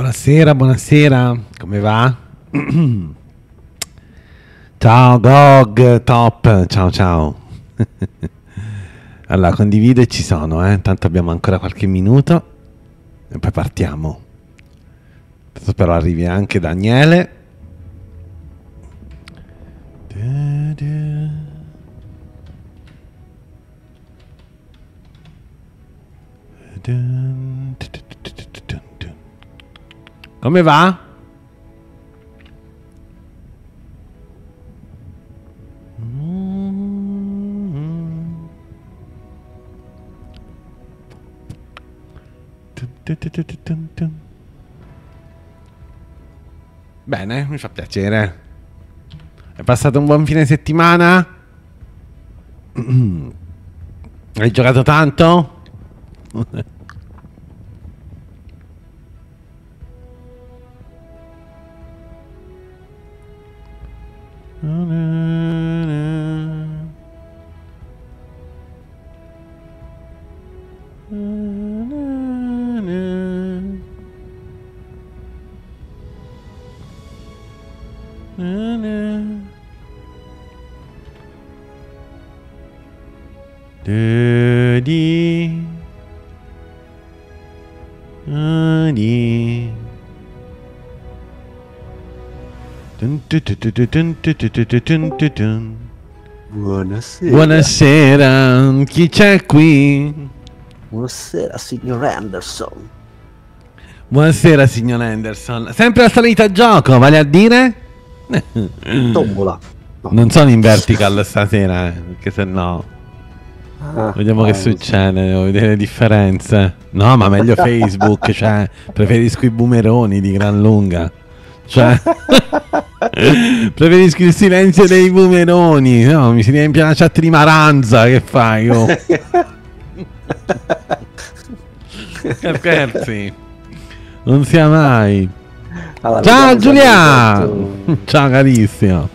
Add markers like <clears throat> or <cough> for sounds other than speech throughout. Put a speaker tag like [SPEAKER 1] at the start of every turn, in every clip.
[SPEAKER 1] Buonasera, buonasera, come va? <clears throat> ciao Gog, top, ciao ciao. <laughs> allora, condivido e ci sono, eh? tanto abbiamo ancora qualche minuto e poi partiamo. Spero arrivi anche Daniele. Come va? Bene, mi fa piacere. È passato un buon fine settimana? <clears throat> Hai giocato tanto? <laughs>
[SPEAKER 2] Buonasera.
[SPEAKER 1] Buonasera, chi c'è qui?
[SPEAKER 2] Buonasera, signor Anderson.
[SPEAKER 1] Buonasera signor Anderson. Sempre la salita gioco, vale a dire?
[SPEAKER 2] Tombola. No.
[SPEAKER 1] Non sono in vertical stasera, perché se no...
[SPEAKER 2] Ah,
[SPEAKER 1] Vediamo che succede, devo vedere le differenze. No, ma meglio Facebook, cioè, preferisco i boomeroni di gran lunga. Cioè, <laughs> preferisco il silenzio dei boomeroni. No, mi si riempie la chat di maranza, che fai? Oh? Scherzi. Non sia mai.
[SPEAKER 2] Allora,
[SPEAKER 1] Ciao Giulia! Ciao carissimo.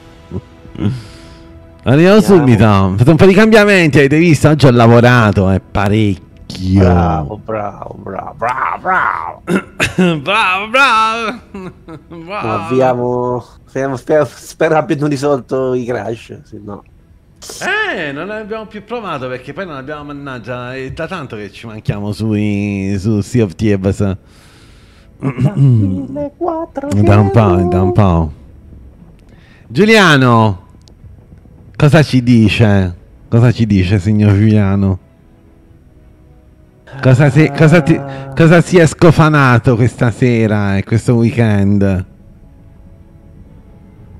[SPEAKER 1] Arriviamo
[SPEAKER 2] Andiamo.
[SPEAKER 1] subito. Ho fatto un po' di cambiamenti, avete visto? Oggi ho lavorato, è parecchio.
[SPEAKER 2] Bravo, bravo, bravo, bravo, bravo.
[SPEAKER 1] bravo, <coughs> bravo. bravo.
[SPEAKER 2] Avviamo. Speriamo, spero, spero abbiano risolto i crash. Se no.
[SPEAKER 1] Eh, non abbiamo più provato perché poi non abbiamo mannaggia. È da tanto che ci manchiamo sui, su Sea of Thieves.
[SPEAKER 2] Le <coughs> quattro
[SPEAKER 1] Da un po', da un po'. Giuliano, cosa ci dice? Cosa ci dice, signor Giuliano? Cosa si, cosa ti- cosa si è scofanato questa sera e questo weekend?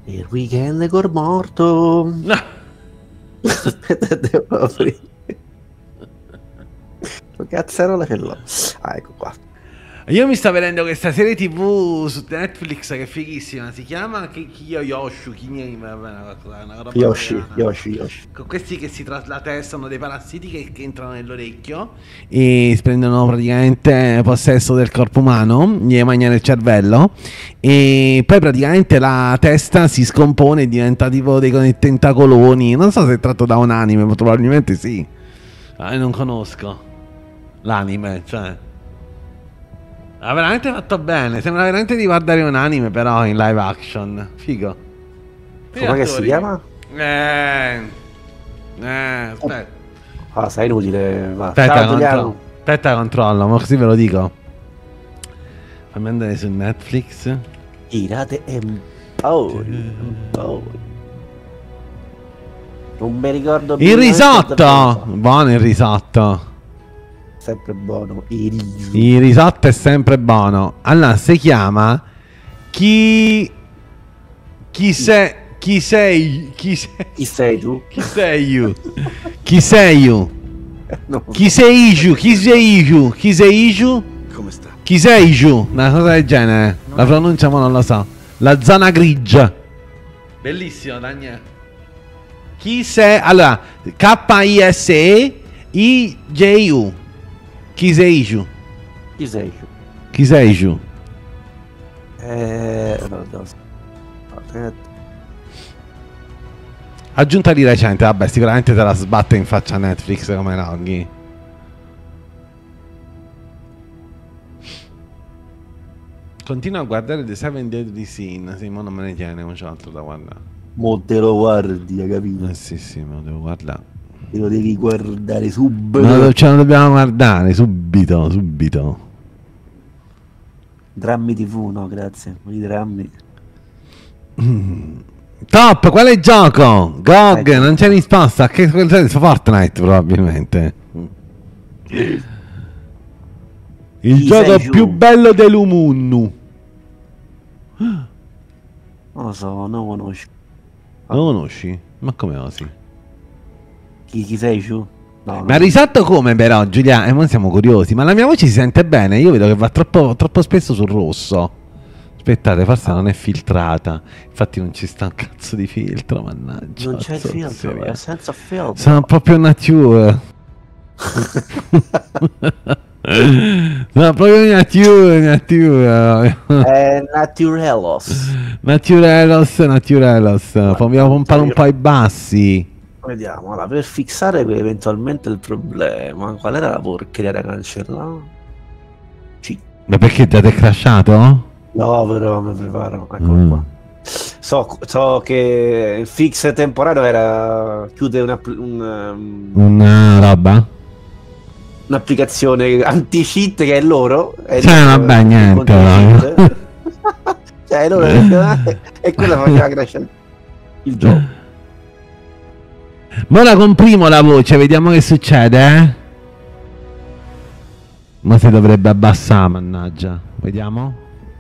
[SPEAKER 2] Il weekend col morto.
[SPEAKER 1] No.
[SPEAKER 2] Aspetta, <laughs> devo aprire. <laughs> Che cazzarola ce l'ho? Ah, ecco qua.
[SPEAKER 1] Io mi sto vedendo questa serie tv su Netflix che è fighissima. Si chiama Ki- Kiyo Yoshu. Vabbè, una roba
[SPEAKER 2] Yoshi,
[SPEAKER 1] coreana.
[SPEAKER 2] Yoshi, Yoshi.
[SPEAKER 1] Con questi che si traslate sono dei parassiti che, che entrano nell'orecchio e prendono praticamente possesso del corpo umano, gli mangiano il cervello e poi praticamente la testa si scompone e diventa tipo dei tentacoloni. Non so se è tratto da un anime, ma probabilmente sì. Ah, non conosco l'anime, cioè. Ha veramente fatto bene. Sembra veramente di guardare un anime, però in live action. Figo.
[SPEAKER 2] Come che si chiama?
[SPEAKER 1] Eh. Eh, aspetta.
[SPEAKER 2] Ah, sei inutile. Va.
[SPEAKER 1] Aspetta,
[SPEAKER 2] Ciao,
[SPEAKER 1] contro- aspetta, controllo, ma così ve lo dico. Fammi andare su Netflix.
[SPEAKER 2] Tirate e po'. Non mi ricordo
[SPEAKER 1] Il
[SPEAKER 2] più
[SPEAKER 1] risotto!
[SPEAKER 2] niente,
[SPEAKER 1] Buono il risotto.
[SPEAKER 2] Sempre buono. Il
[SPEAKER 1] Il risotto è sempre buono. Allora, si chiama Chi. Chi sei. Chi sei. Chi sei.
[SPEAKER 2] Chi sei tu?
[SPEAKER 1] Chi sei you? Chi sei you? <laughs>
[SPEAKER 2] No.
[SPEAKER 1] Chi sei you? Chi sei you? Chi sei you?
[SPEAKER 3] Come sta?
[SPEAKER 1] Chi sei you? Una cosa del genere. La pronuncia ma non lo so. La zona grigia. Bellissimo, Daniele. Chi sei? Allora, K-I-S-E I-J-U. Chi sei you?
[SPEAKER 2] Chi sei tu?
[SPEAKER 1] Chi sei you?
[SPEAKER 2] Eh.
[SPEAKER 1] Aggiunta di recente, vabbè, sicuramente te la sbatte in faccia Netflix come Loghi. Continua a guardare The Seven Deadly Sin. Sì, ma non me ne tiene, non c'è altro da guardare.
[SPEAKER 2] Mo te lo guardi, hai capito?
[SPEAKER 1] Eh sì, sì, lo devo guardare.
[SPEAKER 2] Te lo devi guardare subito.
[SPEAKER 1] Lo, ce lo dobbiamo guardare subito, subito.
[SPEAKER 2] Drammi TV, no, grazie. I drammi. <clears throat>
[SPEAKER 1] Top, quale gioco? GOG,
[SPEAKER 2] Ecco.
[SPEAKER 1] non c'è risposta. Che quel senso Fortnite probabilmente. <clears throat> Il
[SPEAKER 2] Chi
[SPEAKER 1] gioco
[SPEAKER 2] giù?
[SPEAKER 1] più bello dell'Umunnu.
[SPEAKER 2] Non lo so, non conosco.
[SPEAKER 1] Lo conosci? Ma come osi?
[SPEAKER 2] Chi, chi sei giù? No,
[SPEAKER 1] Ma risatto come però, Giulia? E noi siamo curiosi. Ma la mia voce si sente bene? Io vedo che va troppo, troppo spesso sul rosso. Aspettate, forse non è filtrata. Infatti non ci sta un cazzo di filtro, mannaggia.
[SPEAKER 2] non c'è il filtro, è senza filtro.
[SPEAKER 1] Sono proprio nature. Sono proprio nature, nature.
[SPEAKER 2] È Naturelos.
[SPEAKER 1] Naturelos, naturelos. Proviamo a pompare un po' i bassi.
[SPEAKER 2] Vediamo, allora, per fissare eventualmente il problema, qual era la porcheria da cancellare? Sì.
[SPEAKER 1] Ma perché ti è crashato?
[SPEAKER 2] No, però mi preparo. Ecco
[SPEAKER 1] Mm.
[SPEAKER 2] qua. So, so che il fix temporaneo era chiudere una- un, um,
[SPEAKER 1] Una roba?
[SPEAKER 2] un'applicazione anti-cheat che è loro. E
[SPEAKER 1] Cioè,
[SPEAKER 2] loro-
[SPEAKER 1] vabbè, niente,
[SPEAKER 2] anti-cheat. <laughs> cioè, loro <laughs> e quella faceva crescere il gioco.
[SPEAKER 1] Ma ora comprimo la voce, vediamo che succede, eh? Ma si dovrebbe abbassare, mannaggia. Vediamo?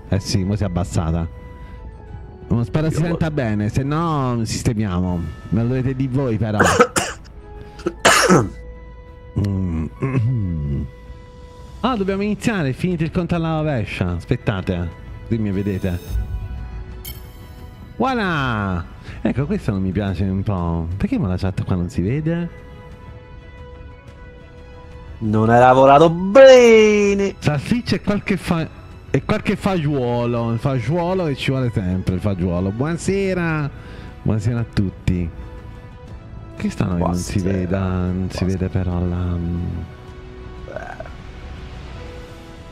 [SPEAKER 1] Eh sì, mo si è abbassata. Ma spero si senta bene, se no sistemiamo. Me lo dovete di voi però. <coughs> Ah, dobbiamo iniziare, è finito il conto alla rovescia. Aspettate, qui mi vedete. Voilà! Ecco, questo non mi piace un po'. Perché ma la chat qua non si vede?
[SPEAKER 2] Non hai lavorato bene.
[SPEAKER 1] Salsiccia e qualche fa... e qualche fagiuolo. Il fagiuolo che ci vuole sempre, il fagiuolo. Buonasera! Buonasera a tutti. Che stanno che non si veda, non si vede però la...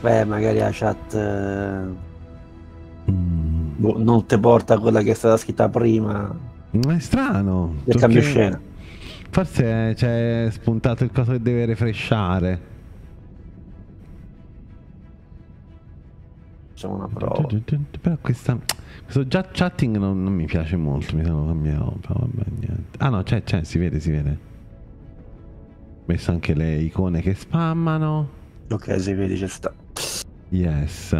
[SPEAKER 2] Beh, magari la chat eh,
[SPEAKER 1] Mm.
[SPEAKER 2] Boh, non ti porta quella che è stata scritta prima
[SPEAKER 1] Ma è strano.
[SPEAKER 2] del cambio scena.
[SPEAKER 1] Forse c'è spuntato il coso che deve refresciare.
[SPEAKER 2] Facciamo una prova.
[SPEAKER 1] Però questa, questo già chatting non, non mi piace molto, mi sono cambiato. però Vabbè, niente. Ah no, c'è, c'è, si vede, si vede. Messo anche le icone che spammano.
[SPEAKER 2] Ok, si vede, ci sta.
[SPEAKER 1] Yes.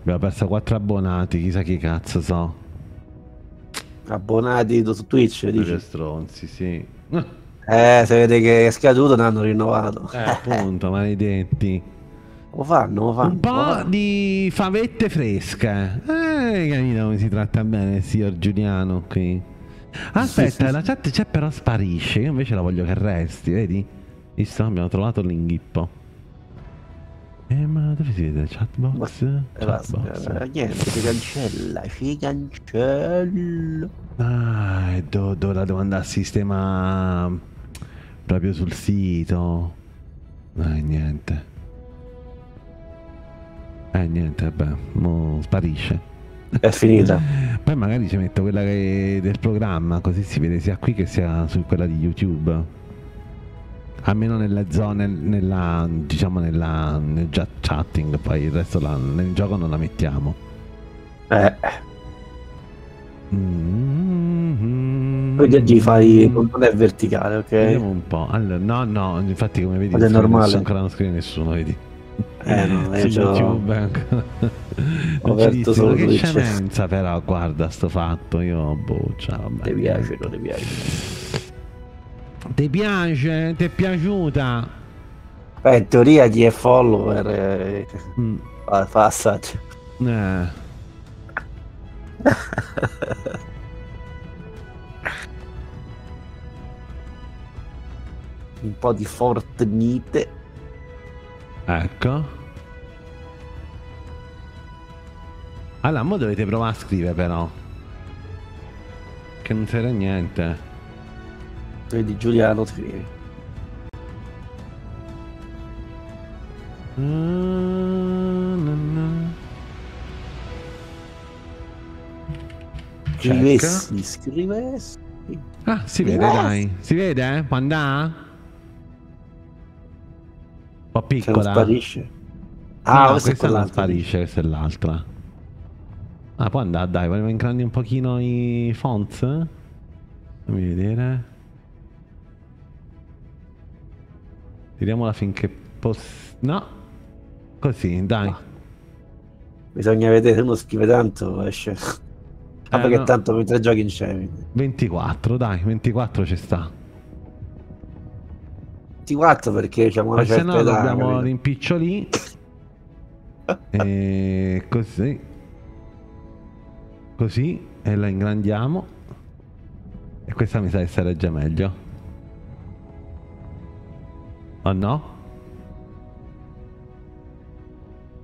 [SPEAKER 1] Abbiamo perso 4 abbonati, chissà chi cazzo so.
[SPEAKER 2] Abbonati su Twitch, dici?
[SPEAKER 1] stronzi, sì.
[SPEAKER 2] Eh, se vede che è scaduto, ne hanno rinnovato.
[SPEAKER 1] Eh, appunto, <laughs> maledetti.
[SPEAKER 2] Lo fanno, lo fanno.
[SPEAKER 1] Un po'
[SPEAKER 2] fanno.
[SPEAKER 1] di favette fresche. Eh, capito come si tratta bene il signor Giuliano qui. Aspetta,
[SPEAKER 2] Sì, sì,
[SPEAKER 1] la chat c'è però sparisce. Io invece la voglio che resti, vedi? Visto? Abbiamo trovato l'inghippo. Eh, ma dove si vede chatbox?
[SPEAKER 2] Eh, basta,
[SPEAKER 1] Chatbox.
[SPEAKER 2] eh, niente, si cancella, si cancella.
[SPEAKER 1] Ah, e do- dove la devo andare a sistemare? Proprio sul sito. Eh, niente. Eh, niente, vabbè, mo sparisce.
[SPEAKER 2] È finita. <laughs>
[SPEAKER 1] Poi magari ci metto quella che- del programma, così si vede sia qui che sia su quella di YouTube. Almeno nelle zone, nella, diciamo nella, nel già chatting, poi il resto la- nel gioco non la mettiamo.
[SPEAKER 2] Eh,
[SPEAKER 1] Mm-hmm.
[SPEAKER 2] poi oggi fai, non è verticale, ok?
[SPEAKER 1] Vediamo un po'. Allora, no, no, infatti come vedi
[SPEAKER 2] Ed è
[SPEAKER 1] non
[SPEAKER 2] normale.
[SPEAKER 1] ancora non scrive nessuno, vedi?
[SPEAKER 2] Eh, no,
[SPEAKER 1] Su
[SPEAKER 2] io c'ho-
[SPEAKER 1] YouTube è ancora-
[SPEAKER 2] Ho
[SPEAKER 1] Non ci
[SPEAKER 2] aperto <laughs> solo
[SPEAKER 1] che scemenza però, guarda sto fatto, io boh, ciao, vabbè.
[SPEAKER 2] Ti piace, non ti piace.
[SPEAKER 1] Ti piace? Ti è piaciuta?
[SPEAKER 2] Beh, in teoria chi è follower eh,
[SPEAKER 1] Mm,
[SPEAKER 2] fa, fa assaggio.
[SPEAKER 1] eh.
[SPEAKER 2] Un po' di Fortnite.
[SPEAKER 1] Ecco. Allora, mo dovete provare a scrivere però. Che non serve a niente.
[SPEAKER 2] Vedi Giuliano
[SPEAKER 1] Trieri.
[SPEAKER 2] Scrivessi, scrivessi.
[SPEAKER 1] Ah, si vede,
[SPEAKER 2] yes.
[SPEAKER 1] dai. Si vede, eh? Pandà? Un po'
[SPEAKER 2] cioè,
[SPEAKER 1] piccola.
[SPEAKER 2] Sparisce.
[SPEAKER 1] Ah, no,
[SPEAKER 2] questa,
[SPEAKER 1] questa non sparisce, questa è l'altra. Ah, può andare, dai, volevo ingrandire un pochino i font. Fammi vedere. Tiriamola finché poss... No. Così, dai.
[SPEAKER 2] Bisogna vedere, uno scrive tanto, esce. Ah,
[SPEAKER 1] Eh,
[SPEAKER 2] perché
[SPEAKER 1] no.
[SPEAKER 2] tanto mentre giochi in scemi.
[SPEAKER 1] 24, dai, 24 ci sta.
[SPEAKER 2] 24 perché c'è una
[SPEAKER 1] Ma se
[SPEAKER 2] certa
[SPEAKER 1] no
[SPEAKER 2] età.
[SPEAKER 1] dobbiamo
[SPEAKER 2] capito?
[SPEAKER 1] rimpicciolì. <coughs> e così. Così e la ingrandiamo. E questa mi sa essere già meglio. O no?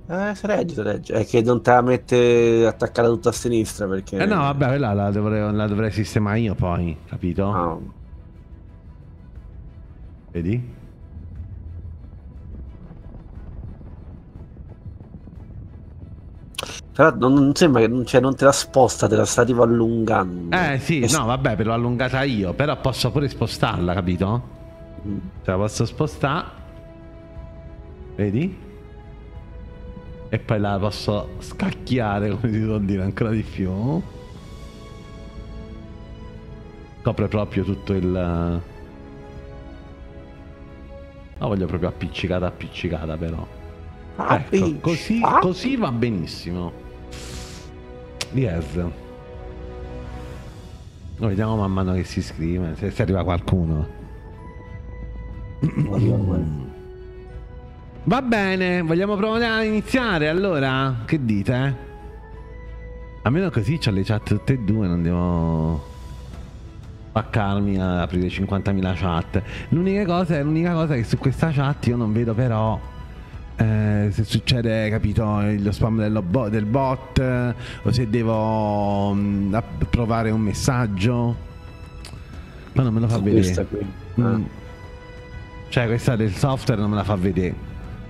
[SPEAKER 2] Eh, si regge, si regge. È che non te la mette attaccata tutta a sinistra perché...
[SPEAKER 1] Eh no, vabbè, quella la dovrei, la dovrei sistemare io poi, capito?
[SPEAKER 2] Ah,
[SPEAKER 1] Vedi?
[SPEAKER 2] Però non, non sembra che non, cioè, non te la sposta, te la sta tipo allungando.
[SPEAKER 1] Eh sì,
[SPEAKER 2] E-
[SPEAKER 1] no, vabbè, per l'ho allungata io, però posso pure spostarla, capito? Cioè, la posso spostare. Vedi? E poi la posso scacchiare, come si può dire, ancora di più. Copre proprio tutto il... La voglio proprio appiccicata, appiccicata però. Ecco, così, così va benissimo. Yes. Lo vediamo man mano che si scrive, se, se arriva qualcuno. Va bene, vogliamo provare a iniziare allora? Che dite? Almeno così c'ho le chat tutte e due, non devo spaccarmi a aprire 50.000 chat. L'unica cosa, l'unica cosa è che su questa chat io non vedo però eh, se succede, capito, lo spam dello del bot eh, o se devo mm, app- provare un messaggio. Ma non me lo fa vedere.
[SPEAKER 2] Questa qui.
[SPEAKER 1] Mm.
[SPEAKER 2] Ah.
[SPEAKER 1] Cioè, questa del software non me la fa vedere.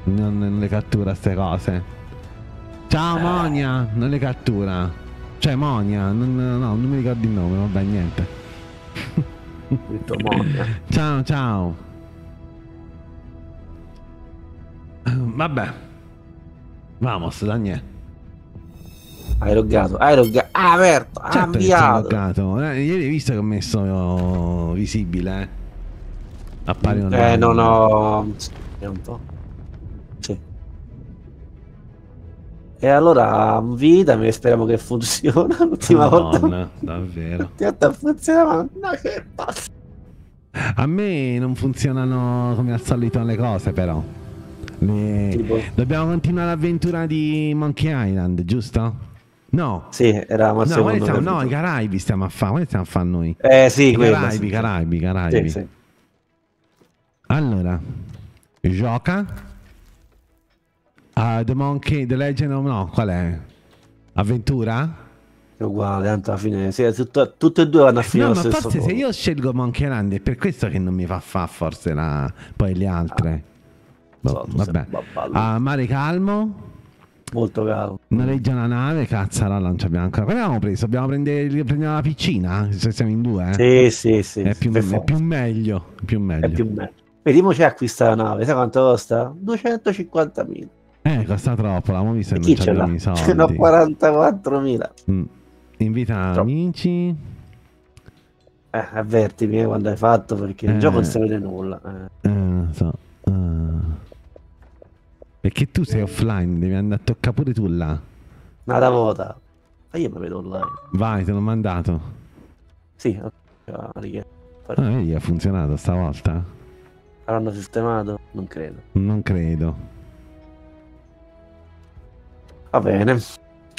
[SPEAKER 1] Non, non le cattura queste cose. Ciao Monia, non le cattura. Cioè Monia, non, no, non mi ricordo il nome, vabbè niente. Ciao, ciao. Vabbè. Vamos, Daniel.
[SPEAKER 2] Hai loggato, hai loggato. Ah, aperto, ha
[SPEAKER 1] Certo che sono
[SPEAKER 2] avviato.
[SPEAKER 1] loggato. Eh, ieri hai visto che ho messo visibile, eh. Appare
[SPEAKER 2] Eh,
[SPEAKER 1] online.
[SPEAKER 2] non ho... Un po'. Sì. E allora invitami e speriamo che funziona l'ultima volta.
[SPEAKER 1] Madonna, davvero.
[SPEAKER 2] Funziona, ma no, che pazzo.
[SPEAKER 1] A me non funzionano come al solito le cose, però. Le-
[SPEAKER 2] Tipo,
[SPEAKER 1] Dobbiamo continuare l'avventura di Monkey Island, giusto? No.
[SPEAKER 2] sì, eravamo al
[SPEAKER 1] No,
[SPEAKER 2] secondo
[SPEAKER 1] stiamo, no, i. Caraibi stiamo a fare. Quali stiamo a fare noi?
[SPEAKER 2] Eh sì,
[SPEAKER 1] I
[SPEAKER 2] quella,
[SPEAKER 1] Caraibi,
[SPEAKER 2] sì.
[SPEAKER 1] Caraibi, Caraibi.
[SPEAKER 2] Sì, sì.
[SPEAKER 1] Allora, gioca. a The Monkey, The Legend of... No, qual è? Avventura?
[SPEAKER 2] È uguale, tanto alla fine, sì, tutto- tutte e due vanno a finire
[SPEAKER 1] No, ma forse se
[SPEAKER 2] posto.
[SPEAKER 1] io scelgo Monkey Island è per questo che non mi fa fa forse la... poi le altre. Boh,
[SPEAKER 2] So,
[SPEAKER 1] vabbè. A mare calmo,
[SPEAKER 2] Molto caro.
[SPEAKER 1] noleggia una nave, cazzarola, non ci abbiamo ancora. Quale abbiamo preso? Dobbiamo prendere, prendiamo la piccina? Se siamo in due, eh?
[SPEAKER 2] Sì, sì, sì.
[SPEAKER 1] è, più, è più meglio. Più meglio.
[SPEAKER 2] È più meglio. Vediamo c'è acquista la nave, sai quanto costa? 250.000.
[SPEAKER 1] Eh, costa troppo, l'abbiamo visto
[SPEAKER 2] E
[SPEAKER 1] che
[SPEAKER 2] ce l'ha? Ce n'ho 44.000.
[SPEAKER 1] Mm. Invita
[SPEAKER 2] Troppo.
[SPEAKER 1] amici.
[SPEAKER 2] Eh, avvertimi eh, quando hai fatto perché il
[SPEAKER 1] Eh.
[SPEAKER 2] gioco non si vede nulla. eh.
[SPEAKER 1] Eh, non so. Ah. Perché tu sei offline, devi andare a toccare pure tu là.
[SPEAKER 2] Nada vota. Ma io mi vedo online.
[SPEAKER 1] Vai, te l'ho mandato.
[SPEAKER 2] Sì, ok.
[SPEAKER 1] Ah, vedi, ha funzionato stavolta?
[SPEAKER 2] L'hanno sistemato? Non credo.
[SPEAKER 1] Non credo.
[SPEAKER 2] Va bene.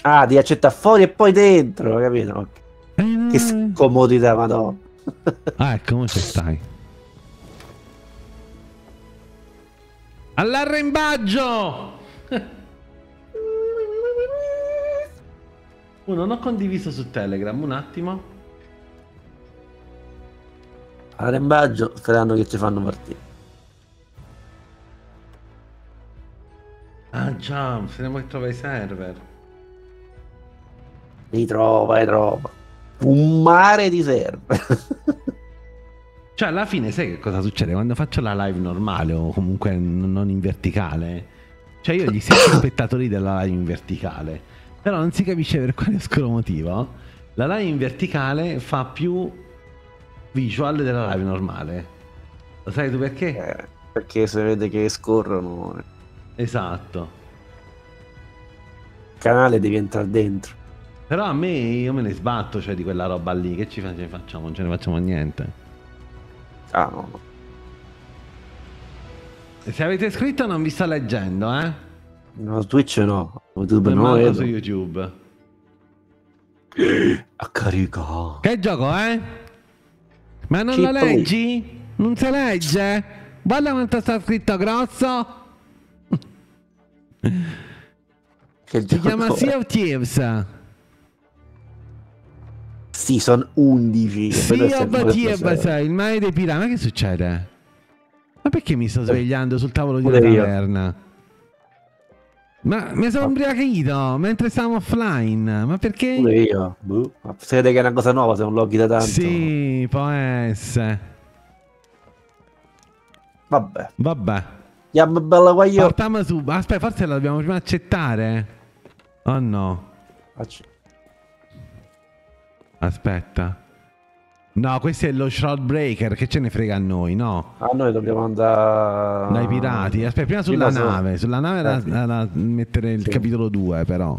[SPEAKER 2] Ah, di accetta fuori e poi dentro, capito? Ok.
[SPEAKER 1] Eh, no,
[SPEAKER 2] Che scomodità, madonna.
[SPEAKER 1] Ah, ecco, come ci stai? All'arrembaggio! <laughs> Oh, non ho condiviso su Telegram, un attimo.
[SPEAKER 2] Arrembaggio, sperando che ci fanno partire.
[SPEAKER 1] Ah già, speriamo che trova i server.
[SPEAKER 2] Li trova, li trova. Un mare di server. <laughs>
[SPEAKER 1] Cioè, alla fine, sai che cosa succede? Quando faccio la live normale o comunque non in verticale, cioè io gli sento <coughs> spettatori della live in verticale, però non si capisce per quale oscuro motivo. La live in verticale fa più visual della live normale. Lo sai tu perché?
[SPEAKER 2] Eh, perché se vede che scorrono,
[SPEAKER 1] Esatto.
[SPEAKER 2] canale devi entrare dentro.
[SPEAKER 1] Però a me io me ne sbatto, cioè di quella roba lì. Che ci facciamo? Non ce ne facciamo niente.
[SPEAKER 2] Ah, no, no.
[SPEAKER 1] Se avete scritto non vi sto leggendo, eh?
[SPEAKER 2] No, Twitch no. YouTube no. vedo.
[SPEAKER 1] su YouTube. <gasps>
[SPEAKER 2] A caricare.
[SPEAKER 1] Che gioco, eh? Ma non
[SPEAKER 2] Keep
[SPEAKER 1] lo leggi? Non si legge? Guarda quanto sta scritto grosso. <laughs>
[SPEAKER 2] Che
[SPEAKER 1] Si chiama
[SPEAKER 2] è?
[SPEAKER 1] Sea of Thieves.
[SPEAKER 2] Season 11. che vedo
[SPEAKER 1] Sea of Thieves, il mare dei pirati. Ma che succede? Ma perché mi sto svegliando sul tavolo di una
[SPEAKER 2] Eh,
[SPEAKER 1] taverna? Ma mi sono ubriachito mentre stavamo offline. Ma perché?
[SPEAKER 2] Pure io. Boh. Si vede che è una cosa nuova se non loghi da tanto.
[SPEAKER 1] Sì, può essere.
[SPEAKER 2] Vabbè.
[SPEAKER 1] Vabbè.
[SPEAKER 2] Andiamo bella qua io.
[SPEAKER 1] Partiamo su. Aspetta, forse la dobbiamo prima accettare. Oh no. Aspetta. No, questo è lo Shroudbreaker. Che ce ne frega a noi, no?
[SPEAKER 2] Ah, noi dobbiamo andare
[SPEAKER 1] Dai pirati. Aspetta, prima sulla
[SPEAKER 2] Prima
[SPEAKER 1] nave. Sulla nave da,
[SPEAKER 2] Eh,
[SPEAKER 1] da- da mettere il
[SPEAKER 2] Sì.
[SPEAKER 1] capitolo 2, però.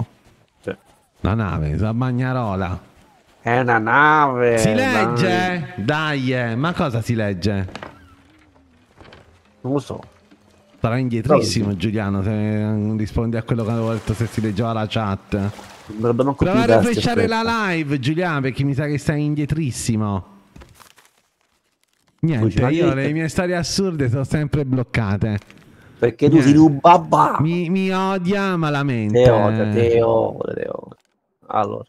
[SPEAKER 2] Sì.
[SPEAKER 1] La nave, sulla bagnarola.
[SPEAKER 2] È una nave.
[SPEAKER 1] si
[SPEAKER 2] Eh, dai.
[SPEAKER 1] legge? Dai, eh. ma cosa si legge?
[SPEAKER 2] Non lo so.
[SPEAKER 1] Sarà indietrissimo Giuliano se rispondi a quello che avevo detto se si leggeva la chat.
[SPEAKER 2] Dovrebbe non
[SPEAKER 1] Prova a
[SPEAKER 2] aspetta.
[SPEAKER 1] la live, Giuliano, perché mi sa che stai indietrissimo. Niente, io le mie storie assurde sono sempre bloccate.
[SPEAKER 2] Perché tu
[SPEAKER 1] Niente.
[SPEAKER 2] sei un babà.
[SPEAKER 1] Mi, mi odia malamente.
[SPEAKER 2] Te odio, te odio, te odio. Allora,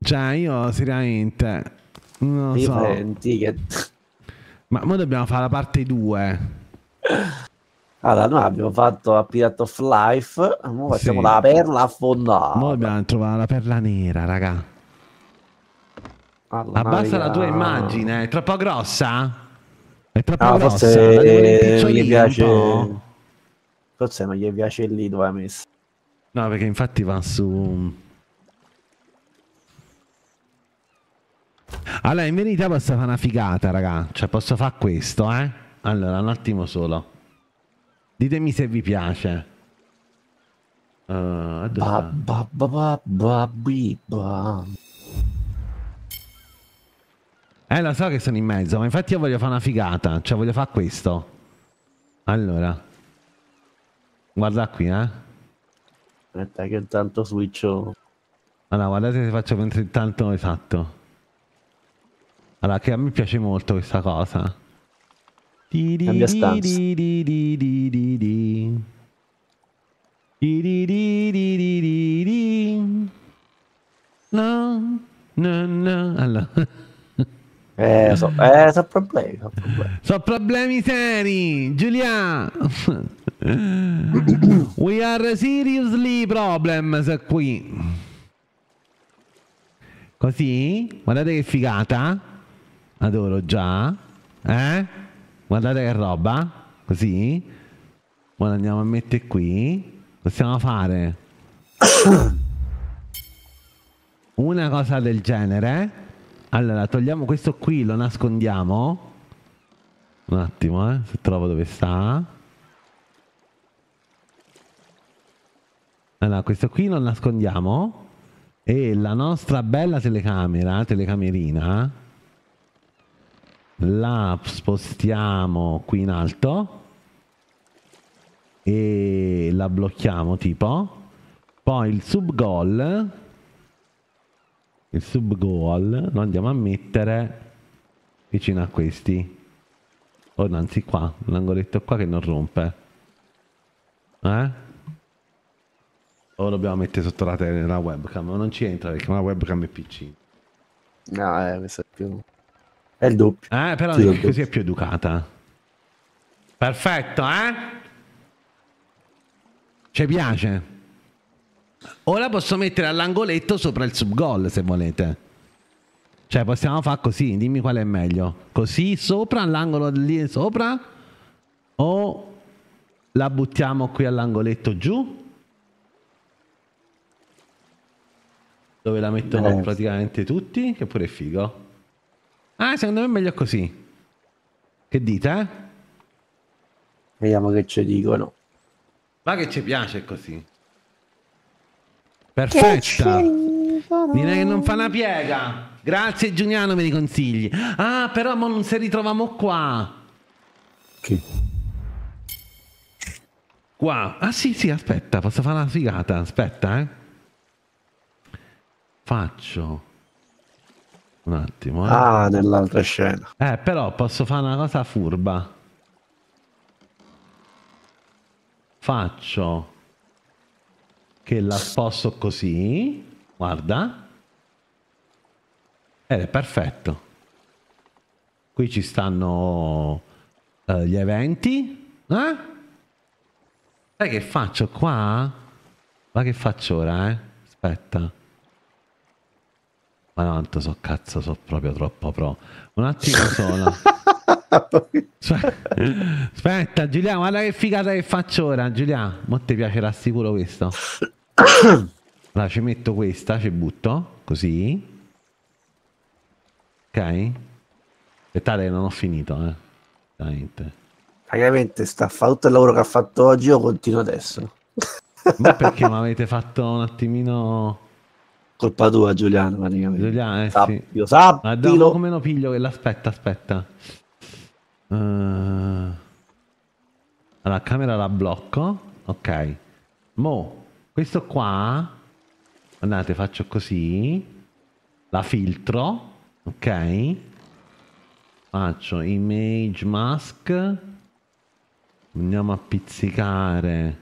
[SPEAKER 1] Cioè, io seriamente non lo so.
[SPEAKER 2] che...
[SPEAKER 1] Ma ora dobbiamo fare la parte 2. <laughs>
[SPEAKER 2] Allora, noi abbiamo fatto a Pirate of Life, ora facciamo
[SPEAKER 1] Sì.
[SPEAKER 2] la perla affondata.
[SPEAKER 1] dobbiamo trovare la perla nera, raga.
[SPEAKER 2] Allora,
[SPEAKER 1] Abbassa la tua immagine, è troppo grossa? È troppo
[SPEAKER 2] No,
[SPEAKER 1] grossa?
[SPEAKER 2] forse gli piace... Forse non gli piace lì dove hai messo.
[SPEAKER 1] No, perché infatti va su. Allora, in verità posso fare una figata, raga. Cioè, posso fare questo, eh? Allora, un attimo solo. Ditemi se vi piace. Uh,
[SPEAKER 2] Ba, ba, ba, ba, ba.
[SPEAKER 1] Eh, lo so che sono in mezzo, ma infatti io voglio fare una figata. Cioè, voglio fare questo. Allora. Guarda qui, eh.
[SPEAKER 2] Aspetta che intanto switcho...
[SPEAKER 1] Allora, guardate se faccio mentre intanto esatto. Allora, che a me piace molto questa cosa. Di di
[SPEAKER 2] Cambia stanza.
[SPEAKER 1] di di di di di di. Di di di di di di di. No, no, no. Allora, <laughs>
[SPEAKER 2] Eh, so, eh, so problemi, so problemi.
[SPEAKER 1] sono problemi seri, Giulia. <coughs> We are seriously problems qui. Così, guardate che figata. Adoro già. Eh? Guardate che roba. Così. Ora andiamo a mettere qui. Possiamo fare <coughs> una cosa del genere. Allora, togliamo questo qui, lo nascondiamo. Un attimo, eh, se trovo dove sta. Allora, questo qui lo nascondiamo. E la nostra bella telecamera, telecamerina, la spostiamo qui in alto e la blocchiamo tipo. Poi il sub goal, il sub goal lo andiamo a mettere vicino a questi. O anzi qua, l'angoletto qua che non rompe. Eh? O dobbiamo mettere sotto la, tele, la webcam? Non ci entra perché una webcam è PC.
[SPEAKER 2] No, eh, questo è più... È il doppio.
[SPEAKER 1] Eh, però
[SPEAKER 2] Sì, ho
[SPEAKER 1] così è più educata. Perfetto, eh? Ci piace. Ora posso mettere all'angoletto sopra il subgol se volete. Cioè, possiamo fare così, dimmi qual è meglio. Così sopra, all'angolo lì sopra? O la buttiamo qui all'angoletto giù? Dove la mettono
[SPEAKER 2] Eh.
[SPEAKER 1] praticamente tutti, che pure è figo. Ah, secondo me è meglio così. Che dite, eh?
[SPEAKER 2] Vediamo che ci dicono.
[SPEAKER 1] Ma che ci piace così. Perfetta. Direi che non fa una piega. Grazie Giuliano per i consigli. Ah, però mo non si ritroviamo qua.
[SPEAKER 2] Che?
[SPEAKER 1] Qua. Ah sì, sì, aspetta, posso fare una figata. Aspetta, eh. Faccio. Un attimo, eh.
[SPEAKER 2] Ah, nell'altra scena.
[SPEAKER 1] Eh, però posso fare una cosa furba. Faccio che la sposto così. Guarda. Ed è perfetto. Qui ci stanno eh, gli eventi. Eh? Sai che faccio qua? Ma che faccio ora, eh? Aspetta. Ma tanto so cazzo, so proprio troppo pro. Un attimo solo. Aspe- <laughs> Aspetta, Giuliano, guarda che figata che faccio ora, Giuliano. Mo ti piacerà sicuro questo. <coughs> Allora, ci metto questa, ci butto, così. Ok? Aspettate che non ho finito, eh. Veramente.
[SPEAKER 2] Praticamente sta a fare tutto il lavoro che ha fatto oggi, io continuo adesso.
[SPEAKER 1] Ma perché <laughs> mi avete fatto un attimino...
[SPEAKER 2] Colpa tua, Giuliano, praticamente.
[SPEAKER 1] Giuliano, eh sì.
[SPEAKER 2] Sappio,
[SPEAKER 1] Ma dopo
[SPEAKER 2] sappilo.
[SPEAKER 1] come lo piglio quella? Aspetta, aspetta. Eh, Allora, camera la blocco. Ok. Mo, questo qua. Guardate, faccio così. La filtro. Ok. Faccio image mask. Andiamo a pizzicare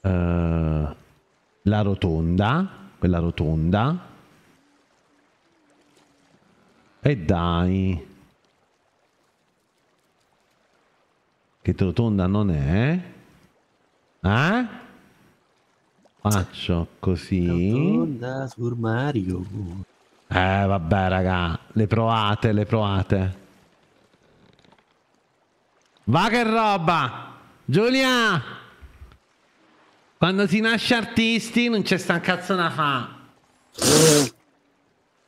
[SPEAKER 1] eh, la rotonda. Quella rotonda. E dai. Che rotonda non è? Eh? Faccio così.
[SPEAKER 2] Rotonda sul Mario.
[SPEAKER 1] Eh, vabbè, raga. Le provate, le provate. Va che roba! Giulia! Quando si nasce artisti non c'è sta un cazzo da fa.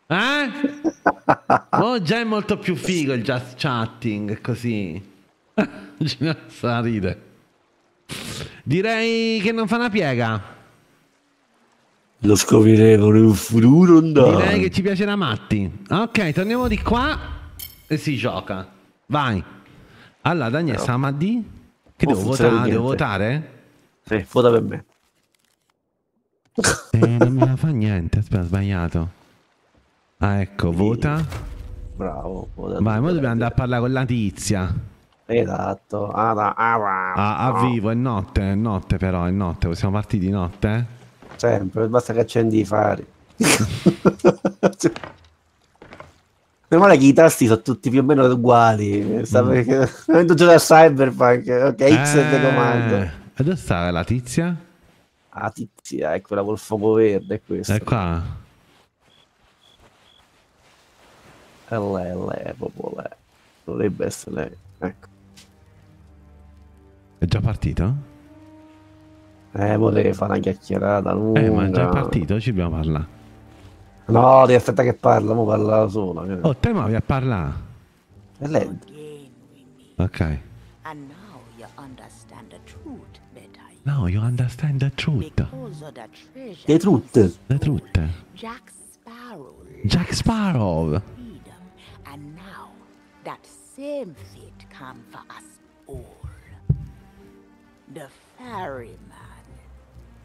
[SPEAKER 1] Eh? <laughs> Oh, già è molto più figo il just chatting, così. <laughs> Giulia sta ride. Direi che non fa una piega.
[SPEAKER 2] Lo scopriremo nel futuro.
[SPEAKER 1] Direi
[SPEAKER 2] Dai.
[SPEAKER 1] che ci piacerà Matti. Ok, torniamo di qua e si gioca. Vai. Allora, Daniele,
[SPEAKER 2] Però-
[SPEAKER 1] stiamo a di? Che
[SPEAKER 2] Non
[SPEAKER 1] devo votare? Devo votare?
[SPEAKER 2] Sì, vota per me.
[SPEAKER 1] Eh, non mi fa niente. Aspetta, sbagliato. Ah, ecco, vota.
[SPEAKER 2] Bravo. vota
[SPEAKER 1] Vai, ora dobbiamo
[SPEAKER 2] me.
[SPEAKER 1] andare a parlare con la tizia.
[SPEAKER 2] Esatto. Ah, da- ah, va.
[SPEAKER 1] A, a vivo, è notte, è notte però, è notte. Possiamo partire di notte? eh?
[SPEAKER 2] Sempre, basta che accendi i fari. <laughs> Meno male che i tasti sono tutti più o meno uguali.
[SPEAKER 1] Mm.
[SPEAKER 2] perché <laughs> avendo giocato a Cyberpunk, ok, X è di comando.
[SPEAKER 1] Eh, E dove sta la tizia?
[SPEAKER 2] Ah, tizia, è quella col fuoco verde, è questa.
[SPEAKER 1] È qua.
[SPEAKER 2] È lei, è lei, è proprio lei. Dovrebbe essere lei. Ecco.
[SPEAKER 1] È già partito?
[SPEAKER 2] Eh, potevi fare una chiacchierata lunga.
[SPEAKER 1] Eh, ma è già partito, ci dobbiamo parlare.
[SPEAKER 2] No, devi aspettare che parla, mo parla da sola. che-
[SPEAKER 1] Oh, te ma a parlare.
[SPEAKER 2] È lei.
[SPEAKER 1] Ok.
[SPEAKER 3] Better.
[SPEAKER 1] No, you understand the truth.
[SPEAKER 3] Because of the treasure,
[SPEAKER 2] Che truth?
[SPEAKER 1] The truth.
[SPEAKER 3] Jack Sparrow
[SPEAKER 1] Jack Sparrow.
[SPEAKER 3] freedom, and now that same fate come for us all. The ferryman,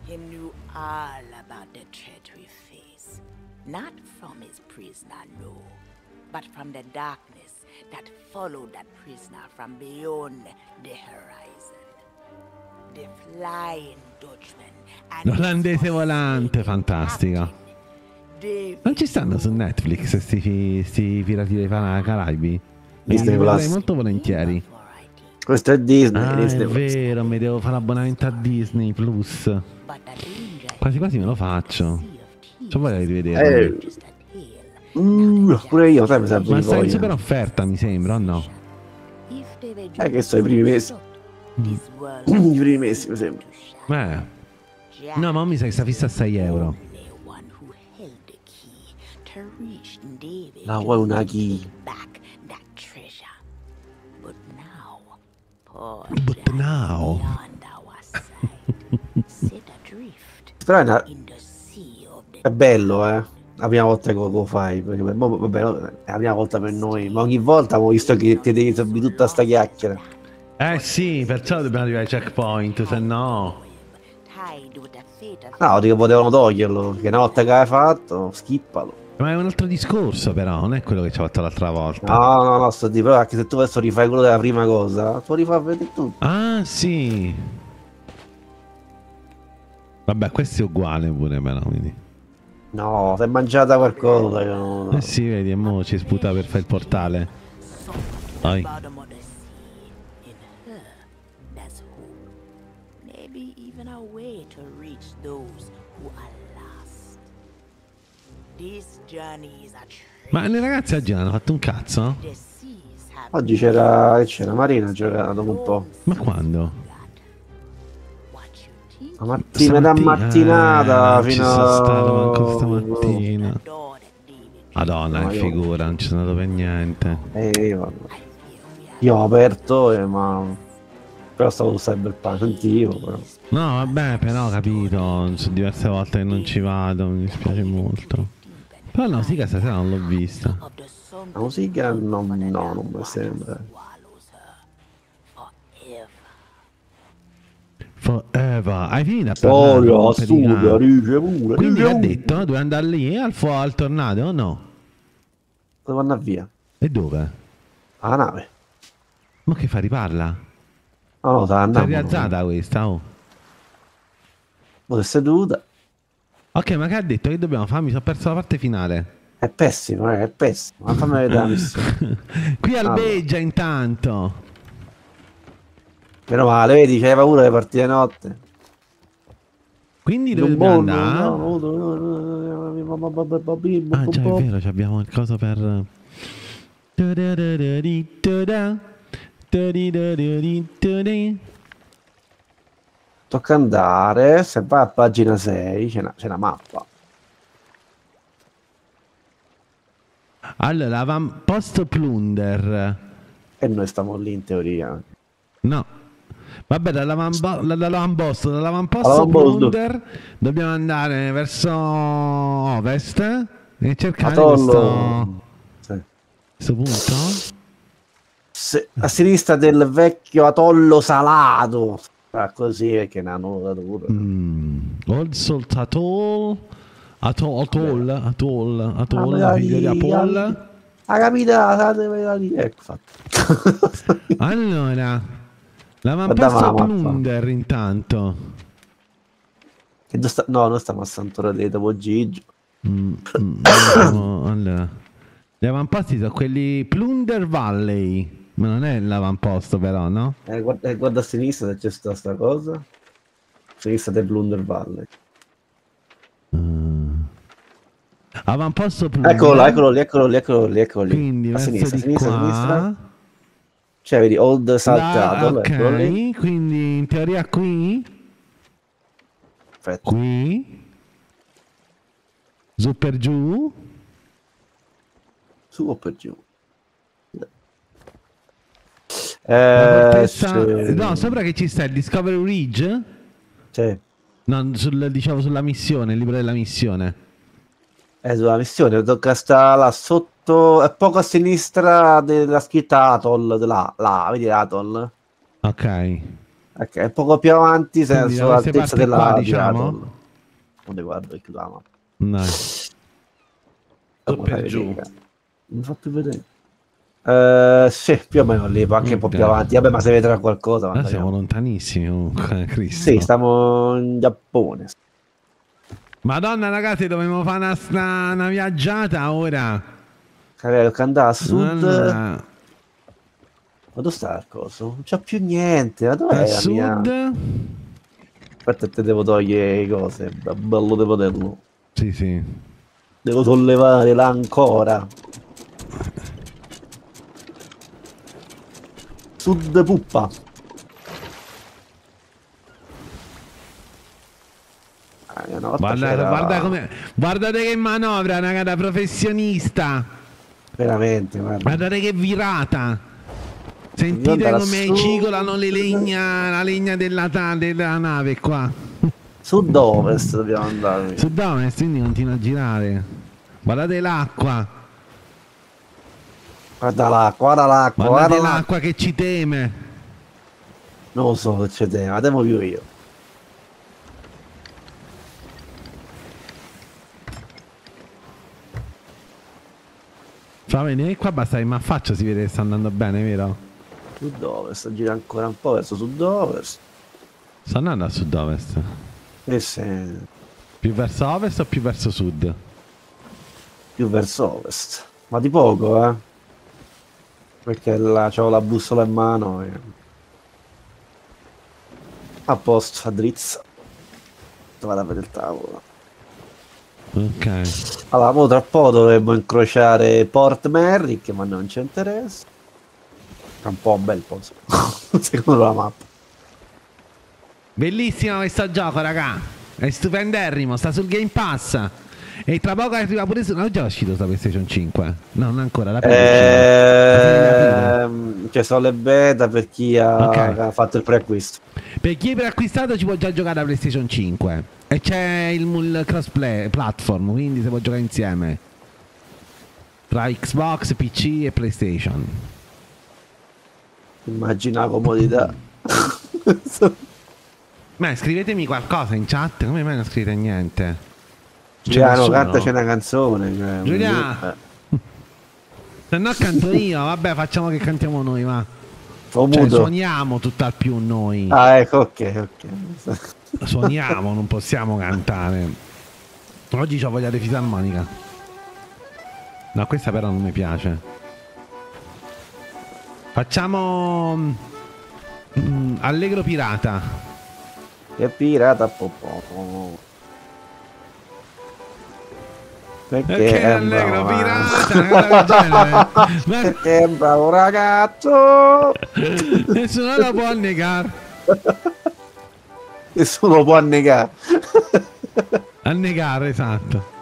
[SPEAKER 3] he knew all about the threat we face, not from his prisoner, no, but from the darkness that followed that prisoner from beyond the horizon.
[SPEAKER 1] L'olandese volante, fantastica. Non ci stanno su Netflix sti, sti pirati dei Caraibi?
[SPEAKER 2] Disney Plus.
[SPEAKER 1] molto volentieri.
[SPEAKER 2] Questo è Disney.
[SPEAKER 1] Ah, è
[SPEAKER 2] Disney Plus.
[SPEAKER 1] vero, mi devo fare l'abbonamento a Disney Plus. Quasi quasi me lo faccio. C'ho voglia di rivederlo.
[SPEAKER 2] Eh. Uh, pure io, sai, mi serve
[SPEAKER 1] Ma
[SPEAKER 2] di
[SPEAKER 1] sta in super offerta, mi sembra, o no?
[SPEAKER 2] Eh, che so, i primi mesi. <clears throat> I primi mesi, mi sembra.
[SPEAKER 1] Eh. No, ma mi sa che sta fissa a 6 euro.
[SPEAKER 2] No, vuoi una
[SPEAKER 3] treasure. But now,
[SPEAKER 2] Però è, una- è bello, eh. La prima volta che lo fai, perché per- vabbè, è la prima volta per noi, ma ogni volta visto che ti devi servire tutta sta chiacchiera.
[SPEAKER 1] Eh sì, perciò dobbiamo arrivare ai checkpoint, se no...
[SPEAKER 2] No, dico potevano toglierlo, perché una volta che l'hai fatto, skippalo.
[SPEAKER 1] Ma è un altro discorso però, non è quello che ci ha fatto l'altra volta.
[SPEAKER 2] No, no, no, sto di però anche se tu adesso rifai quello della prima cosa, tu rifai vedere tutto.
[SPEAKER 1] Ah sì. Vabbè, questo è uguale pure però, quindi.
[SPEAKER 2] No, si è mangiata qualcosa. io non-
[SPEAKER 1] Eh sì, vedi, e mo ci sputa per fare il portale.
[SPEAKER 3] sunk
[SPEAKER 1] Ma le ragazze oggi hanno fatto un cazzo?
[SPEAKER 2] Oggi c'era, c'era Marina, giocato un po'.
[SPEAKER 1] Ma quando?
[SPEAKER 2] La mattina da mattinata
[SPEAKER 1] eh,
[SPEAKER 2] fino
[SPEAKER 1] sono stato
[SPEAKER 2] a...
[SPEAKER 1] manco stamattina. Madonna,
[SPEAKER 2] No,
[SPEAKER 1] che
[SPEAKER 2] io-
[SPEAKER 1] figura, non ci sono andato per niente.
[SPEAKER 2] Eh, io, io ho aperto, eh, ma... Però stavo Cyberpunk, sentivo, però.
[SPEAKER 1] No, vabbè, però ho capito, sono diverse volte che non ci vado, mi dispiace molto. Però sì che stasera non l'ho vista.
[SPEAKER 2] La musica no, no, non mi sembra.
[SPEAKER 3] forever.
[SPEAKER 1] Hai finito a parlare?
[SPEAKER 2] Storia,
[SPEAKER 1] cazzo?
[SPEAKER 2] dice pure.
[SPEAKER 1] Quindi ha detto, dove andare lì al, fu- al tornado o no?
[SPEAKER 2] Devo andare via.
[SPEAKER 1] E dove?
[SPEAKER 2] Alla nave.
[SPEAKER 1] Ma che fa, riparla?
[SPEAKER 2] No, no, sta
[SPEAKER 1] Si è
[SPEAKER 2] andando.
[SPEAKER 1] rialzata questa, oh.
[SPEAKER 2] Mo' è seduta.
[SPEAKER 1] Ok, ma che ha detto? Che dobbiamo fare? Mi sono perso la parte finale.
[SPEAKER 2] È pessimo, eh, è pessimo. Ma fammi vedere.
[SPEAKER 1] Qui
[SPEAKER 2] Ah,
[SPEAKER 1] albeggia intanto.
[SPEAKER 2] Meno male, vedi, c'hai paura di partire notte.
[SPEAKER 1] Quindi dove dobbiamo andare?
[SPEAKER 2] no, no, no,
[SPEAKER 1] Ah già è vero, abbiamo il coso per...
[SPEAKER 2] Tocca andare, se vai a pagina 6 c'è una, c'è una mappa.
[SPEAKER 1] Allora, avamposto plunder.
[SPEAKER 2] E noi stiamo lì in teoria.
[SPEAKER 1] No. Vabbè, dall'avambo- dall'avamposto, dall'avamposto
[SPEAKER 2] All'avamposto.
[SPEAKER 1] plunder dobbiamo andare verso ovest e cercare questo,
[SPEAKER 2] Sì.
[SPEAKER 1] questo punto.
[SPEAKER 2] Se- a sinistra del vecchio atollo salato. Fa così perché ne hanno dato pure.
[SPEAKER 1] Mm. Old Salt Atoll. Atoll, atoll, atoll, atoll,
[SPEAKER 2] Ah,
[SPEAKER 1] figlio di Apol.
[SPEAKER 2] Ha capito? La lì. Ecco fatto. <laughs>
[SPEAKER 1] Allora,
[SPEAKER 2] la mappa.
[SPEAKER 1] plunder intanto.
[SPEAKER 2] Che dove sta- No, noi stiamo a Sant'Ora dopo Gigio.
[SPEAKER 1] Mm, mm, <coughs> allora. Gli avamposti sono quelli Plunder Valley. Ma non è l'avamposto, però, no?
[SPEAKER 2] Eh, guarda, eh, guarda a sinistra se c'è sta, sta cosa. A sinistra del Blunder Valley.
[SPEAKER 1] Mm. Avamposto Plunder.
[SPEAKER 2] Eccolo là, eccolo lì, eccolo lì, eccolo lì, eccolo lì.
[SPEAKER 1] Quindi
[SPEAKER 2] a sinistra, a sinistra, a
[SPEAKER 1] qua.
[SPEAKER 2] sinistra. Cioè, vedi, Old
[SPEAKER 1] Là,
[SPEAKER 2] Saltato, lì.
[SPEAKER 1] ok, quindi in teoria qui,
[SPEAKER 2] Perfetto.
[SPEAKER 1] qui, su per giù,
[SPEAKER 2] Su o per giù? Eh, sì.
[SPEAKER 1] no, sopra che ci sta il Discovery Ridge,
[SPEAKER 2] Sì.
[SPEAKER 1] no, sul, diciamo sulla missione, il libro della missione.
[SPEAKER 2] Eh, sulla missione, tocca sta là sotto, è poco a sinistra della scritta Atoll, de là, là, vedi Atoll?
[SPEAKER 1] Ok.
[SPEAKER 2] Ok, è poco più avanti,
[SPEAKER 1] Quindi
[SPEAKER 2] senso
[SPEAKER 1] da queste
[SPEAKER 2] l'altezza
[SPEAKER 1] parti
[SPEAKER 2] della
[SPEAKER 1] qua,
[SPEAKER 2] di
[SPEAKER 1] diciamo?
[SPEAKER 2] Atoll. Non ti guardo.
[SPEAKER 1] Dai.
[SPEAKER 2] Come
[SPEAKER 1] per
[SPEAKER 2] fai
[SPEAKER 1] giù.
[SPEAKER 2] mi fatti vedere. Eh, sì, più o meno lì, anche un po' più avanti. Vabbè, ma se vedrà qualcosa. Quando
[SPEAKER 1] siamo lontanissimi comunque, <laughs> Cristo.
[SPEAKER 2] Sì, stiamo in Giappone.
[SPEAKER 1] Madonna ragazzi, dobbiamo fare una, una, viaggiata ora.
[SPEAKER 2] Cavolo, che andare a sud.
[SPEAKER 1] Allora,
[SPEAKER 2] Ma dove sta il coso? Non c'è più niente. Ma dov'è
[SPEAKER 1] a
[SPEAKER 2] la mia?
[SPEAKER 1] sud.
[SPEAKER 2] Aspetta, te devo togliere le cose. è Bello di poterlo.
[SPEAKER 1] Sì, sì.
[SPEAKER 2] Devo sollevare là ancora. Sud puppa. Ah, volta
[SPEAKER 1] Guarda, come, guardate che manovra, raga, da professionista.
[SPEAKER 2] Veramente, guarda.
[SPEAKER 1] Guardate che virata. Sentite come
[SPEAKER 2] lassù.
[SPEAKER 1] cigolano le legna, la legna della, della nave qua.
[SPEAKER 2] Sud-ovest dobbiamo andare.
[SPEAKER 1] Sud-ovest, quindi continua a girare. Guardate l'acqua.
[SPEAKER 2] Guarda l'acqua, guarda l'acqua, guarda l'acqua.
[SPEAKER 1] l'acqua che ci teme.
[SPEAKER 2] Non lo so che c'è te, ma temo più io.
[SPEAKER 1] Fa vedere qua basta che mi affaccio si vede che sta andando bene, vero?
[SPEAKER 2] Sud-ovest, gira ancora un po' verso sud-ovest.
[SPEAKER 1] Sta andando a sud-ovest.
[SPEAKER 2] E se...
[SPEAKER 1] Più verso ovest o più verso sud?
[SPEAKER 2] più verso ovest. Ma di poco, eh. Perché là c'ho la bussola in mano e... A posto, a drizza. Vado a vedere il tavolo.
[SPEAKER 1] Ok.
[SPEAKER 2] Allora, mo tra poco dovremmo incrociare Port Merrick, ma non ci interessa. È un po' un bel po', <laughs> secondo la mappa.
[SPEAKER 1] Bellissimo questo gioco, raga. È stupenderrimo, sta sul Game Pass. E tra poco arriva pure su. Non è già uscito sta PlayStation 5? No, non ancora. La.
[SPEAKER 2] Ehm, Ci sono le beta per chi ha,
[SPEAKER 1] Ok.
[SPEAKER 2] ha fatto il preacquisto.
[SPEAKER 1] Per chi è preacquistato ci può già giocare la PlayStation 5. E c'è il, il crossplay platform, quindi si può giocare insieme. Tra Xbox, PC e PlayStation.
[SPEAKER 2] Immagina la <laughs> comodità.
[SPEAKER 1] Ma scrivetemi qualcosa in chat, come mai non scrivete niente?
[SPEAKER 2] Giuliano, cantaci una canzone. Cioè,
[SPEAKER 1] Giuliano.
[SPEAKER 2] eh,
[SPEAKER 1] Se no canto io, vabbè facciamo che cantiamo noi.
[SPEAKER 2] Sto
[SPEAKER 1] Cioè suoniamo tutt'al più noi.
[SPEAKER 2] Ah, ecco, ok, ok.
[SPEAKER 1] Suoniamo, non possiamo cantare. Oggi ho voglia di fisarmonica. No, questa però non mi piace. Facciamo mm, Allegro Pirata.
[SPEAKER 2] Che pirata po, po, po. Perché,
[SPEAKER 1] Perché
[SPEAKER 2] è
[SPEAKER 1] Allegro
[SPEAKER 2] bravo,
[SPEAKER 1] Pirata? <laughs> Ma
[SPEAKER 2] Perché è un bravo ragazzo. <laughs>
[SPEAKER 1] nessuno lo può negare. <laughs>
[SPEAKER 2] Nessuno può negare.
[SPEAKER 1] A negare, esatto.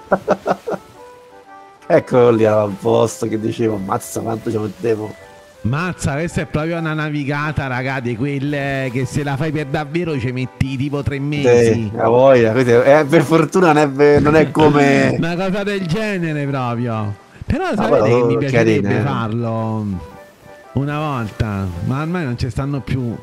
[SPEAKER 2] Eccolo lì al posto che dicevo, mazza quanto ci mettevo.
[SPEAKER 1] Mazza, questa è proprio una navigata, raga, di quelle che se la fai per davvero ci metti tipo tre mesi.
[SPEAKER 2] Eh, la voglia, è- eh, per fortuna non è, non è <laughs> come...
[SPEAKER 1] Una cosa del genere proprio. Però sapete
[SPEAKER 2] però,
[SPEAKER 1] che mi piacerebbe
[SPEAKER 2] carina, eh.
[SPEAKER 1] farlo una volta, ma ormai non ci stanno più.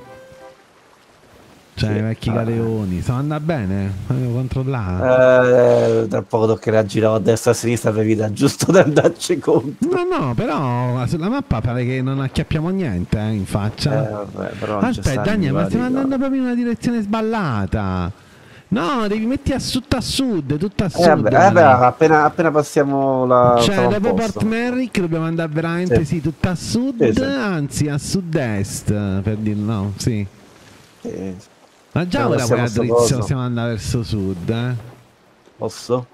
[SPEAKER 1] Cioè, i vecchi
[SPEAKER 2] Ah.
[SPEAKER 1] galeoni. Sono andati bene? Devo controllare.
[SPEAKER 2] Eh, tra poco toccherà girare a destra e a sinistra per vita, giusto da andarci conto.
[SPEAKER 1] No, no, però sulla mappa pare che non acchiappiamo niente eh, in
[SPEAKER 2] Eh,
[SPEAKER 1] faccia.
[SPEAKER 2] vabbè, però
[SPEAKER 1] Aspetta, Daniel, ma stiamo andando proprio in una direzione sballata. No, devi mettere a sud a sud, tutto a
[SPEAKER 2] Eh,
[SPEAKER 1] sud.
[SPEAKER 2] vabbè, vabbè, appena, appena passiamo la...
[SPEAKER 1] Cioè, dopo. Port Merrick dobbiamo andare veramente
[SPEAKER 2] Sì.
[SPEAKER 1] sì, tutto a sud,
[SPEAKER 2] Sì, sì.
[SPEAKER 1] anzi a sud-est, per dire no, sì.
[SPEAKER 2] Sì,
[SPEAKER 1] Ma già ora poi a
[SPEAKER 2] sto
[SPEAKER 1] drizzo
[SPEAKER 2] coso.
[SPEAKER 1] possiamo andare verso sud, eh.
[SPEAKER 2] Posso?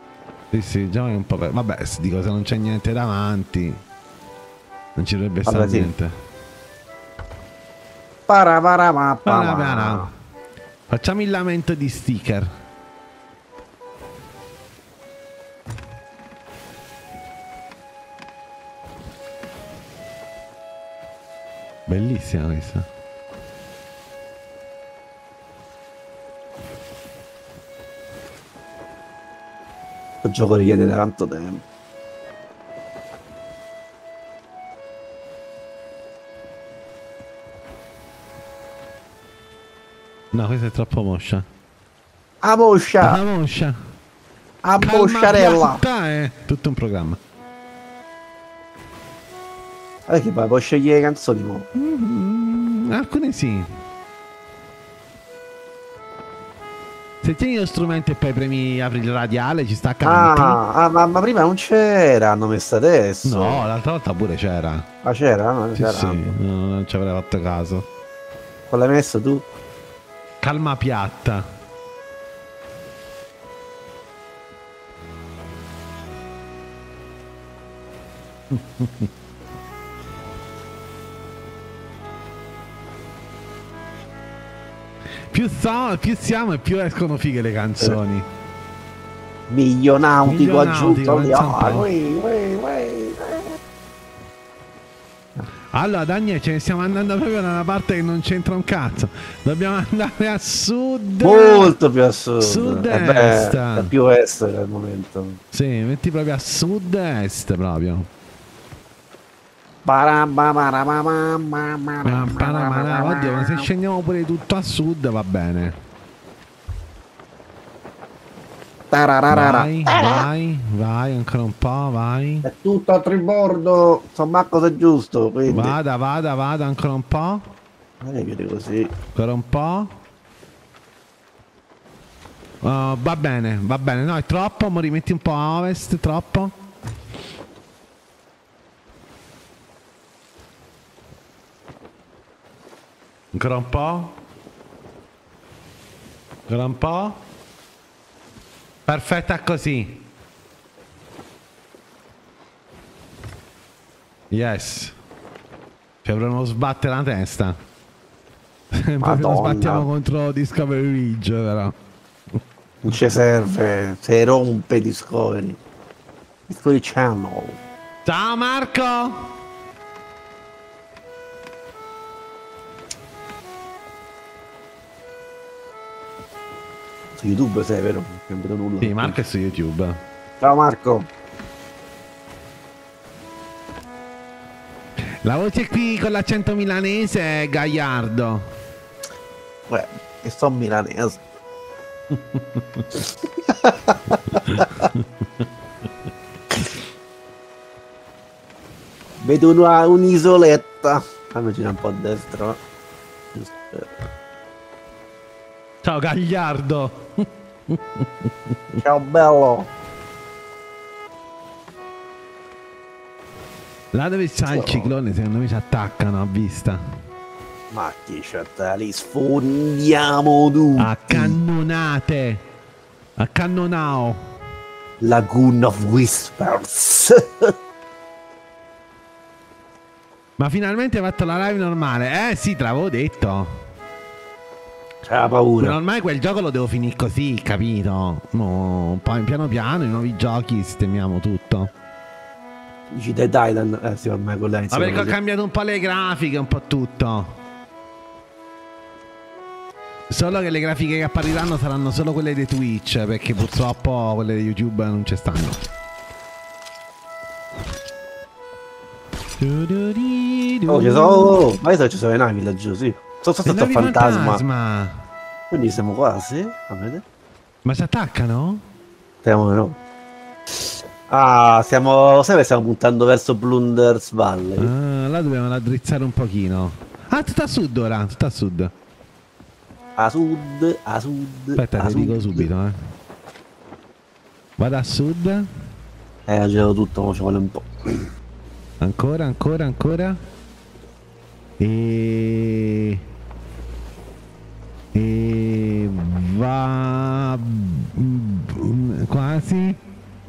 [SPEAKER 1] Sì, sì, già è un po' per... Vabbè, dico se non c'è niente davanti, non ci dovrebbe
[SPEAKER 2] Vabbè,
[SPEAKER 1] stare
[SPEAKER 2] sì.
[SPEAKER 1] niente.
[SPEAKER 2] Para, para, ma, pa,
[SPEAKER 1] Para,
[SPEAKER 2] ma.
[SPEAKER 1] para. Facciamo il lamento di sticker. Bellissima questa.
[SPEAKER 2] Il gioco richiede tanto tempo.
[SPEAKER 1] No, questa è troppo moscia.
[SPEAKER 2] A moscia!
[SPEAKER 1] La moscia.
[SPEAKER 2] A
[SPEAKER 1] Calma
[SPEAKER 2] mosciarella!
[SPEAKER 1] è tutto un programma.
[SPEAKER 2] Guarda che poi puoi scegliere le canzoni mo.
[SPEAKER 1] Mm, alcune sì. Se tieni lo strumento e poi premi apri il radiale, ci sta canti.
[SPEAKER 2] Ah, ah, ma, ma prima non c'era, hanno messo adesso.
[SPEAKER 1] No, l'altra volta pure c'era.
[SPEAKER 2] Ma c'era? No,
[SPEAKER 1] Sì,
[SPEAKER 2] c'era.
[SPEAKER 1] sì, no, non ci avrei fatto caso.
[SPEAKER 2] Qual l'hai messo tu?
[SPEAKER 1] Calma piatta. <laughs> Più, so, più siamo e più escono fighe le canzoni.
[SPEAKER 2] Milionautico aggiunto.
[SPEAKER 1] Allora, Daniele, ce ne stiamo andando proprio da una parte che non c'entra un cazzo. Dobbiamo andare a sud.
[SPEAKER 2] Molto più assurdo.
[SPEAKER 1] Sud-est.
[SPEAKER 2] Eh beh, più est al momento.
[SPEAKER 1] Sì, metti proprio a sud-est proprio. Oddio, ma se scendiamo pure tutto a sud va bene. Vai, vai, vai, ancora un po', vai.
[SPEAKER 2] È tutto a tribordo. Insomma, cosa è giusto. Quindi.
[SPEAKER 1] Vada, vada, vada, ancora un po'.
[SPEAKER 2] Non è che così.
[SPEAKER 1] Ancora un po'. Oh, va bene, va bene. No, è troppo. Mo rimetti un po' a ovest. Troppo. Ancora un po'. Ancora un po'. Perfetta così. Yes. Ci avremo sbattere la testa. <laughs> Proprio lo sbattiamo contro Discovery Ridge, però.
[SPEAKER 2] Non ci serve. Se rompe Discovery. Discovery Channel.
[SPEAKER 1] Ciao Marco!
[SPEAKER 2] YouTube sei vero? Non cambia nulla.
[SPEAKER 1] Sì, Marco è su YouTube.
[SPEAKER 2] Ciao Marco.
[SPEAKER 1] La voce qui con l'accento milanese è Gagliardo.
[SPEAKER 2] Beh, che so milanese. <laughs> Vedo una, un'isoletta. Fammi girare un po' a destra.
[SPEAKER 1] Ciao Gagliardo. <laughs>
[SPEAKER 2] Ciao bello.
[SPEAKER 1] Là dove sta il ciclone, secondo me ci attaccano a vista.
[SPEAKER 2] Ma che c'è? Li sfondiamo tutti.
[SPEAKER 1] A cannonate. A cannonao.
[SPEAKER 2] Lagoon of Whispers.
[SPEAKER 1] Ma finalmente hai fatto la live normale. Eh sì, te l'avevo detto.
[SPEAKER 2] C'è la paura.
[SPEAKER 1] Ma ormai quel gioco lo devo finire così, capito? Mo, poi piano piano i nuovi giochi sistemiamo tutto.
[SPEAKER 2] Dici The Thailand. Eh sì, ormai con lei
[SPEAKER 1] Ma perché ho cambiato un po' le grafiche, un po' tutto. Solo che le grafiche che appariranno saranno solo quelle di Twitch, perché purtroppo quelle di YouTube non ci stanno.
[SPEAKER 2] Oh, ci sono. Ma io ci sono le navi laggiù, sì. Sono stato fantasma.
[SPEAKER 1] fantasma.
[SPEAKER 2] Quindi siamo quasi. A vedere.
[SPEAKER 1] Ma si attaccano?
[SPEAKER 2] Speriamo di no. Ah, siamo. Sai che stiamo puntando verso Blunders Valley.
[SPEAKER 1] Ah, là dobbiamo raddrizzare un pochino. Ah, tutto a sud ora, tutto a sud.
[SPEAKER 2] A sud, a sud.
[SPEAKER 1] Aspetta,
[SPEAKER 2] a
[SPEAKER 1] ti dico subito, eh. Vado a sud.
[SPEAKER 2] Eh, girato tutto, ma ci vuole un po'.
[SPEAKER 1] Ancora, ancora, ancora. E... E... Va... Quasi.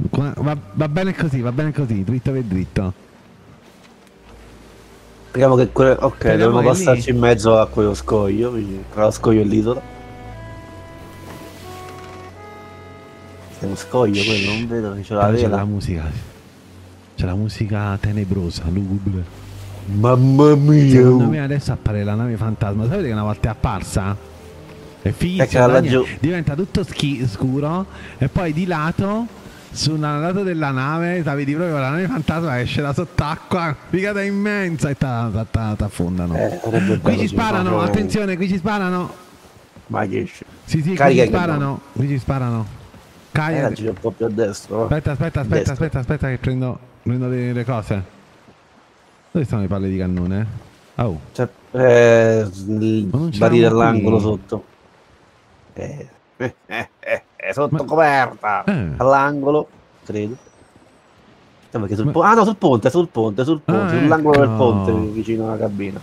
[SPEAKER 1] Qua- Va, va bene così, va bene così, dritto per dritto.
[SPEAKER 2] Speriamo che quelle. Ok,
[SPEAKER 1] Speriamo
[SPEAKER 2] dobbiamo
[SPEAKER 1] che lì-
[SPEAKER 2] passarci in mezzo a quello scoglio. Tra lo scoglio e l'isola. È uno scoglio quello, non vedo che c'è la
[SPEAKER 1] Però c'è
[SPEAKER 2] vela.
[SPEAKER 1] la musica. C'è la musica tenebrosa, lugubre.
[SPEAKER 2] Mamma mia!
[SPEAKER 1] Secondo me adesso appare la nave fantasma. Sapete che una volta è apparsa? È fighissima.
[SPEAKER 2] Eccola
[SPEAKER 1] Daniel.
[SPEAKER 2] laggiù.
[SPEAKER 1] Diventa tutto schi- scuro e poi di lato, sul lato della nave, la vedi proprio la nave fantasma che esce da sott'acqua, figata immensa e t'affondano.
[SPEAKER 2] Eh,
[SPEAKER 1] qui ci sparano,
[SPEAKER 2] proprio-
[SPEAKER 1] attenzione, qui ci sparano.
[SPEAKER 2] Ma che esce?
[SPEAKER 1] Sì, sì, qui
[SPEAKER 2] Carica
[SPEAKER 1] ci
[SPEAKER 2] che
[SPEAKER 1] sparano. Qui ci sparano.
[SPEAKER 2] Eh, un po' più a destra.
[SPEAKER 1] Aspetta, aspetta, aspetta,
[SPEAKER 2] Destra.
[SPEAKER 1] aspetta, aspetta che prendo, prendo le, le cose. Dove stanno le palle di cannone? Oh.
[SPEAKER 2] C'è eh,
[SPEAKER 1] qui.
[SPEAKER 2] all'angolo sotto. Eh, eh, eh, eh, è sotto
[SPEAKER 1] Ma-
[SPEAKER 2] coperta.
[SPEAKER 1] Eh.
[SPEAKER 2] All'angolo, credo. Eh, perché sul
[SPEAKER 1] Ma-
[SPEAKER 2] ah no, sul ponte, sul ponte, sul ponte,
[SPEAKER 1] Ah,
[SPEAKER 2] sull'angolo del
[SPEAKER 1] ecco.
[SPEAKER 2] ponte, vicino alla cabina.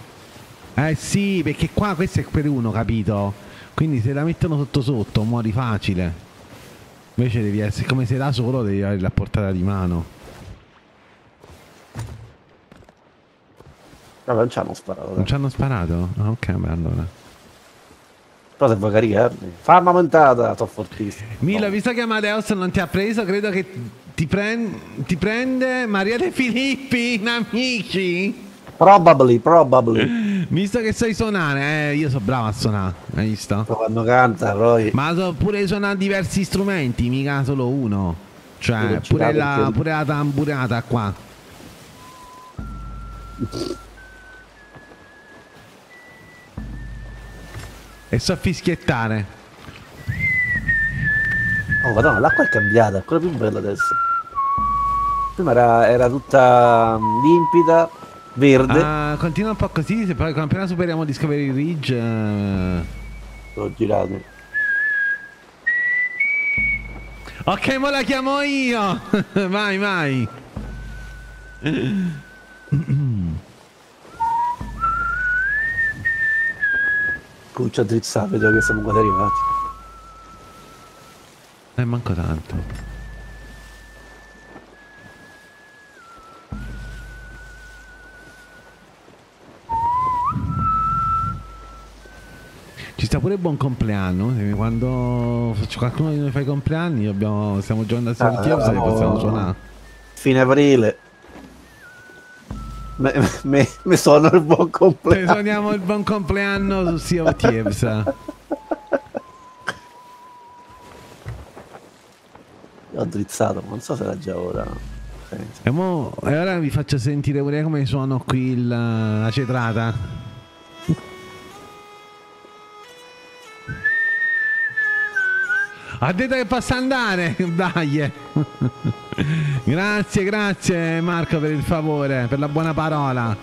[SPEAKER 1] Eh sì, perché qua questo è per uno, capito? Quindi se la mettono sotto sotto muori facile. Invece devi essere come se da solo devi avere la portata di mano.
[SPEAKER 2] Vabbè, non ci hanno sparato.
[SPEAKER 1] Non
[SPEAKER 2] dai.
[SPEAKER 1] ci hanno sparato? Ah, ok, beh, allora.
[SPEAKER 2] Però se vuoi caricarmi. Fa una montata, sto fortissimo.
[SPEAKER 1] Milo,
[SPEAKER 2] No.
[SPEAKER 1] visto che Amadeus non ti ha preso, credo che ti, pren- ti prende Maria De Filippi in amici.
[SPEAKER 2] Probably, probably.
[SPEAKER 1] Visto che sai suonare, eh, io sono bravo a suonare, hai visto?
[SPEAKER 2] Quando canta, poi.
[SPEAKER 1] Ma so pure suonare diversi strumenti, mica solo uno. Cioè,
[SPEAKER 2] Pure
[SPEAKER 1] la, pure la tamburata qua. E so fischiettare.
[SPEAKER 2] Oh, madonna, l'acqua è cambiata, è ancora più bella adesso. Prima era, era tutta mm, limpida, verde.
[SPEAKER 1] Ah, continua un po' così, se poi appena superiamo Discovery Ridge... eh,
[SPEAKER 2] L'ho girato.
[SPEAKER 1] Ok, mo la chiamo io! <laughs> vai, vai! <clears throat>
[SPEAKER 2] Comincia a drizzare, vedo che siamo quasi arrivati.
[SPEAKER 1] Eh, manco tanto. Ci sta pure buon compleanno. eh, Quando qualcuno di noi fa i compleanni, abbiamo, stiamo giocando a Silent
[SPEAKER 2] Ah, no.
[SPEAKER 1] possiamo suonare.
[SPEAKER 2] Fine aprile. Me, me, me sono il buon compleanno.
[SPEAKER 1] suoniamo il buon compleanno su Sea of Thieves.
[SPEAKER 2] Ho drizzato, non so se era già ora.
[SPEAKER 1] E, mo- e ora vi faccio sentire pure come suono qui la cetrata. Ha detto che possa andare, <laughs> dai. grazie, grazie Marco per il favore, per la buona parola.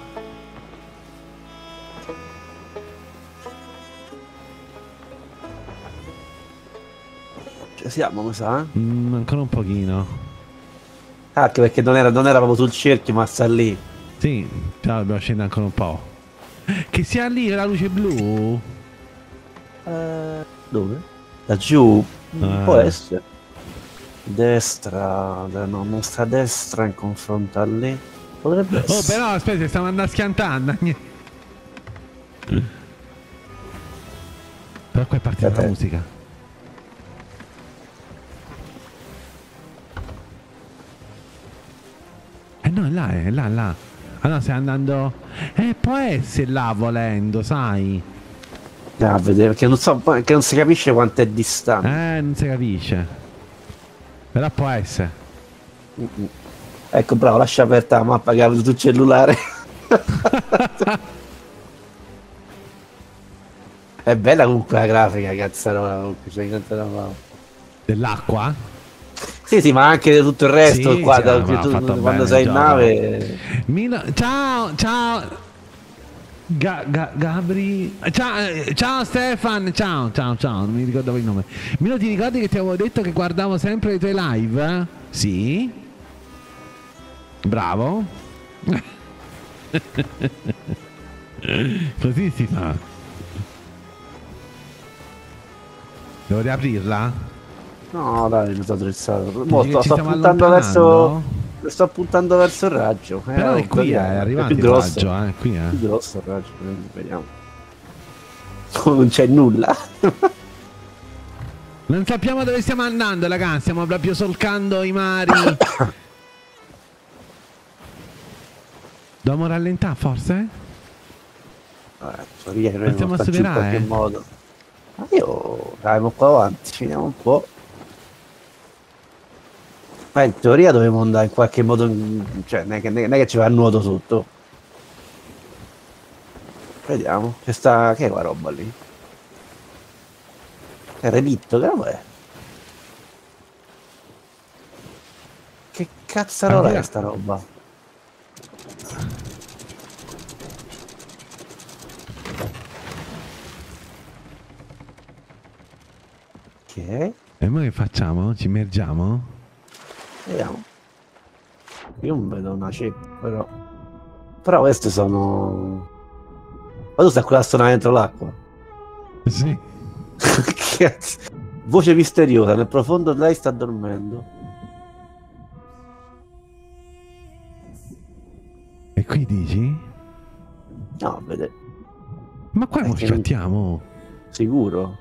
[SPEAKER 2] Ci siamo, mi sa. eh?
[SPEAKER 1] Mm, ancora un pochino.
[SPEAKER 2] Ah, Anche perché non era, non era proprio sul cerchio, ma sta lì.
[SPEAKER 1] Sì, ciao, dobbiamo scendere ancora un po'. Che sia lì la luce blu?
[SPEAKER 2] Eh, dove? Laggiù?
[SPEAKER 1] Ah.
[SPEAKER 2] Può essere. Destra, no, nostra destra in confronto a lì. Potrebbe
[SPEAKER 1] Oh,
[SPEAKER 2] essere.
[SPEAKER 1] però aspetta, stiamo andando schiantando. Però qua è partita la
[SPEAKER 2] Aspetta.
[SPEAKER 1] musica. Eh no, è là, è là, è là. Ah no, stai andando... Eh, può essere là volendo, sai.
[SPEAKER 2] A vedere, perché non so, perché non si capisce quanto è distante.
[SPEAKER 1] Eh, non si capisce. Però può essere.
[SPEAKER 2] Ecco, bravo, lascia aperta la mappa che apri sul cellulare. <laughs> è bella comunque la grafica, cazzarola, comunque, c'è tanta roba.
[SPEAKER 1] Dell'acqua?
[SPEAKER 2] Sì, sì, ma anche tutto il resto
[SPEAKER 1] Sì,
[SPEAKER 2] qua, da-
[SPEAKER 1] ha
[SPEAKER 2] tu- quando sei
[SPEAKER 1] il
[SPEAKER 2] in nave...
[SPEAKER 1] Milo, ciao, ciao. Ga- Ga- Gabri, ciao, eh, ciao Stefan, ciao, ciao, ciao, non mi ricordavo il nome. Milo, ti ricordi che ti avevo detto che guardavo sempre i tuoi live? eh? Sì. Bravo. <laughs> Così si fa. Devo riaprirla?
[SPEAKER 2] No, dai, mi sto attrezzato.
[SPEAKER 1] Che
[SPEAKER 2] sto, sto puntando verso... Sto puntando verso il raggio. Eh,
[SPEAKER 1] Però è
[SPEAKER 2] oh,
[SPEAKER 1] qui, è
[SPEAKER 2] vediamo.
[SPEAKER 1] arrivato il
[SPEAKER 2] grosso.
[SPEAKER 1] raggio, eh, qui, eh.
[SPEAKER 2] Più grosso il raggio, quindi vediamo. <laughs> Non c'è nulla. <laughs>
[SPEAKER 1] Non sappiamo dove stiamo andando, ragazzi. Stiamo proprio solcando i mari. <coughs> Dobbiamo rallentare, forse? Possiamo
[SPEAKER 2] non facciamo in
[SPEAKER 1] superare?
[SPEAKER 2] qualche modo. Ma io dai, qua avanti, finiamo un po'. Ma in teoria dovremmo andare in qualche modo. Cioè, non è che, non è che ci va a nuoto sotto. Vediamo. C'è sta. Che è quella roba lì? È relitto, che roba è? Che cazzarola
[SPEAKER 1] Guarda.
[SPEAKER 2] è sta roba? Ok,
[SPEAKER 1] E noi che facciamo? Ci immergiamo?
[SPEAKER 2] Vediamo. Io non vedo una ceppa, però. Però queste sono. Ma tu stai qua a suonare dentro l'acqua? <laughs>
[SPEAKER 1] Sì.
[SPEAKER 2] Cazzo. Voce misteriosa, nel profondo lei sta dormendo.
[SPEAKER 1] E qui dici?
[SPEAKER 2] No, vede,
[SPEAKER 1] Ma qua non scattiamo.
[SPEAKER 2] sicuro.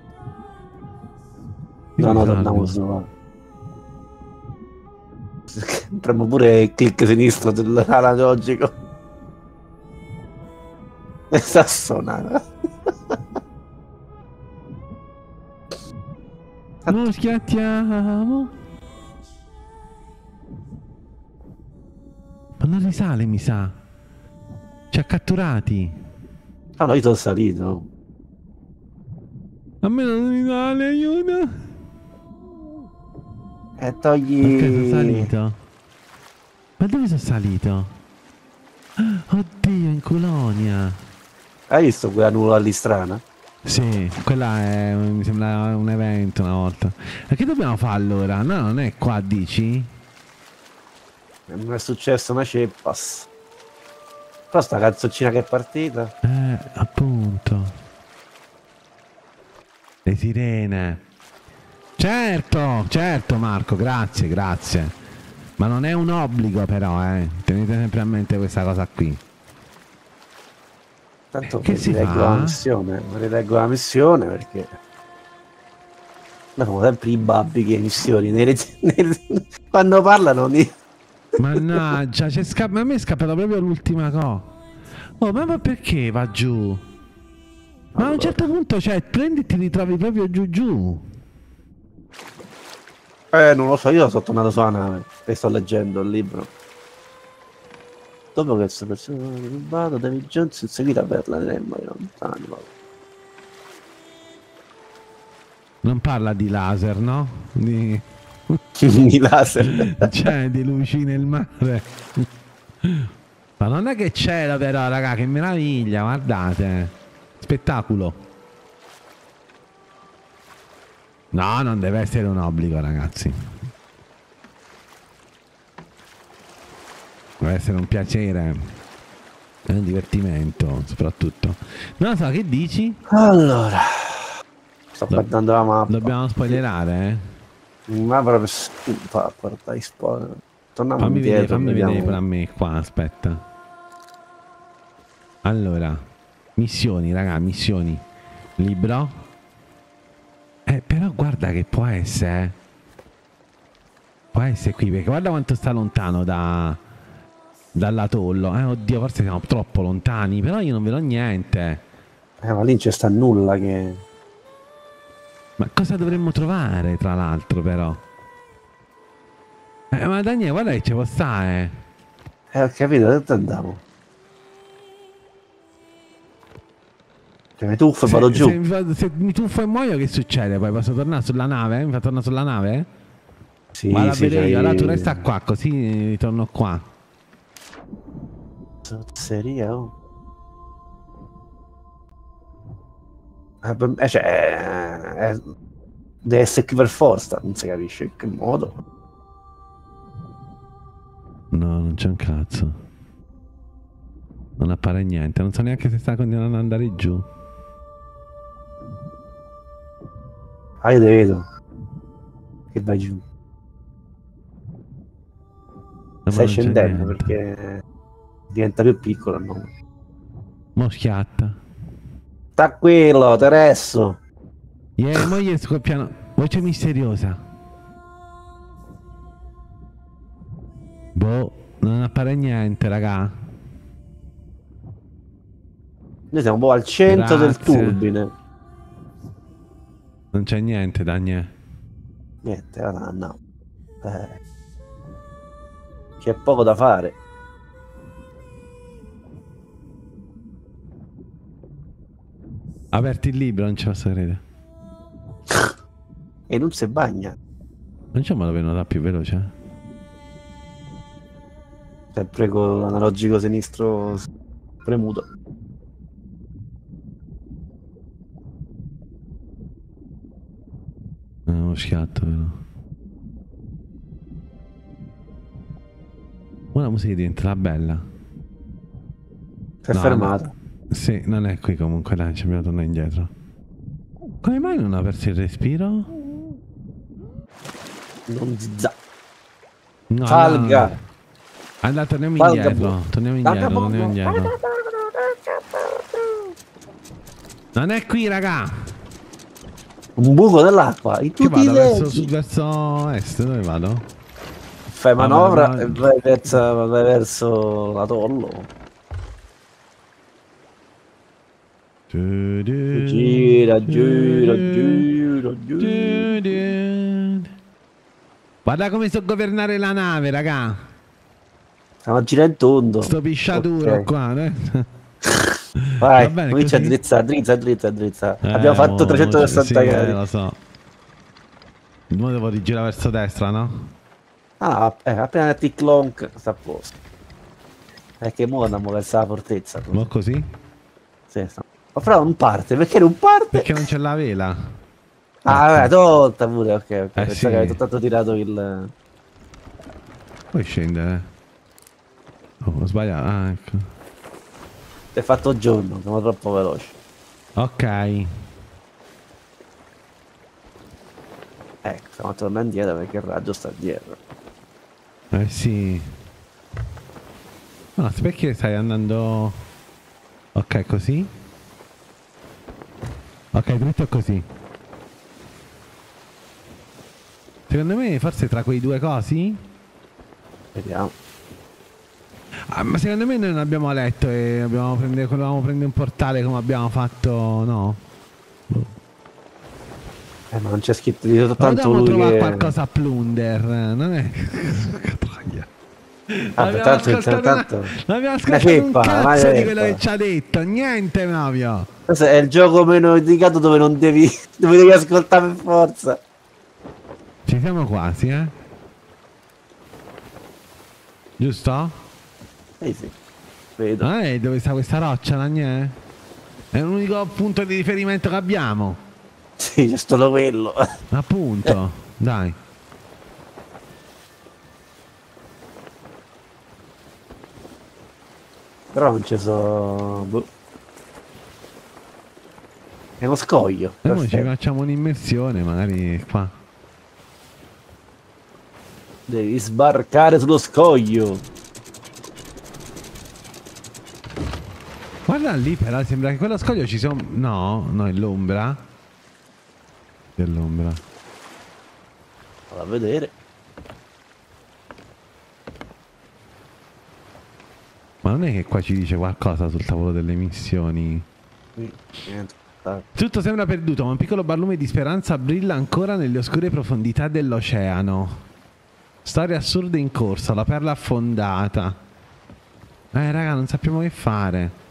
[SPEAKER 2] No, no, torniamo su. Premo pure il clic sinistro dell'analogico. E <laughs> sta suonando. <laughs>
[SPEAKER 1] Non scattiamo. Ma non risale, mi sa. Ci ha catturati.
[SPEAKER 2] Ah no, io sono salito.
[SPEAKER 1] A me non risale, aiuto.
[SPEAKER 2] E togli...
[SPEAKER 1] Ok, sono salito. Ma dove sono salito? Ah, Oddio, in colonia.
[SPEAKER 2] Hai visto quella nuvola lì strana?
[SPEAKER 1] Sì, quella è, mi sembra un evento una volta. Ma che dobbiamo fare allora? No, non è qua, dici?
[SPEAKER 2] Non è successo una ceppas. Però sta canzoncina che è partita.
[SPEAKER 1] Eh, appunto. Le sirene. Certo, certo Marco, grazie, grazie. Ma non è un obbligo però, eh. Tenete sempre a mente questa cosa qui.
[SPEAKER 2] Tanto
[SPEAKER 1] Che si
[SPEAKER 2] rileggo
[SPEAKER 1] fa?
[SPEAKER 2] la missione. Mi rileggo la missione perché. Noi siamo sempre i babbi che missioni. nei- <laughs> nei- quando parlano di.
[SPEAKER 1] Mannaggia, c'è sca- ma a me è scappata proprio l'ultima cosa. Oh, ma, ma perché va giù? Ma a un certo punto, cioè, prendi e ti ritrovi proprio giù giù.
[SPEAKER 2] Eh, non lo so, io sono tornato sulla nave e sto leggendo il libro. Dopo che questa persona ha rubato, David Jones inseguita per la remma lontani. vabbè.
[SPEAKER 1] Non parla di laser, no? Di... <laughs>
[SPEAKER 2] I laser. <laughs>
[SPEAKER 1] Cioè, di luci nel mare. Ma non è che cielo però, raga, che meraviglia, guardate. Spettacolo. No, non deve essere un obbligo, ragazzi. Deve essere un piacere. È un divertimento, soprattutto. Non lo so, che dici?
[SPEAKER 2] Allora. Sto
[SPEAKER 1] Do-
[SPEAKER 2] guardando la mappa.
[SPEAKER 1] Dobbiamo spoilerare, eh?
[SPEAKER 2] Ma proprio stufa a guardare spoiler. Torniamo
[SPEAKER 1] Fammi vedere,
[SPEAKER 2] indietro.
[SPEAKER 1] fammi vedere
[SPEAKER 2] vediamo.
[SPEAKER 1] pure a me qua, aspetta. Allora, missioni, raga, missioni. Libro. Eh, però guarda che può essere. eh. Può essere qui, perché guarda quanto sta lontano da dall'atollo. Eh, oddio, forse siamo troppo lontani, però io non vedo niente.
[SPEAKER 2] Eh, ma lì c'è sta nulla che.
[SPEAKER 1] Ma cosa dovremmo trovare, tra l'altro, però? Eh, ma Daniele, guarda che ci può stare.
[SPEAKER 2] Eh, ho capito, dove andiamo? Cioè, mi tuffo e
[SPEAKER 1] Se-
[SPEAKER 2] vado giù.
[SPEAKER 1] Se, mi se mi tuffo e muoio, che succede? Poi posso tornare sulla nave? Mi fa tornare sulla nave?
[SPEAKER 2] Sì,
[SPEAKER 1] Vado a
[SPEAKER 2] sì,
[SPEAKER 1] vedere io. Allora tu resta qua, così ritorno qua.
[SPEAKER 2] Zozzeria, oh. Eh, eh, cioè, eh, eh, deve essere qui per forza, non si capisce in che modo.
[SPEAKER 1] No, non c'è un cazzo. Non appare niente. Non so neanche se sta continuando ad andare giù.
[SPEAKER 2] Ah, io te vedo. Che vai giù.
[SPEAKER 1] Ma
[SPEAKER 2] Stai scendendo perché diventa più piccolo nome.
[SPEAKER 1] Mo schiatta.
[SPEAKER 2] Tranquillo, Teresso.
[SPEAKER 1] Yeah, moglie scoppiano. Voce misteriosa. Boh, non appare niente, raga.
[SPEAKER 2] Noi siamo un po' al centro del
[SPEAKER 1] Grazie.
[SPEAKER 2] turbine.
[SPEAKER 1] Non c'è niente, Daniele.
[SPEAKER 2] Niente, ah, no. Eh. C'è poco da fare.
[SPEAKER 1] Aperti il libro, non ci posso credere. <laughs>
[SPEAKER 2] E non si bagna.
[SPEAKER 1] Non c'è modo per nuotare più veloce?
[SPEAKER 2] Sempre con l'analogico sinistro premuto.
[SPEAKER 1] No, uno schiatto, però. Ora la musica diventerà bella.
[SPEAKER 2] Si è
[SPEAKER 1] No,
[SPEAKER 2] fermata.
[SPEAKER 1] Sì, non è qui comunque, dai, ci dobbiamo tornare indietro. Come mai non ha perso il respiro?
[SPEAKER 2] Non zizza.
[SPEAKER 1] No,
[SPEAKER 2] Falga.
[SPEAKER 1] no. Allora torniamo
[SPEAKER 2] Falga
[SPEAKER 1] indietro,
[SPEAKER 2] bu-
[SPEAKER 1] torniamo indietro, torniamo indietro. Non è qui, raga.
[SPEAKER 2] Un buco nell'acqua. In
[SPEAKER 1] Che
[SPEAKER 2] tutti i
[SPEAKER 1] vado verso, su- verso est, dove vado?
[SPEAKER 2] Fai manovra
[SPEAKER 1] Vabbè,
[SPEAKER 2] e
[SPEAKER 1] ma-
[SPEAKER 2] vai verso, vai verso la tollo. Gira, gira, gira, gira.
[SPEAKER 1] Guarda come so governare la nave, raga.
[SPEAKER 2] Stiamo a girare in tondo.
[SPEAKER 1] Sto pisciaturo
[SPEAKER 2] Ok.
[SPEAKER 1] qua. eh. <laughs>
[SPEAKER 2] Vai,
[SPEAKER 1] Va bene,
[SPEAKER 2] comincia a
[SPEAKER 1] così?
[SPEAKER 2] drizzare, drizza, drizza, drizza.
[SPEAKER 1] Eh,
[SPEAKER 2] Abbiamo fatto
[SPEAKER 1] mo-
[SPEAKER 2] 360
[SPEAKER 1] sì,
[SPEAKER 2] gradi.
[SPEAKER 1] eh, lo so. Ora devo rigirare verso destra, no?
[SPEAKER 2] Ah, eh, appena il clonk sta a posto. È che mo andiamo verso la fortezza.
[SPEAKER 1] Mo così?
[SPEAKER 2] Sì, sta- Ma però non parte, perché non parte?
[SPEAKER 1] Perché non c'è la vela?
[SPEAKER 2] Ah, vabbè, tolta pure, ok, ok.
[SPEAKER 1] Eh,
[SPEAKER 2] Pensavo
[SPEAKER 1] sì.
[SPEAKER 2] che avete tanto tirato il...
[SPEAKER 1] Puoi scendere. Oh, ho sbagliato. Ah, ecco.
[SPEAKER 2] Ti fatto giorno, siamo troppo veloci.
[SPEAKER 1] Ok.
[SPEAKER 2] Ecco, stiamo tornando indietro perché il raggio sta dietro.
[SPEAKER 1] Eh sì. No, perché stai andando... Ok, così? Ok, dritto così. Secondo me forse tra quei due cosi...
[SPEAKER 2] Vediamo.
[SPEAKER 1] Ah, ma secondo me noi non abbiamo letto e abbiamo prendere, volevamo prendere un portale come abbiamo fatto... No?
[SPEAKER 2] Eh, ma non c'è scritto di
[SPEAKER 1] Ma
[SPEAKER 2] tanto
[SPEAKER 1] dobbiamo
[SPEAKER 2] lui
[SPEAKER 1] trovare
[SPEAKER 2] che...
[SPEAKER 1] qualcosa a plunder, non è... Troia.
[SPEAKER 2] Vabbè, tanto, intanto...
[SPEAKER 1] non abbiamo
[SPEAKER 2] Una
[SPEAKER 1] ascoltato un cazzo
[SPEAKER 2] una
[SPEAKER 1] di quello che ci ha detto, niente proprio.
[SPEAKER 2] Questo è il gioco meno indicato dove non devi... <laughs> dove devi ascoltare per forza.
[SPEAKER 1] Ci siamo quasi, eh? Giusto?
[SPEAKER 2] Sì, sì. Vedo.
[SPEAKER 1] Ah, è dove sta questa roccia, Lagnè? È l'unico punto di riferimento che abbiamo.
[SPEAKER 2] Sì, c'è solo quello.
[SPEAKER 1] Appunto, <laughs> dai.
[SPEAKER 2] Però non ci so... Boh. È uno scoglio.
[SPEAKER 1] E noi ci facciamo un'immersione, magari qua.
[SPEAKER 2] Devi sbarcare sullo scoglio.
[SPEAKER 1] Guarda lì, però sembra che quello scoglio ci sia un... No, no, è l'ombra. È l'ombra.
[SPEAKER 2] Vado a vedere.
[SPEAKER 1] Ma non è che qua ci dice qualcosa sul tavolo delle missioni?
[SPEAKER 2] Niente.
[SPEAKER 1] Tutto sembra perduto, ma un piccolo barlume di speranza brilla ancora nelle oscure profondità dell'oceano. Storia assurda in corso, la perla affondata. Eh, raga, non sappiamo che fare.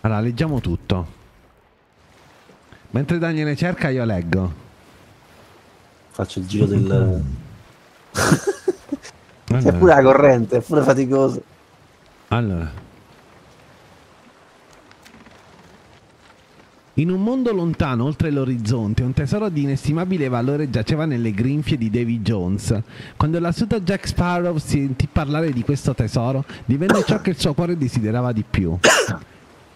[SPEAKER 1] Allora, leggiamo tutto. Mentre Daniele cerca, io leggo.
[SPEAKER 2] Faccio il giro del... <laughs>
[SPEAKER 1] Allora,
[SPEAKER 2] pure la corrente, è pure faticoso.
[SPEAKER 1] allora. In un mondo lontano, oltre l'orizzonte, un tesoro di inestimabile valore giaceva nelle grinfie di Davy Jones. Quando l'assunto Jack Sparrow sentì parlare di questo tesoro, divenne ciò che il suo cuore desiderava di più.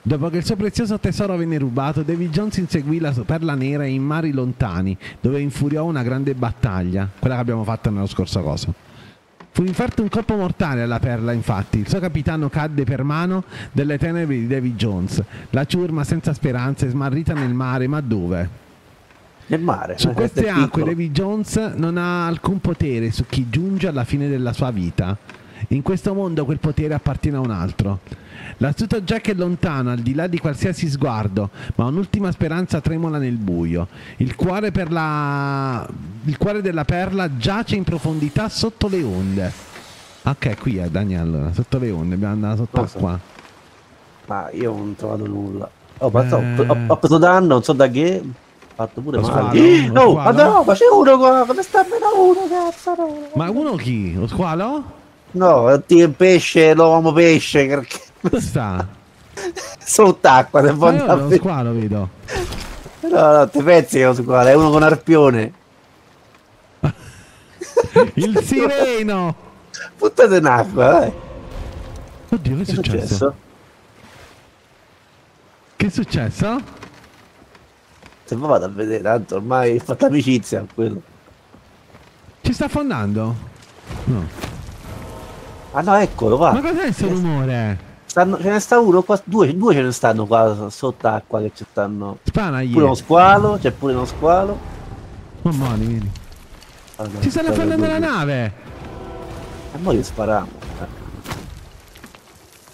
[SPEAKER 1] Dopo che il suo prezioso tesoro venne rubato, Davy Jones inseguì la sua perla nera in mari lontani, dove infuriò una grande battaglia, quella che abbiamo fatto nello scorso coso. Fu inferto un colpo mortale alla perla, infatti. Il suo capitano cadde per mano delle tenebre di Davy Jones. La ciurma senza speranze, smarrita nel mare, ma dove?
[SPEAKER 2] Nel mare.
[SPEAKER 1] Su
[SPEAKER 2] eh,
[SPEAKER 1] queste acque. Davy Jones non ha alcun potere su chi giunge alla fine della sua vita. In questo mondo quel potere appartiene a un altro. L'astuto Jack è lontano, al di là di qualsiasi sguardo, ma un'ultima speranza tremola nel buio. Il cuore, per la... Il cuore della perla giace in profondità sotto le onde. Ok, qui è Daniel, allora, sotto le onde, dobbiamo andare sott'acqua.
[SPEAKER 2] Ma io non ho trovato nulla. Oh, ma so-
[SPEAKER 1] Eh.
[SPEAKER 2] ho, ho preso danno, non so da che. Ho fatto pure
[SPEAKER 1] Lo
[SPEAKER 2] male.
[SPEAKER 1] squalo? Lo
[SPEAKER 2] Oh, ma
[SPEAKER 1] squalo?
[SPEAKER 2] no, ma c'è uno qua, come sta meno uno, cazzo no.
[SPEAKER 1] Ma uno chi? Lo squalo?
[SPEAKER 2] No, ti pesce, l'uomo pesce, perché
[SPEAKER 1] Dove sta?
[SPEAKER 2] sott'acqua, se vuoi
[SPEAKER 1] io
[SPEAKER 2] andare a
[SPEAKER 1] lo
[SPEAKER 2] vedere.
[SPEAKER 1] squalo vedo.
[SPEAKER 2] No, no, ti pensi che è uno squalo, è uno con arpione. <laughs>
[SPEAKER 1] Il sireno!
[SPEAKER 2] Buttate in acqua, dai.
[SPEAKER 1] Oddio, che è successo?
[SPEAKER 2] successo?
[SPEAKER 1] Che è successo?
[SPEAKER 2] Se poi vado a vedere, tanto ormai ho fatto amicizia con quello.
[SPEAKER 1] Ci sta affondando? No.
[SPEAKER 2] Ah no, eccolo, va.
[SPEAKER 1] Ma cos'è questo rumore?
[SPEAKER 2] Stanno- ce ne sta uno qua, due, due ce ne stanno qua sott'acqua che ci stanno.
[SPEAKER 1] Spanagli.
[SPEAKER 2] Pure uno squalo, c'è pure uno squalo.
[SPEAKER 1] Mamma mia, vieni.
[SPEAKER 2] Allora,
[SPEAKER 1] Ci stanno prendendo la nave.
[SPEAKER 2] E noi gli spariamo.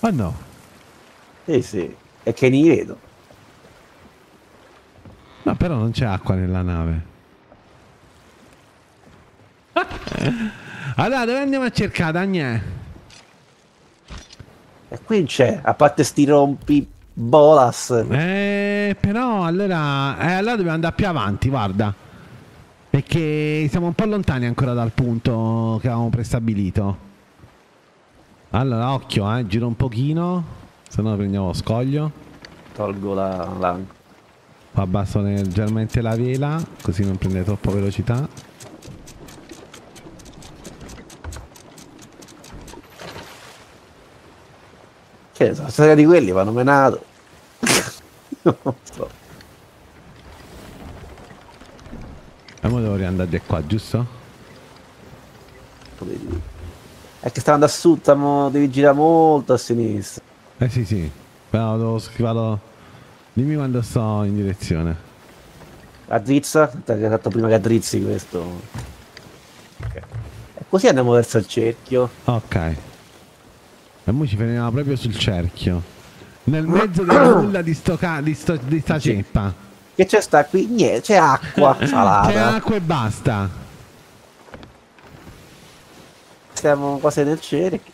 [SPEAKER 1] Oh no.
[SPEAKER 2] Eh sì, è che li vedo.
[SPEAKER 1] No, però non c'è acqua nella nave. <laughs> Allora, dove andiamo a cercare, Dagnè?
[SPEAKER 2] E qui c'è, a parte sti rompi bolas.
[SPEAKER 1] Eh, però allora, eh, allora dobbiamo andare più avanti, guarda. Perché siamo un po' lontani ancora dal punto che avevamo prestabilito. Allora, occhio, eh, giro un pochino, se no prendiamo lo scoglio.
[SPEAKER 2] Tolgo la, la...
[SPEAKER 1] Abbasso leggermente la vela, così non prende troppa velocità.
[SPEAKER 2] Che ne so, la storia di quelli vanno menato. <laughs> non so.
[SPEAKER 1] E ora devo riandare di qua, giusto?
[SPEAKER 2] È che stanno da sud, stiamo- devi girare molto a sinistra.
[SPEAKER 1] Eh sì sì, però devo scriverlo. Dimmi quando sto in direzione.
[SPEAKER 2] A drizza, che hai fatto prima che addrizzi questo. Ok. E così andiamo verso il cerchio.
[SPEAKER 1] Ok. E ora ci fermiamo proprio sul cerchio. Nel mezzo del <coughs> nulla di sto ca- di, sto, di sta ceppa.
[SPEAKER 2] Che c'è sta qui? Niente, c'è acqua <coughs> salata.
[SPEAKER 1] C'è acqua e basta.
[SPEAKER 2] Siamo quasi nel cerchio.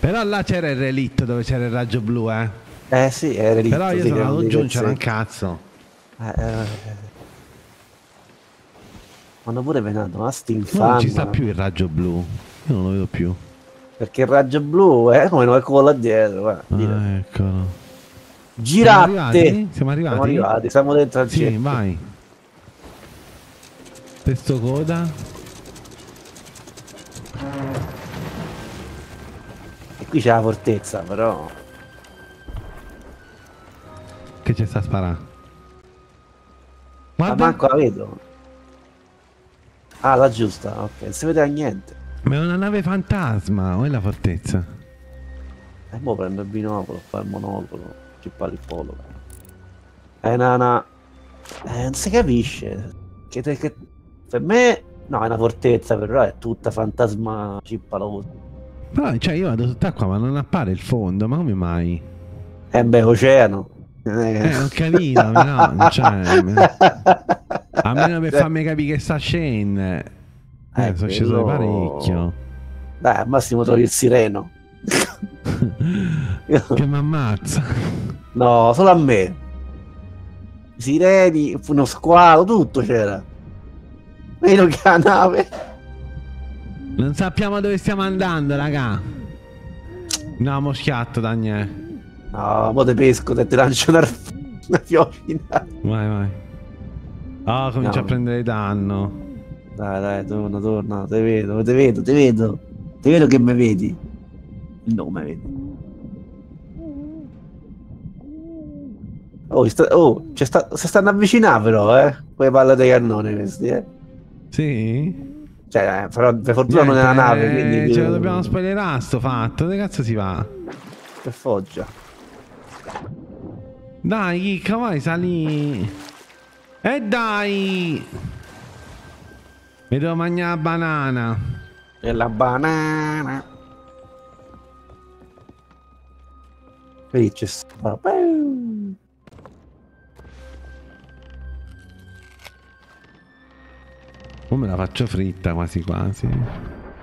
[SPEAKER 1] Però là c'era il relitto dove c'era il raggio blu, eh.
[SPEAKER 2] Eh sì, è relitto.
[SPEAKER 1] Però io
[SPEAKER 2] sì,
[SPEAKER 1] sono andato
[SPEAKER 2] non
[SPEAKER 1] giù, c'era un cazzo.
[SPEAKER 2] Eh, eh, eh. Hanno pure venato, ma sti
[SPEAKER 1] No,
[SPEAKER 2] infami.
[SPEAKER 1] non ci sta più il raggio blu. Io non lo vedo più.
[SPEAKER 2] Perché il raggio blu è come con là dietro. guarda,
[SPEAKER 1] Ah, eccolo.
[SPEAKER 2] Girate!
[SPEAKER 1] Siamo arrivati? Siamo arrivati?
[SPEAKER 2] Siamo dentro al
[SPEAKER 1] Sì,
[SPEAKER 2] cerchio.
[SPEAKER 1] vai. Testo coda.
[SPEAKER 2] E qui c'è la fortezza, però.
[SPEAKER 1] Che c'è sta sparando?
[SPEAKER 2] Ma
[SPEAKER 1] Guarda,
[SPEAKER 2] manco la vedo. Ah, la giusta, ok. Non si vede niente.
[SPEAKER 1] Ma è una nave fantasma, o è la fortezza?
[SPEAKER 2] E mo prendo il binocolo, fa il monocolo, ci parla il polo. È una, una- eh, non si capisce. Che, te- che- per me, no, è una fortezza, però è tutta fantasma cippalosa.
[SPEAKER 1] Però, cioè, io vado sott'acqua, ma non appare il fondo, ma come mai?
[SPEAKER 2] Eh beh, oceano.
[SPEAKER 1] Eh, ho capito, no, cioè, a meno per farmi capire che sta scendendo. Eh,
[SPEAKER 2] Eh,
[SPEAKER 1] sono sceso parecchio.
[SPEAKER 2] Dai, al massimo trovi il sireno.
[SPEAKER 1] che mi ammazza.
[SPEAKER 2] No, solo a me. Sireni, uno squalo, tutto c'era. Meno che la nave.
[SPEAKER 1] Non sappiamo dove stiamo andando, raga. No, mo schiatto, Daniele.
[SPEAKER 2] No, mo te pesco, te, te lancio una, <laughs> una fiocina.
[SPEAKER 1] Vai, vai. Oh, comincia
[SPEAKER 2] No.
[SPEAKER 1] a prendere danno.
[SPEAKER 2] Dai, dai, torna, torna, te vedo, te vedo, te vedo. Te vedo che mi vedi. No, mi vedi. Oh, sta- oh sta- si stanno avvicinando però, eh. Quelle palle dei cannoni questi, eh.
[SPEAKER 1] Sì?
[SPEAKER 2] Cioè, eh, però per fortuna non è
[SPEAKER 1] Niente,
[SPEAKER 2] nave,
[SPEAKER 1] eh,
[SPEAKER 2] quindi...
[SPEAKER 1] Ce lo dobbiamo spoilerare sto fatto. Dove cazzo si va?
[SPEAKER 2] Per foggia.
[SPEAKER 1] Dai, Chicca, vai, sali. E dai! Mi devo mangiare la banana.
[SPEAKER 2] E la banana. Vedi c'è sta-
[SPEAKER 1] O me la faccio fritta quasi quasi.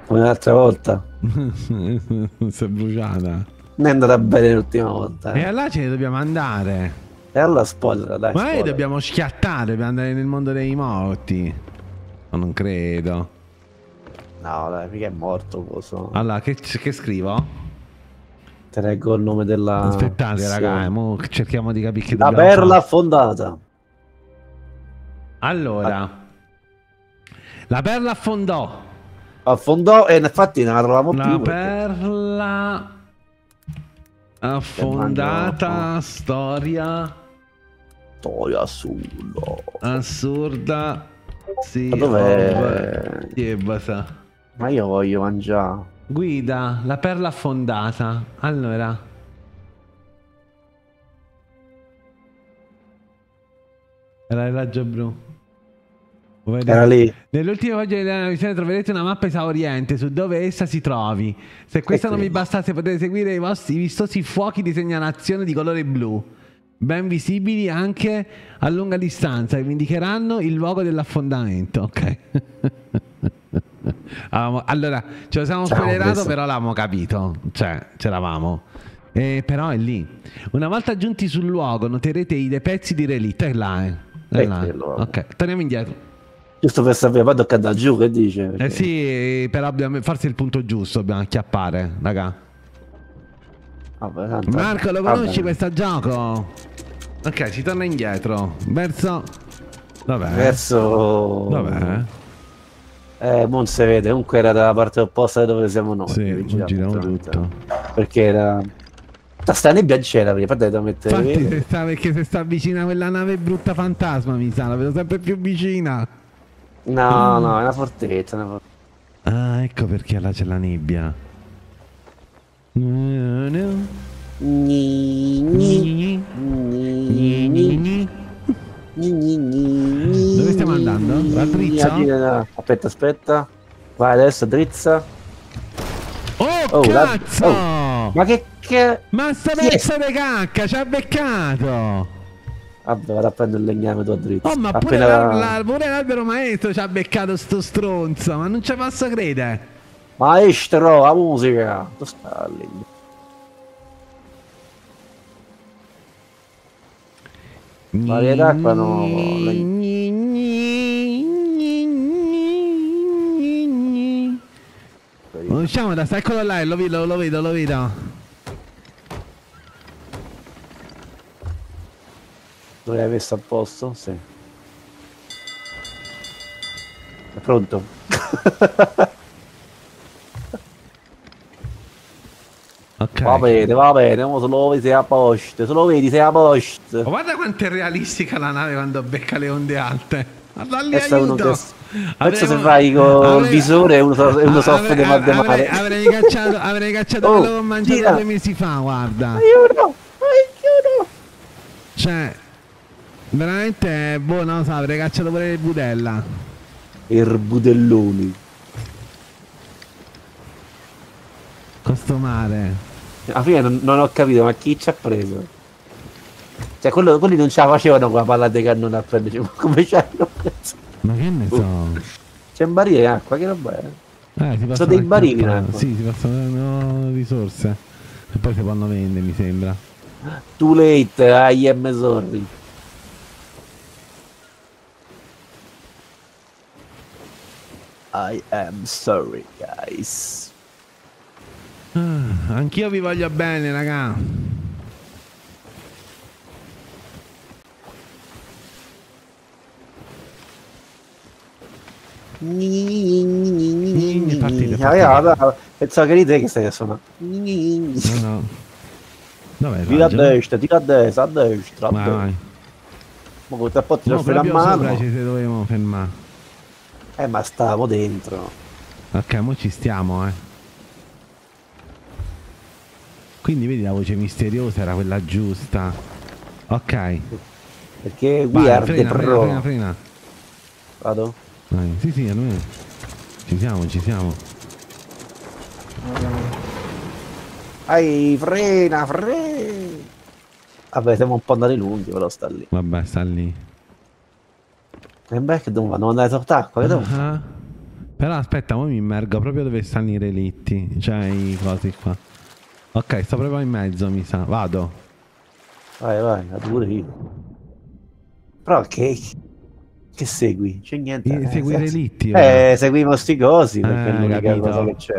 [SPEAKER 2] Come l'altra volta. <laughs>
[SPEAKER 1] si è bruciata.
[SPEAKER 2] Non è andata bene l'ultima volta.
[SPEAKER 1] E
[SPEAKER 2] Eh.
[SPEAKER 1] allora ce ne dobbiamo andare.
[SPEAKER 2] E allora spoiler, dai.
[SPEAKER 1] Ma noi dobbiamo schiattare, dobbiamo andare nel mondo dei morti. Ma non credo.
[SPEAKER 2] No, dai, mica è morto coso.
[SPEAKER 1] Allora, che, che scrivo?
[SPEAKER 2] Te leggo il nome della.
[SPEAKER 1] Aspettate,
[SPEAKER 2] missione.
[SPEAKER 1] raga, eh, mo cerchiamo di capire che
[SPEAKER 2] La perla affondata.
[SPEAKER 1] Allora, la perla affondò.
[SPEAKER 2] Affondò e infatti non la trovavamo
[SPEAKER 1] La
[SPEAKER 2] più. perché-
[SPEAKER 1] perla affondata, storia
[SPEAKER 2] Storia assurda.
[SPEAKER 1] assurda. Sì,
[SPEAKER 2] ma dov'è?
[SPEAKER 1] Chiebasa.
[SPEAKER 2] Ma io voglio mangiare.
[SPEAKER 1] Guida, la perla affondata. Allora. Era il raggio blu.
[SPEAKER 2] Era lì.
[SPEAKER 1] Nell'ultima pagina della visione troverete una mappa esauriente su dove essa si trovi. Se questa non vi bastasse potete seguire i vostri vistosi fuochi di segnalazione di colore blu ben visibili anche a lunga distanza, che vi indicheranno il luogo dell'affondamento. Ok. <laughs> Allora, ce lo siamo spoilerato, però l'avevamo capito. Cioè, c'eravamo. Eh, però è lì. Una volta giunti sul luogo, noterete i dei pezzi di relitto. È là, eh. È
[SPEAKER 2] È
[SPEAKER 1] là. Ok, torniamo indietro.
[SPEAKER 2] Giusto per sapere, poi tocca da giù, che dice?
[SPEAKER 1] Eh
[SPEAKER 2] Perché-
[SPEAKER 1] sì, però abbiamo, forse è il punto giusto, dobbiamo acchiappare, raga. Marco, lo conosci questo gioco? Ok, si torna indietro. Verso... Dov'è?
[SPEAKER 2] Verso...
[SPEAKER 1] Dov'è?
[SPEAKER 2] Eh, non si vede, comunque era dalla parte opposta da dove siamo noi.
[SPEAKER 1] Sì, giriamo tutto.
[SPEAKER 2] Perché era... Sta sta nebbia c'era, perché poi devo mettere...
[SPEAKER 1] Infatti, se sta, perché se sta vicina a quella nave brutta fantasma, mi sa, la vedo sempre più vicina.
[SPEAKER 2] No, no, è una fortezza, una fortezza.
[SPEAKER 1] Ah, ecco perché là c'è la nebbia. No, no.
[SPEAKER 2] Gni, gni, gni, gni, gni, gni,
[SPEAKER 1] Dove stiamo andando? La drizza?
[SPEAKER 2] Aspetta, aspetta. Vai adesso, drizza.
[SPEAKER 1] Oh,
[SPEAKER 2] Oh, la-
[SPEAKER 1] cazzo!
[SPEAKER 2] oh. Ma che che...
[SPEAKER 1] Ma sta pezzo di cacca, ci ha beccato!
[SPEAKER 2] Vabbè, vado a prendere il legname tu a drizza.
[SPEAKER 1] Oh, ma pure,
[SPEAKER 2] Appena...
[SPEAKER 1] la- pure l'albero maestro ci ha beccato sto stronzo, ma non ci posso credere.
[SPEAKER 2] Maestro, la musica. Tu sta lì. Varietà qua no,
[SPEAKER 1] Usciamo da sta, eccolo là, lo vedo, lo vedo, lo vedo.
[SPEAKER 2] Dove l'hai messo a posto? Sì. È pronto? <laughs>
[SPEAKER 1] Ok.
[SPEAKER 2] Va bene, va bene, mo se lo vedi sei a posto, se lo vedi sei a posto.
[SPEAKER 1] Ma guarda quanto è realistica la nave quando becca le onde alte. Guarda lì
[SPEAKER 2] Questo è
[SPEAKER 1] aiuto.
[SPEAKER 2] che... Penso se vai col
[SPEAKER 1] avrei-
[SPEAKER 2] visore e uno, so- uno soffre di
[SPEAKER 1] avrei-
[SPEAKER 2] mal male.
[SPEAKER 1] avrei cacciato, avrei cacciato
[SPEAKER 2] Oh,
[SPEAKER 1] quello che ho mangiato
[SPEAKER 2] gira.
[SPEAKER 1] due mesi fa, guarda.
[SPEAKER 2] Aiuto! Aiuto!
[SPEAKER 1] Cioè, veramente, boh, non lo so, avrei cacciato pure il budella.
[SPEAKER 2] Il budelloni.
[SPEAKER 1] Costo mare.
[SPEAKER 2] Alla fine non, non ho capito, ma chi ci ha preso? Cioè, quello- quelli non ce la facevano con la palla di cannone a prendere, ma <laughs> come ci hanno preso?
[SPEAKER 1] Ma che ne so?
[SPEAKER 2] C'è un barile in acqua, che roba è?
[SPEAKER 1] Eh, si
[SPEAKER 2] Sono dei barili in acqua.
[SPEAKER 1] Sì, si possono risorse. E poi si possono vendere, mi sembra.
[SPEAKER 2] Too late, I am sorry. I am sorry, guys.
[SPEAKER 1] Ah, anch'io vi voglio bene, raga.
[SPEAKER 2] vabbè, Pensavo che eri te che stai a suonare.
[SPEAKER 1] No, no. Dov'è
[SPEAKER 2] Tira a destra, tira a destra, a destra.
[SPEAKER 1] Vai, vai.
[SPEAKER 2] Ma con te poi ti
[SPEAKER 1] No,
[SPEAKER 2] la mano.
[SPEAKER 1] ci si dovevamo fermare.
[SPEAKER 2] Eh, ma stavo dentro.
[SPEAKER 1] Ok, mo ci stiamo, eh. Quindi vedi la voce misteriosa era quella giusta. Ok.
[SPEAKER 2] Perché we
[SPEAKER 1] Vai,
[SPEAKER 2] are the
[SPEAKER 1] frena,
[SPEAKER 2] pro.
[SPEAKER 1] frena, frena, frena.
[SPEAKER 2] Vado?
[SPEAKER 1] Vai. Sì, sì, almeno. Ci siamo, ci siamo.
[SPEAKER 2] Ai, frena, frena. Vabbè, siamo un po' andati lunghi, però sta lì.
[SPEAKER 1] Vabbè, sta lì.
[SPEAKER 2] E beh, che devo? Devo andare sott'acqua, che devo fare?
[SPEAKER 1] Ah. Però aspetta, ora mi immergo proprio dove stanno i relitti. Cioè i cosi qua. Ok, sto proprio in mezzo, mi sa. Vado.
[SPEAKER 2] Vai, vai, vado pure io. Però che... Che segui? C'è niente.
[SPEAKER 1] I- segui i
[SPEAKER 2] se-
[SPEAKER 1] relitti, ora.
[SPEAKER 2] Eh, seguiamo sti cosi, perché
[SPEAKER 1] Eh,
[SPEAKER 2] è l'unica
[SPEAKER 1] capito.
[SPEAKER 2] cosa che c'è.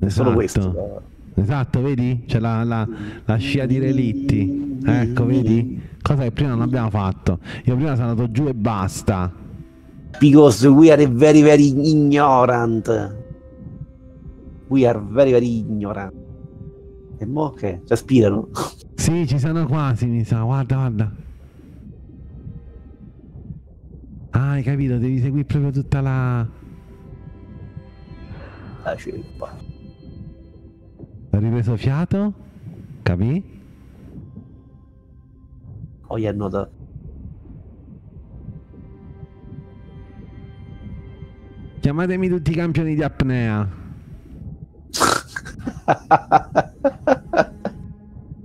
[SPEAKER 2] È solo
[SPEAKER 1] Esatto.
[SPEAKER 2] questo.
[SPEAKER 1] Esatto, vedi? C'è la, la, la scia di relitti. Ecco, vedi? Cosa che prima non abbiamo fatto. Io prima sono andato giù e basta.
[SPEAKER 2] Because we are very very ignorant. We are very very ignorant. E mo che? Ci aspirano?
[SPEAKER 1] Sì, ci sono quasi, mi sa. Guarda, guarda. Ah, hai capito, devi seguire proprio tutta la...
[SPEAKER 2] La ceppa.
[SPEAKER 1] Ha ripreso fiato? Capì?
[SPEAKER 2] Poi oh, annota.
[SPEAKER 1] Chiamatemi tutti i campioni di apnea. <laughs>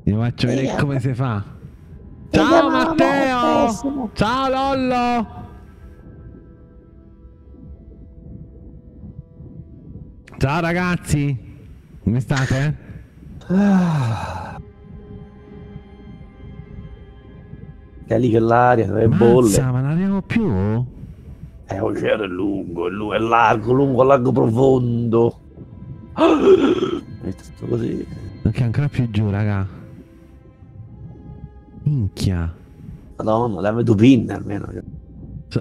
[SPEAKER 1] Vi faccio vedere come si fa. Ciao Matteo! Ciao Lollo! Ciao ragazzi! Come state?
[SPEAKER 2] Che lì c'è l'aria, le bolle.
[SPEAKER 1] Ma non arriviamo più?
[SPEAKER 2] Eh, l'oceano è lungo, è lungo, è largo, lungo, largo, profondo. È tutto così.
[SPEAKER 1] Ok, ancora più giù, raga. Minchia.
[SPEAKER 2] Madonna, le vedo pinne almeno.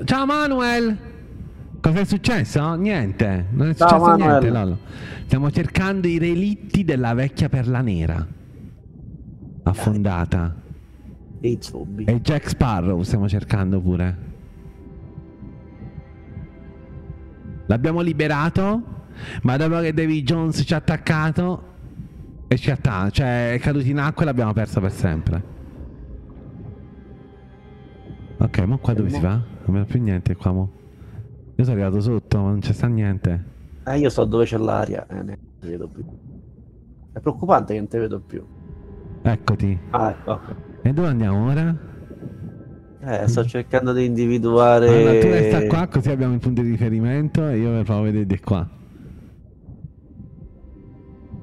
[SPEAKER 1] Ciao Manuel! Cosa è successo? Niente, non è
[SPEAKER 2] Ciao,
[SPEAKER 1] successo
[SPEAKER 2] Manuel.
[SPEAKER 1] niente, Lollo. Stiamo cercando i relitti della vecchia perla nera. Affondata.
[SPEAKER 2] E zombie.
[SPEAKER 1] E Jack Sparrow stiamo cercando pure. L'abbiamo liberato, ma dopo che Davy Jones ci ha attaccato e ci ha cioè è caduto in acqua e l'abbiamo perso per sempre. Ok, ma qua dove si va? Non vedo più niente qua mo. Io sono arrivato sotto, ma non c'è sta niente.
[SPEAKER 2] Eh, io so dove c'è l'aria. Eh, ne ti vedo più. È preoccupante che non ti vedo più.
[SPEAKER 1] Eccoti.
[SPEAKER 2] Ah, ecco.
[SPEAKER 1] E dove andiamo ora?
[SPEAKER 2] Eh, sto cercando di individuare.
[SPEAKER 1] Allora, tu resta qua così abbiamo i punti di riferimento e io provo a vedere di qua.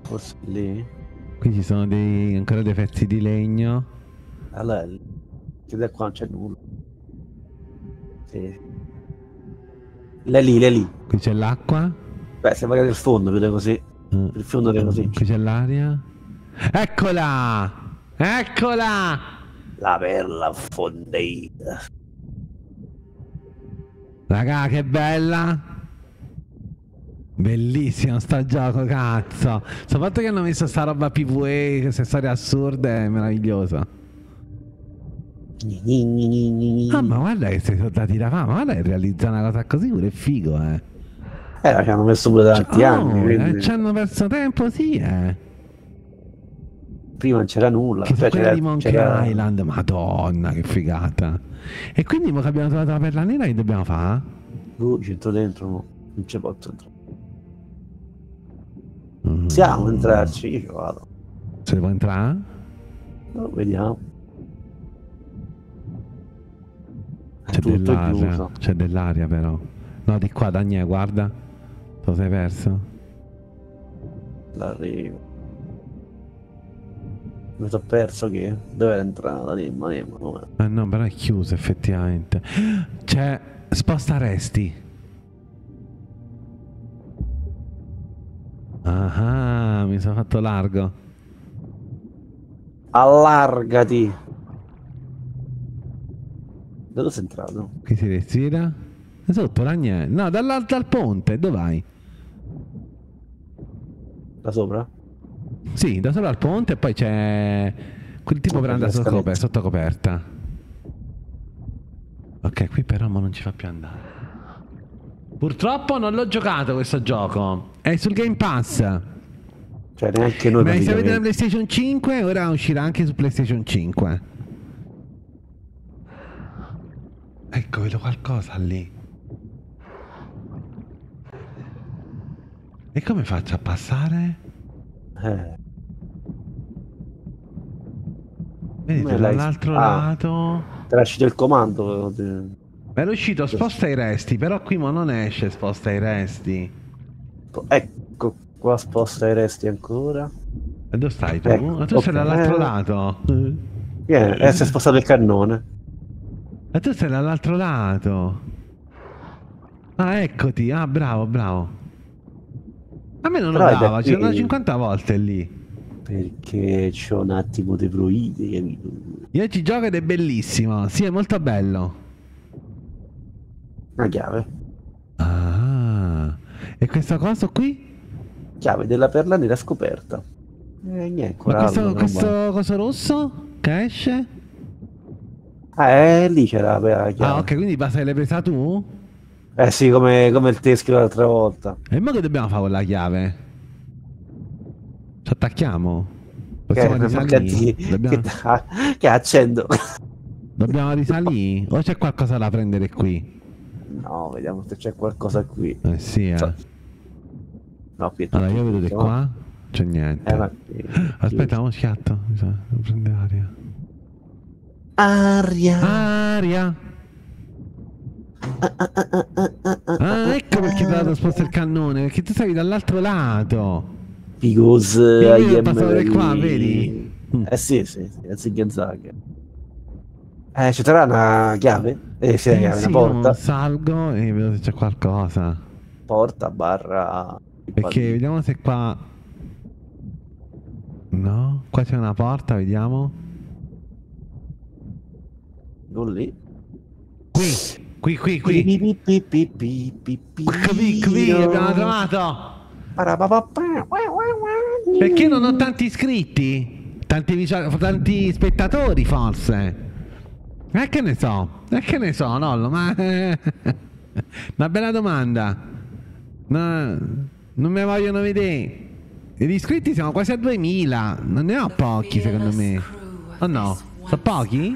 [SPEAKER 2] Forse lì.
[SPEAKER 1] Qui ci sono dei, ancora dei pezzi di legno.
[SPEAKER 2] Allora, lì. che da qua non c'è nulla. Sì. Lei lì, lei lì.
[SPEAKER 1] Qui c'è l'acqua.
[SPEAKER 2] Beh, se magari il fondo, vedo così.
[SPEAKER 1] Eh,
[SPEAKER 2] Il fondo vedo così.
[SPEAKER 1] Qui c'è l'aria. Eccola! Eccola!
[SPEAKER 2] La perla fondita.
[SPEAKER 1] Raga, che bella! Bellissimo sta gioco, cazzo! Soprattutto che hanno messo sta roba PvE, queste storie assurde, è meravigliosa. Ah, ma guarda che sei soldati da fama, guarda che realizza una cosa così pure è figo, eh.
[SPEAKER 2] Eh, ci hanno messo pure tanti
[SPEAKER 1] Oh,
[SPEAKER 2] anni.
[SPEAKER 1] eh,
[SPEAKER 2] quindi
[SPEAKER 1] ci hanno perso tempo, sì, eh.
[SPEAKER 2] Prima non c'era nulla.
[SPEAKER 1] Che
[SPEAKER 2] Cioè, c'era,
[SPEAKER 1] di Monkey Island, madonna, che figata. E quindi mo che abbiamo trovato la perla nera, che dobbiamo fare?
[SPEAKER 2] Uh, c'entro dentro, no. non ci posso entrare.
[SPEAKER 1] Mm.
[SPEAKER 2] Possiamo entrarci, io ci vado.
[SPEAKER 1] Se può entrare?
[SPEAKER 2] No, vediamo.
[SPEAKER 1] C'è dell'aria, c'è dell'aria però. No, di qua, Daniele, guarda. Lo sei perso?
[SPEAKER 2] L'arrivo. Mi sono perso che dove era entrata? Dimmi, dimmi?
[SPEAKER 1] Eh no, però è chiuso effettivamente. C'è sposta resti. Ah, mi sono fatto largo.
[SPEAKER 2] Allargati. Dove sei entrato?
[SPEAKER 1] Qui si respira. Sotto Ragnè. No, dall'alto al ponte, dove vai?
[SPEAKER 2] Da sopra?
[SPEAKER 1] Sì, da sopra al ponte e poi c'è quel tipo per andare sotto, coperta. Ok, qui però non ci fa più andare. Purtroppo non l'ho giocato questo gioco. È sul Game Pass.
[SPEAKER 2] Cioè neanche noi
[SPEAKER 1] Ma se avete la. PlayStation 5, ora uscirà anche su PlayStation 5. Ecco, vedo qualcosa lì. E come faccio a passare?
[SPEAKER 2] Eh,
[SPEAKER 1] Vedete, dall'altro
[SPEAKER 2] ah.
[SPEAKER 1] lato...
[SPEAKER 2] te uscito il comando. eh,
[SPEAKER 1] Era uscito sposta i resti, però qui mo non esce sposta i resti.
[SPEAKER 2] Ecco, qua sposta i resti ancora.
[SPEAKER 1] E dove stai tu?
[SPEAKER 2] Ecco,
[SPEAKER 1] Ma tu sei dall'altro lato.
[SPEAKER 2] Viene, eh, si è spostato il cannone.
[SPEAKER 1] E tu sei dall'altro lato. Ah, eccoti. Ah, bravo, bravo. A me non lo
[SPEAKER 2] è
[SPEAKER 1] dava, c'erano 50 volte lì.
[SPEAKER 2] Perché c'ho un attimo di fluidi, capito?
[SPEAKER 1] Io ci gioco ed è bellissimo. Sì, è molto bello.
[SPEAKER 2] Una chiave.
[SPEAKER 1] Ah. E questo coso qui?
[SPEAKER 2] Chiave della perla nera scoperta. Eh, niente,
[SPEAKER 1] Ma
[SPEAKER 2] corallo,
[SPEAKER 1] questo, questo coso rosso che esce?
[SPEAKER 2] Ah, eh, lì c'era la chiave.
[SPEAKER 1] Ah, ok, quindi basta che l'hai presa tu?
[SPEAKER 2] Eh sì, come, come il teschio l'altra volta.
[SPEAKER 1] E mo che dobbiamo fare con la chiave? Ci attacchiamo?
[SPEAKER 2] Che,
[SPEAKER 1] Possiamo
[SPEAKER 2] che,
[SPEAKER 1] risalire?
[SPEAKER 2] che,
[SPEAKER 1] Dobbiamo, <laughs>
[SPEAKER 2] che accendo.
[SPEAKER 1] dobbiamo risalire? O c'è qualcosa da prendere qui?
[SPEAKER 2] No, vediamo se c'è qualcosa qui.
[SPEAKER 1] Eh sì, eh.
[SPEAKER 2] So- No, qui è tutto
[SPEAKER 1] Allora io vedo di qua. C'è niente.
[SPEAKER 2] Eh, ma qui-
[SPEAKER 1] Aspetta, uno schiatto. Mi sa, devo prendere aria.
[SPEAKER 2] Aria.
[SPEAKER 1] Aria. Ah, ecco perché ti ho dato sposta il cannone. Perché tu stavi dall'altro lato.
[SPEAKER 2] Because
[SPEAKER 1] Io
[SPEAKER 2] I am very-
[SPEAKER 1] qua, vedi? Mm.
[SPEAKER 2] Eh sì, sì, sì, è Zigazag. Eh, ci sarà una chiave? Eh, sì,
[SPEAKER 1] Eh, sì,
[SPEAKER 2] una porta.
[SPEAKER 1] salgo e vedo se c'è qualcosa.
[SPEAKER 2] Porta, barra...
[SPEAKER 1] Perché vediamo se qua. No, qua c'è una porta, vediamo.
[SPEAKER 2] Non lì.
[SPEAKER 1] Qui, qui, qui, qui.
[SPEAKER 2] Pi, pi, pi, pi,
[SPEAKER 1] Qui, qui, abbiamo trovato. Perché non ho tanti iscritti? Tanti, tanti spettatori, forse. E che ne so? E che ne so, Nollo? Ma. <laughs> Una bella domanda. No, non mi vogliono vedere. Gli iscritti siamo quasi a 2000. Non ne ho pochi, secondo me. Oh no? Sono pochi?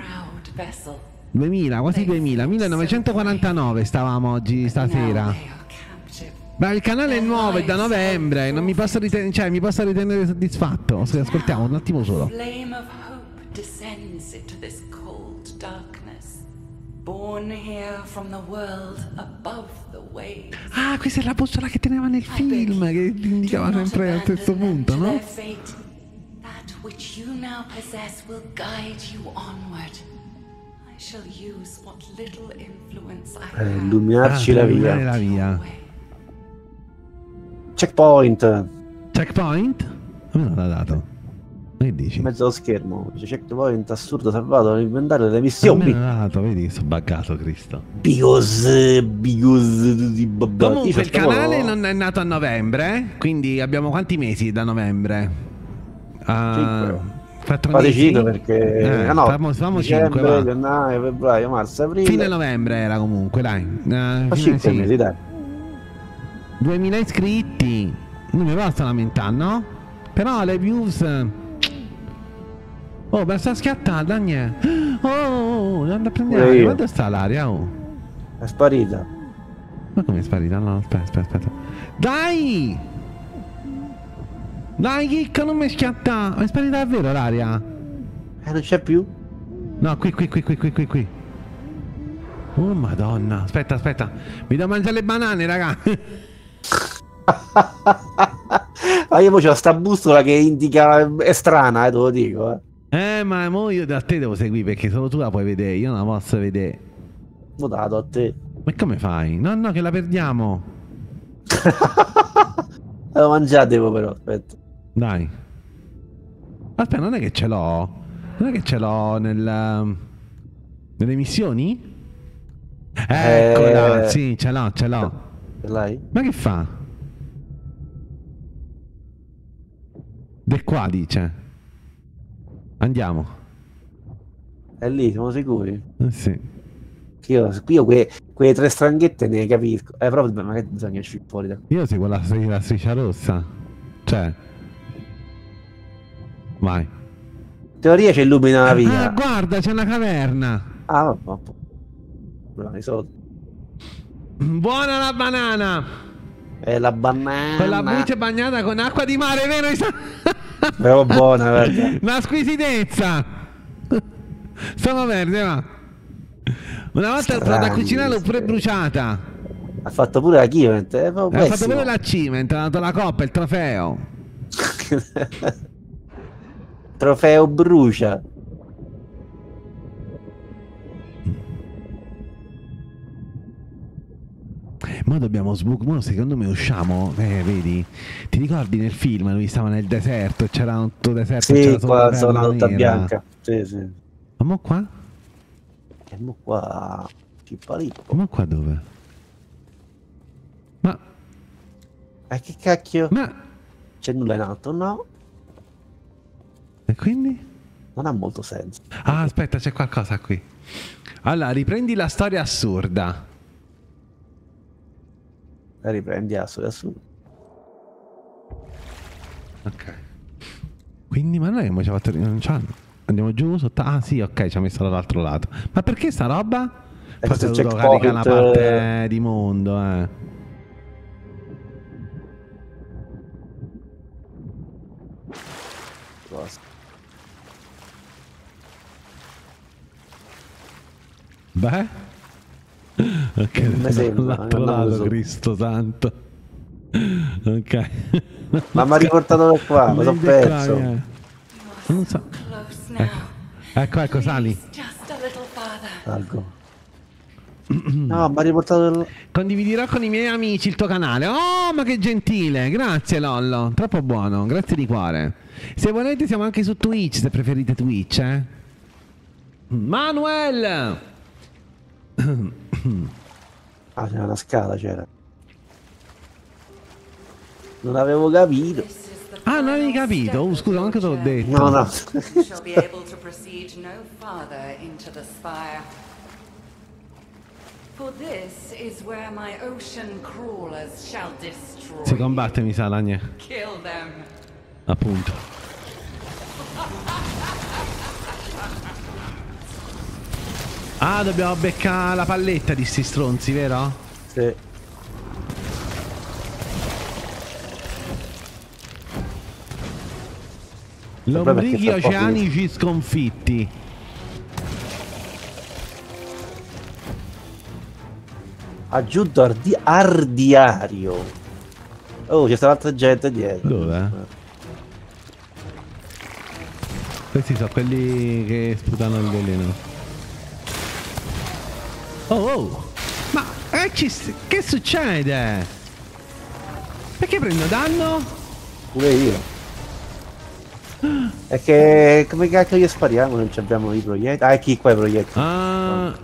[SPEAKER 1] 2000, quasi 2000. 1949 stavamo oggi, stasera. Ma il canale è nuovo, è da novembre. Non mi posso ritenere, cioè, mi posso ritenere soddisfatto. Se ascoltiamo un attimo solo.
[SPEAKER 4] flame of hope descends into this cold darkness. Born here from the world above the waves.
[SPEAKER 1] Ah, questa è la bussola che teneva nel film, che indicava sempre al
[SPEAKER 4] them
[SPEAKER 1] punto,
[SPEAKER 4] to
[SPEAKER 1] no?
[SPEAKER 4] That which you now possess will guide you onward. I shall use what little influence I
[SPEAKER 2] Eh,
[SPEAKER 4] have.
[SPEAKER 2] illuminarci
[SPEAKER 1] Ah,
[SPEAKER 2] la via.
[SPEAKER 1] la via.
[SPEAKER 2] Checkpoint.
[SPEAKER 1] Checkpoint? A me non l'ha dato. Che dici?
[SPEAKER 2] In mezzo allo schermo. Dice checkpoint assurdo salvato l'inventario delle missioni.
[SPEAKER 1] non l'ha dato, vedi che sono buggato, Cristo.
[SPEAKER 2] Because, because tutti buggati.
[SPEAKER 1] Comunque il
[SPEAKER 2] Cioè,
[SPEAKER 1] canale
[SPEAKER 2] no.
[SPEAKER 1] non è nato a novembre, quindi abbiamo quanti mesi da novembre? Quattro
[SPEAKER 2] Fate
[SPEAKER 1] mesi?
[SPEAKER 2] 5 perché...
[SPEAKER 1] Eh,
[SPEAKER 2] ah no,
[SPEAKER 1] famo, famo
[SPEAKER 2] dicembre,
[SPEAKER 1] cinque, va.
[SPEAKER 2] gennaio, febbraio, marzo, aprile.
[SPEAKER 1] Fine novembre era comunque, dai. Eh,
[SPEAKER 2] Fa
[SPEAKER 1] fine-
[SPEAKER 2] 5
[SPEAKER 1] sì.
[SPEAKER 2] mesi, dai.
[SPEAKER 1] 2000 iscritti. Non mi posso lamentare, no? Però le views... Oh, ma sta schiattando, Daniele. <gasps> Oh, oh, oh, andare a prendere
[SPEAKER 2] Pure
[SPEAKER 1] aria.
[SPEAKER 2] io.
[SPEAKER 1] Quanto sta l'aria? Oh.
[SPEAKER 2] È sparita.
[SPEAKER 1] Ma come è sparita? No, aspetta, aspetta, aspetta. Dai! Dai, chicca, non mi schiatta! È sparita davvero l'aria?
[SPEAKER 2] Eh, non c'è più?
[SPEAKER 1] No, qui, qui, qui, qui, qui, qui, qui. Oh, madonna. Aspetta, aspetta. Mi devo mangiare le banane, raga. <laughs>
[SPEAKER 2] ah, io poi c'ho sta bussola che indica... È strana, eh, te lo dico, eh.
[SPEAKER 1] Eh, ma mo io da te devo seguire perché solo tu la puoi vedere. Io non la posso vedere.
[SPEAKER 2] Votato a te.
[SPEAKER 1] Ma come fai? No, no, che la perdiamo. <laughs>
[SPEAKER 2] Lo mangiatevo però, aspetta.
[SPEAKER 1] Dai. Aspetta, non è che ce l'ho. Non è che ce l'ho nel. Nelle missioni? Eccola,
[SPEAKER 2] Eh.
[SPEAKER 1] sì, ce l'ho, ce l'ho.
[SPEAKER 2] Ce l'hai?
[SPEAKER 1] Ma che fa? De qua dice. Andiamo.
[SPEAKER 2] È lì, siamo sicuri?
[SPEAKER 1] Eh sì.
[SPEAKER 2] Io, io que- quelle tre stranghette ne capisco. Eh, però ma che bisogna uscire fuori da qui?
[SPEAKER 1] Io seguo la, la striscia rossa. Cioè. Vai.
[SPEAKER 2] In teoria ci illumina la
[SPEAKER 1] Ah,
[SPEAKER 2] via.
[SPEAKER 1] guarda, c'è una caverna.
[SPEAKER 2] Ah, vabbè. vabbè. Bravo, i soldi.
[SPEAKER 1] Buona la banana.
[SPEAKER 2] E la banana.
[SPEAKER 1] Con la buccia bagnata con acqua di mare, vero?
[SPEAKER 2] Però buona, guarda.
[SPEAKER 1] Una squisitezza. Sono verde, va. Una volta l'ho provata a cucinare l'ho pure bruciata.
[SPEAKER 2] Ha fatto pure la Kivent. Eh,
[SPEAKER 1] ha fatto pure l'achievement, ha dato la coppa, il trofeo. <laughs>
[SPEAKER 2] Trofeo brucia.
[SPEAKER 1] Ma dobbiamo sbuc. Ma secondo me usciamo. Eh, vedi? Ti ricordi nel film? Lui stava nel deserto, c'era un tuo deserto.
[SPEAKER 2] Sì,
[SPEAKER 1] c'era solo
[SPEAKER 2] qua
[SPEAKER 1] perla
[SPEAKER 2] tutta
[SPEAKER 1] nera.
[SPEAKER 2] bianca. Sì, sì.
[SPEAKER 1] Ma mo qua?
[SPEAKER 2] E mo qua. Cippalippo.
[SPEAKER 1] Ma qua dove? Ma.
[SPEAKER 2] Ma che cacchio?
[SPEAKER 1] Ma.
[SPEAKER 2] C'è nulla in alto? No.
[SPEAKER 1] E quindi?
[SPEAKER 2] Non ha molto senso.
[SPEAKER 1] Ah, aspetta, c'è qualcosa qui. Allora, riprendi la storia assurda.
[SPEAKER 2] La riprendi a solo assurdo.
[SPEAKER 1] Ok. Quindi, ma noi abbiamo fatto. Non c'hanno. Andiamo giù sotto. Ah, sì, ok, ci ha messo dall'altro lato. Ma perché sta roba?
[SPEAKER 2] È
[SPEAKER 1] dovuto caricare una parte di mondo, eh. Beh. Ok,
[SPEAKER 2] mi sembra,
[SPEAKER 1] lato. Cristo santo. Ok.
[SPEAKER 2] Ma mi ha riportato da qua, lo so
[SPEAKER 1] Vedi qua,
[SPEAKER 2] perso.
[SPEAKER 1] eh. Non so.
[SPEAKER 4] Now.
[SPEAKER 1] Ecco, ecco, sali.
[SPEAKER 2] Salgo. No, mi ha riportato.
[SPEAKER 1] Condividerò con i miei amici il tuo canale. Oh, ma che gentile! Grazie, Lollo. Troppo buono. Grazie di cuore. Se volete, siamo anche su Twitch. Se preferite Twitch, eh. Manuel! <clears throat>
[SPEAKER 2] Ah, c'era una scala, c'era. Non avevo capito.
[SPEAKER 1] Ah, non avevi capito? Oh, scusa, anche te l'ho detto.
[SPEAKER 2] No, no.
[SPEAKER 1] Si combatte, mi sa, Lagne.
[SPEAKER 4] Kill them.
[SPEAKER 1] Appunto. <laughs> Ah, dobbiamo beccare la palletta di sti stronzi, vero?
[SPEAKER 2] Sì. poco
[SPEAKER 1] oceanici sconfitti.
[SPEAKER 2] Aggiunto ardi- ardiario. Oh, c'è stata gente dietro.
[SPEAKER 1] Dove? Questi sono quelli che sputano il veleno. Oh oh! Ma eh, che succede? Perché prendo danno?
[SPEAKER 2] Pure io. È che come cacchio gli spariamo? Non ci abbiamo i proiettili. Ah, chi qua i proiettili?
[SPEAKER 1] Ah.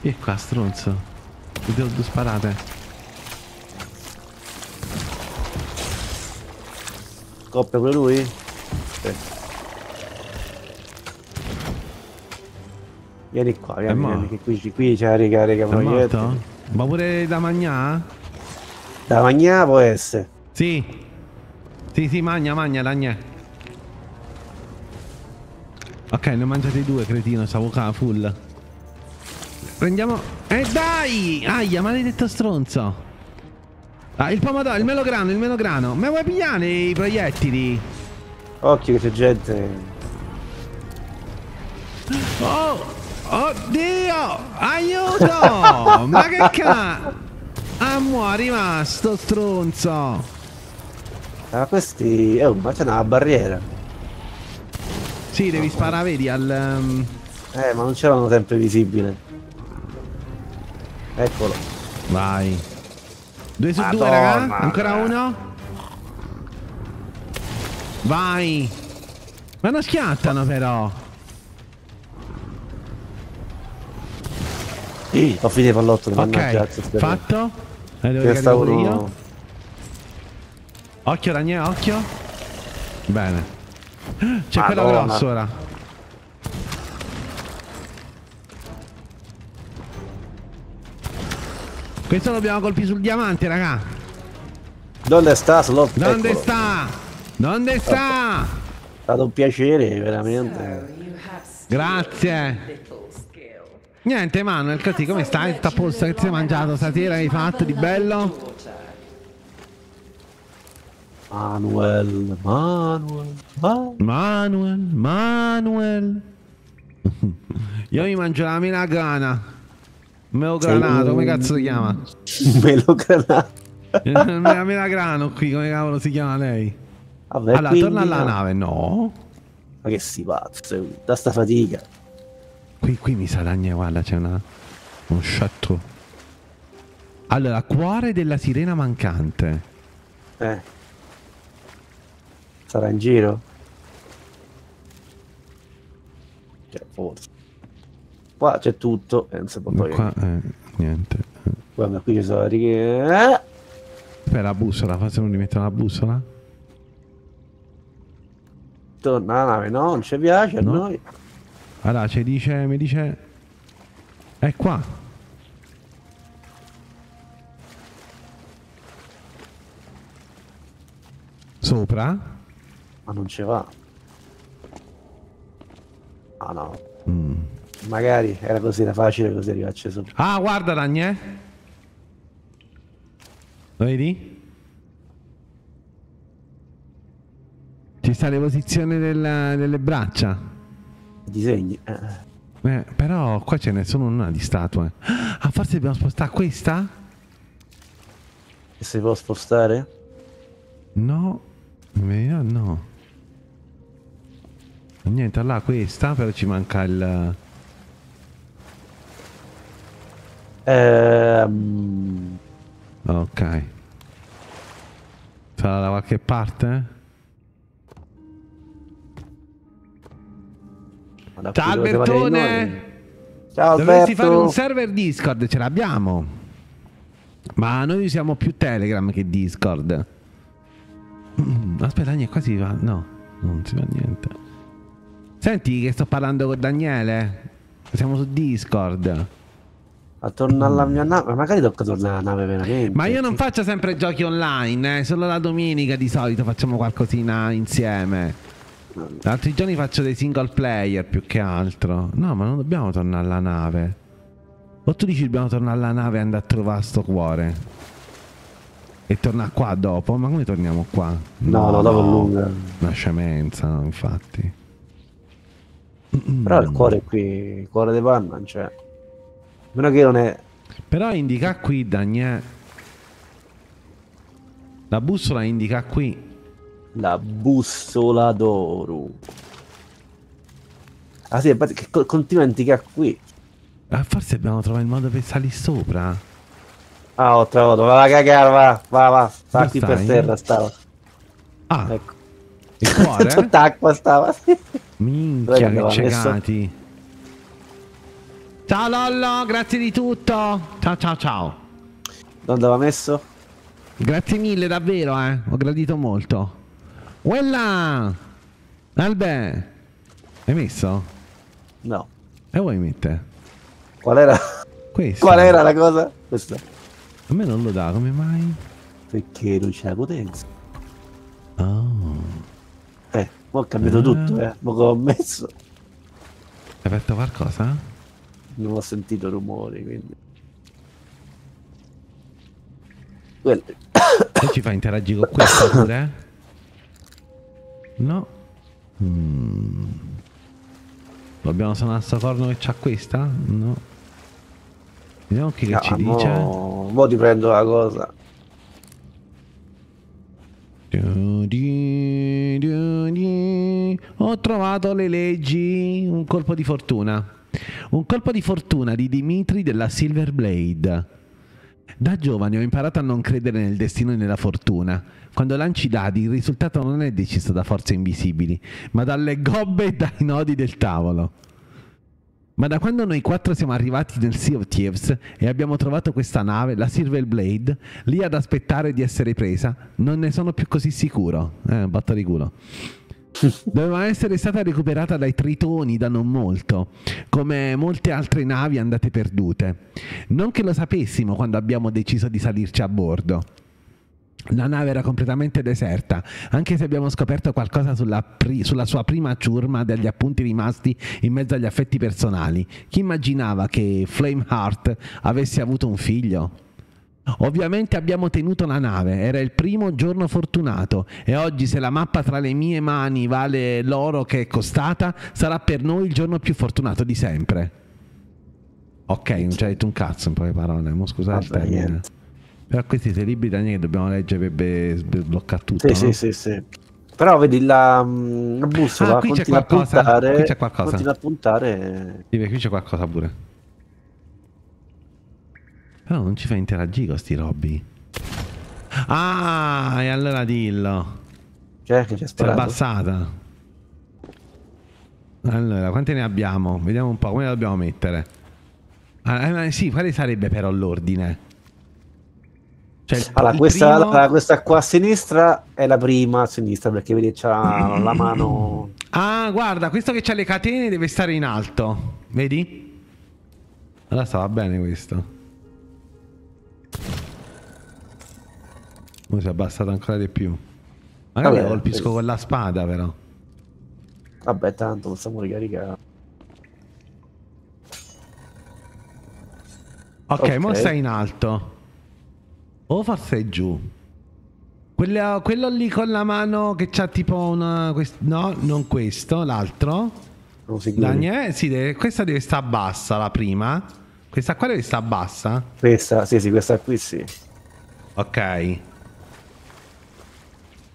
[SPEAKER 1] E qua stronzo. Mi devo due sparate.
[SPEAKER 2] Coppia pure lui? Sì. Vieni qua, vieni,
[SPEAKER 1] mo-
[SPEAKER 2] vieni, che qui, qui c'è la riga, riga proiettili.
[SPEAKER 1] Ma pure da magnà?
[SPEAKER 2] Da mangiare può essere.
[SPEAKER 1] Sì. Sì, sì, magna, magna, lagnè. Ok, ne ho mangiati due, cretino, stavo qua, full. Prendiamo... Eh dai! Aia, maledetto stronzo. Ah, il pomodoro, il melograno, il melograno. Ma vuoi pigliare i proiettili?
[SPEAKER 2] Occhio che c'è gente.
[SPEAKER 1] Oh! Oddio! Aiuto! <laughs> Ma che ca... Ah, muori, rimasto stronzo.
[SPEAKER 2] Ah, questi. Oh, ma c'è una barriera.
[SPEAKER 1] Sì, devi sparare, vedi, al... ehm,
[SPEAKER 2] Eh, ma non c'erano sempre visibile. Eccolo.
[SPEAKER 1] Vai. Due su due,
[SPEAKER 2] Madonna,
[SPEAKER 1] raga. Ancora uno. Vai. Ma non schiattano però.
[SPEAKER 2] Sì, ho finito il pallotto. mannaggia,
[SPEAKER 1] Ok,
[SPEAKER 2] cazzo, spero.
[SPEAKER 1] fatto. Eh, devo
[SPEAKER 2] Ce ne
[SPEAKER 1] ricaricare
[SPEAKER 2] sta
[SPEAKER 1] pure
[SPEAKER 2] uno-
[SPEAKER 1] io. Occhio, Ragnè, occhio. Bene. C'è quello grosso ora. Questo dobbiamo colpire sul diamante, raga.
[SPEAKER 2] Dove sta Slot?
[SPEAKER 1] Dove
[SPEAKER 2] Eccolo.
[SPEAKER 1] sta? Dove sta?
[SPEAKER 2] È stato un piacere, veramente.
[SPEAKER 1] Grazie. Niente, Manuel, così come stai? Sta a posto che ti sei mangiato stasera? Hai fatto di bello?
[SPEAKER 2] Manuel, Manuel, Manuel.
[SPEAKER 1] Manuel, Manuel. Io mi mangio la melograna. Melogranato, come cazzo si chiama? <laughs>
[SPEAKER 2] Melogranato. <laughs>
[SPEAKER 1] La melagrano qui, come cavolo si chiama lei?
[SPEAKER 2] Vabbè,
[SPEAKER 1] Allora, torna alla
[SPEAKER 2] no.
[SPEAKER 1] nave, no.
[SPEAKER 2] Ma che si pazzo, da sta fatica.
[SPEAKER 1] Qui, qui mi sa Dagna, guarda, c'è una... Un chateau. Allora, cuore della sirena mancante.
[SPEAKER 2] Eh. Sarà in giro? Cioè, forse. Qua c'è tutto, e non si può togliere.
[SPEAKER 1] qua, eh, niente.
[SPEAKER 2] Guarda, qui ci sono le righe. Eh?
[SPEAKER 1] Aspetta, la bussola, forse non rimetto la bussola?
[SPEAKER 2] Torna la nave, no, non ci piace a
[SPEAKER 1] No.
[SPEAKER 2] noi.
[SPEAKER 1] Allora, ci dice, mi dice... È qua. Sopra?
[SPEAKER 2] Ma non ci va. Ah no.
[SPEAKER 1] Mm.
[SPEAKER 2] Magari era così, era facile così arrivarci sopra.
[SPEAKER 1] Ah, guarda Ragnè. Lo vedi? Ci sta le posizioni della- delle braccia.
[SPEAKER 2] Disegni. Eh.
[SPEAKER 1] Eh, però qua ce n'è solo una di statue. Ah, forse dobbiamo spostare questa?
[SPEAKER 2] E si può spostare?
[SPEAKER 1] No. No. Niente, là questa, però ci manca il...
[SPEAKER 2] Ehm,
[SPEAKER 1] Ok. Sarà da qualche parte?
[SPEAKER 2] Da
[SPEAKER 1] Ciao Albertone!
[SPEAKER 2] Ciao
[SPEAKER 1] Dovresti fare un
[SPEAKER 2] Alberto!
[SPEAKER 1] server Discord, ce l'abbiamo. Ma noi usiamo più Telegram che Discord. Mm, Aspetta, Daniele, qua si va. No, non si fa niente. Senti che sto parlando con Daniele. Siamo su Discord.
[SPEAKER 2] A tornare alla mia nave, ma magari tocca tornare alla nave veramente.
[SPEAKER 1] Ma io non faccio sempre giochi online, eh, solo la domenica di solito facciamo qualcosina insieme. Altri giorni faccio dei single player più che altro. No, ma non dobbiamo tornare alla nave. O tu dici dobbiamo tornare alla nave e andare a trovare sto cuore? E tornare qua dopo? Ma come torniamo qua?
[SPEAKER 2] No, no, dopo è lunga.
[SPEAKER 1] Una scemenza, no, infatti.
[SPEAKER 2] Però il cuore qui, il cuore di panna non c'è. Meno che non è.
[SPEAKER 1] Però indica qui, Daniele. La bussola indica qui.
[SPEAKER 2] La bussola d'oro. Ah sì, che co- continua a indicare qui.
[SPEAKER 1] Ah, forse dobbiamo trovare il modo per salire sopra.
[SPEAKER 2] Ah, ho trovato, va a cagare, va, va, va.
[SPEAKER 1] Dove
[SPEAKER 2] qui per terra, stava.
[SPEAKER 1] Ah,
[SPEAKER 2] Ecco.
[SPEAKER 1] il cuore? <laughs>
[SPEAKER 2] Tutta acqua stava.
[SPEAKER 1] Minchia, che
[SPEAKER 2] l'aveva
[SPEAKER 1] cecati. Ciao Lollo, grazie di tutto. Ciao ciao ciao.
[SPEAKER 2] Dove aveva messo?
[SPEAKER 1] Grazie mille davvero, eh. Ho gradito molto. Quella! Albe! Hai messo?
[SPEAKER 2] No.
[SPEAKER 1] E vuoi mettere?
[SPEAKER 2] Qual era?
[SPEAKER 1] Questo.
[SPEAKER 2] Qual era la cosa? Questa.
[SPEAKER 1] A me non lo dà, come mai?
[SPEAKER 2] Perché non c'è la potenza.
[SPEAKER 1] Oh.
[SPEAKER 2] Eh, ho cambiato
[SPEAKER 1] Ah.
[SPEAKER 2] tutto, eh. Mo ho messo.
[SPEAKER 1] Hai aperto qualcosa?
[SPEAKER 2] Non ho sentito rumori, quindi. Quello.
[SPEAKER 1] E ci fa interagire con questo pure? No. Mm. Dobbiamo suonare sto corno che c'ha questa? No. Vediamo chi che
[SPEAKER 2] No,
[SPEAKER 1] ci
[SPEAKER 2] mo,
[SPEAKER 1] dice.
[SPEAKER 2] mo ti prendo la cosa.
[SPEAKER 1] Ho trovato le leggi. Un colpo di fortuna. Un colpo di fortuna di Dimitri della Silver Blade. Da giovane ho imparato a non credere nel destino e nella fortuna. Quando lanci dadi il risultato non è deciso da forze invisibili, ma dalle gobbe e dai nodi del tavolo. Ma da quando noi quattro siamo arrivati nel Sea of Thieves e abbiamo trovato questa nave, la Silver Blade, lì ad aspettare di essere presa, non ne sono più così sicuro. Eh, botta di culo. <laughs> Doveva essere stata recuperata dai tritoni da non molto, come molte altre navi andate perdute. Non che lo sapessimo quando abbiamo deciso di salirci a bordo. La nave era completamente deserta, anche se abbiamo scoperto qualcosa sulla, pri- sulla sua prima ciurma degli appunti rimasti in mezzo agli affetti personali. Chi immaginava che Flameheart avesse avuto un figlio? Ovviamente abbiamo tenuto la nave, era il primo giorno fortunato e oggi se la mappa tra le mie mani vale l'oro che è costata, sarà per noi il giorno più fortunato di sempre. Ok, non ci hai detto un cazzo in poche parole, mo scusate
[SPEAKER 2] Vabbè.
[SPEAKER 1] Però questi sei libri Daniele che dobbiamo leggere per, per- per bloccare tutto.
[SPEAKER 2] Sì,
[SPEAKER 1] no?
[SPEAKER 2] sì, sì, sì. Però vedi la, la bussola
[SPEAKER 1] Ah, qui c'è
[SPEAKER 2] continua a
[SPEAKER 1] qualcosa,
[SPEAKER 2] puntare.
[SPEAKER 1] qui c'è qualcosa.
[SPEAKER 2] Continua a puntare.
[SPEAKER 1] Sì, qui c'è qualcosa pure. Però non ci fa interagire con sti robbi. Ah, e allora dillo.
[SPEAKER 2] Cioè, che ci
[SPEAKER 1] Si
[SPEAKER 2] ha
[SPEAKER 1] è
[SPEAKER 2] sparato.
[SPEAKER 1] abbassata. Allora, quante ne abbiamo? Vediamo un po' come le dobbiamo mettere. Ah, eh, sì, quale sarebbe però l'ordine? Cioè,
[SPEAKER 2] Allora, questa,
[SPEAKER 1] primo-
[SPEAKER 2] la- questa qua a sinistra è la prima a sinistra perché vedi c'ha la mano.
[SPEAKER 1] Ah, guarda, questo che ha le catene deve stare in alto. Vedi? Allora stava bene questo. Ora si è abbassato ancora di più. Magari
[SPEAKER 2] Vabbè,
[SPEAKER 1] lo colpisco
[SPEAKER 2] vedi.
[SPEAKER 1] con la spada, però.
[SPEAKER 2] Vabbè, tanto possiamo ricaricare.
[SPEAKER 1] Ok,
[SPEAKER 2] Ok.
[SPEAKER 1] mo stai in alto. O forse è giù. Quello, quello lì con la mano che c'ha tipo una... quest- no, non questo, l'altro.
[SPEAKER 2] Sicuro.
[SPEAKER 1] Daniele, sì, deve- questa deve stare bassa, la prima. Questa qua deve stare bassa.
[SPEAKER 2] Questa, sì, sì, questa qui sì.
[SPEAKER 1] Ok.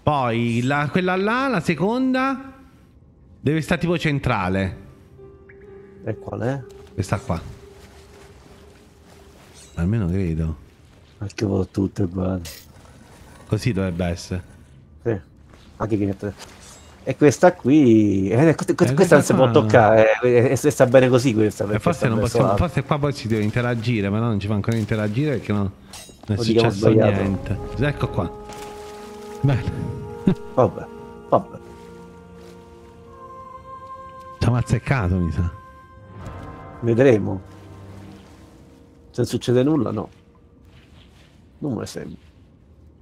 [SPEAKER 1] Poi la- quella là, la seconda, deve stare tipo centrale.
[SPEAKER 2] E qual è?
[SPEAKER 1] Questa qua. Almeno credo.
[SPEAKER 2] Anche ho tutte uguali.
[SPEAKER 1] Così dovrebbe essere.
[SPEAKER 2] Sì. Anche che E questa qui. eh, questa, questa-
[SPEAKER 1] Eh,
[SPEAKER 2] questa non si può toccare. eh, E, e sta bene così questa. Perché
[SPEAKER 1] forse, non possiamo, forse qua poi si deve interagire, ma no, non ci fa ancora interagire perché non, non è
[SPEAKER 2] diciamo
[SPEAKER 1] successo niente. Ecco qua. Bene.
[SPEAKER 2] Vabbè, vabbè.
[SPEAKER 1] Ci azzeccato, mi sa.
[SPEAKER 2] Vedremo. Se succede nulla, no. Non me sembra.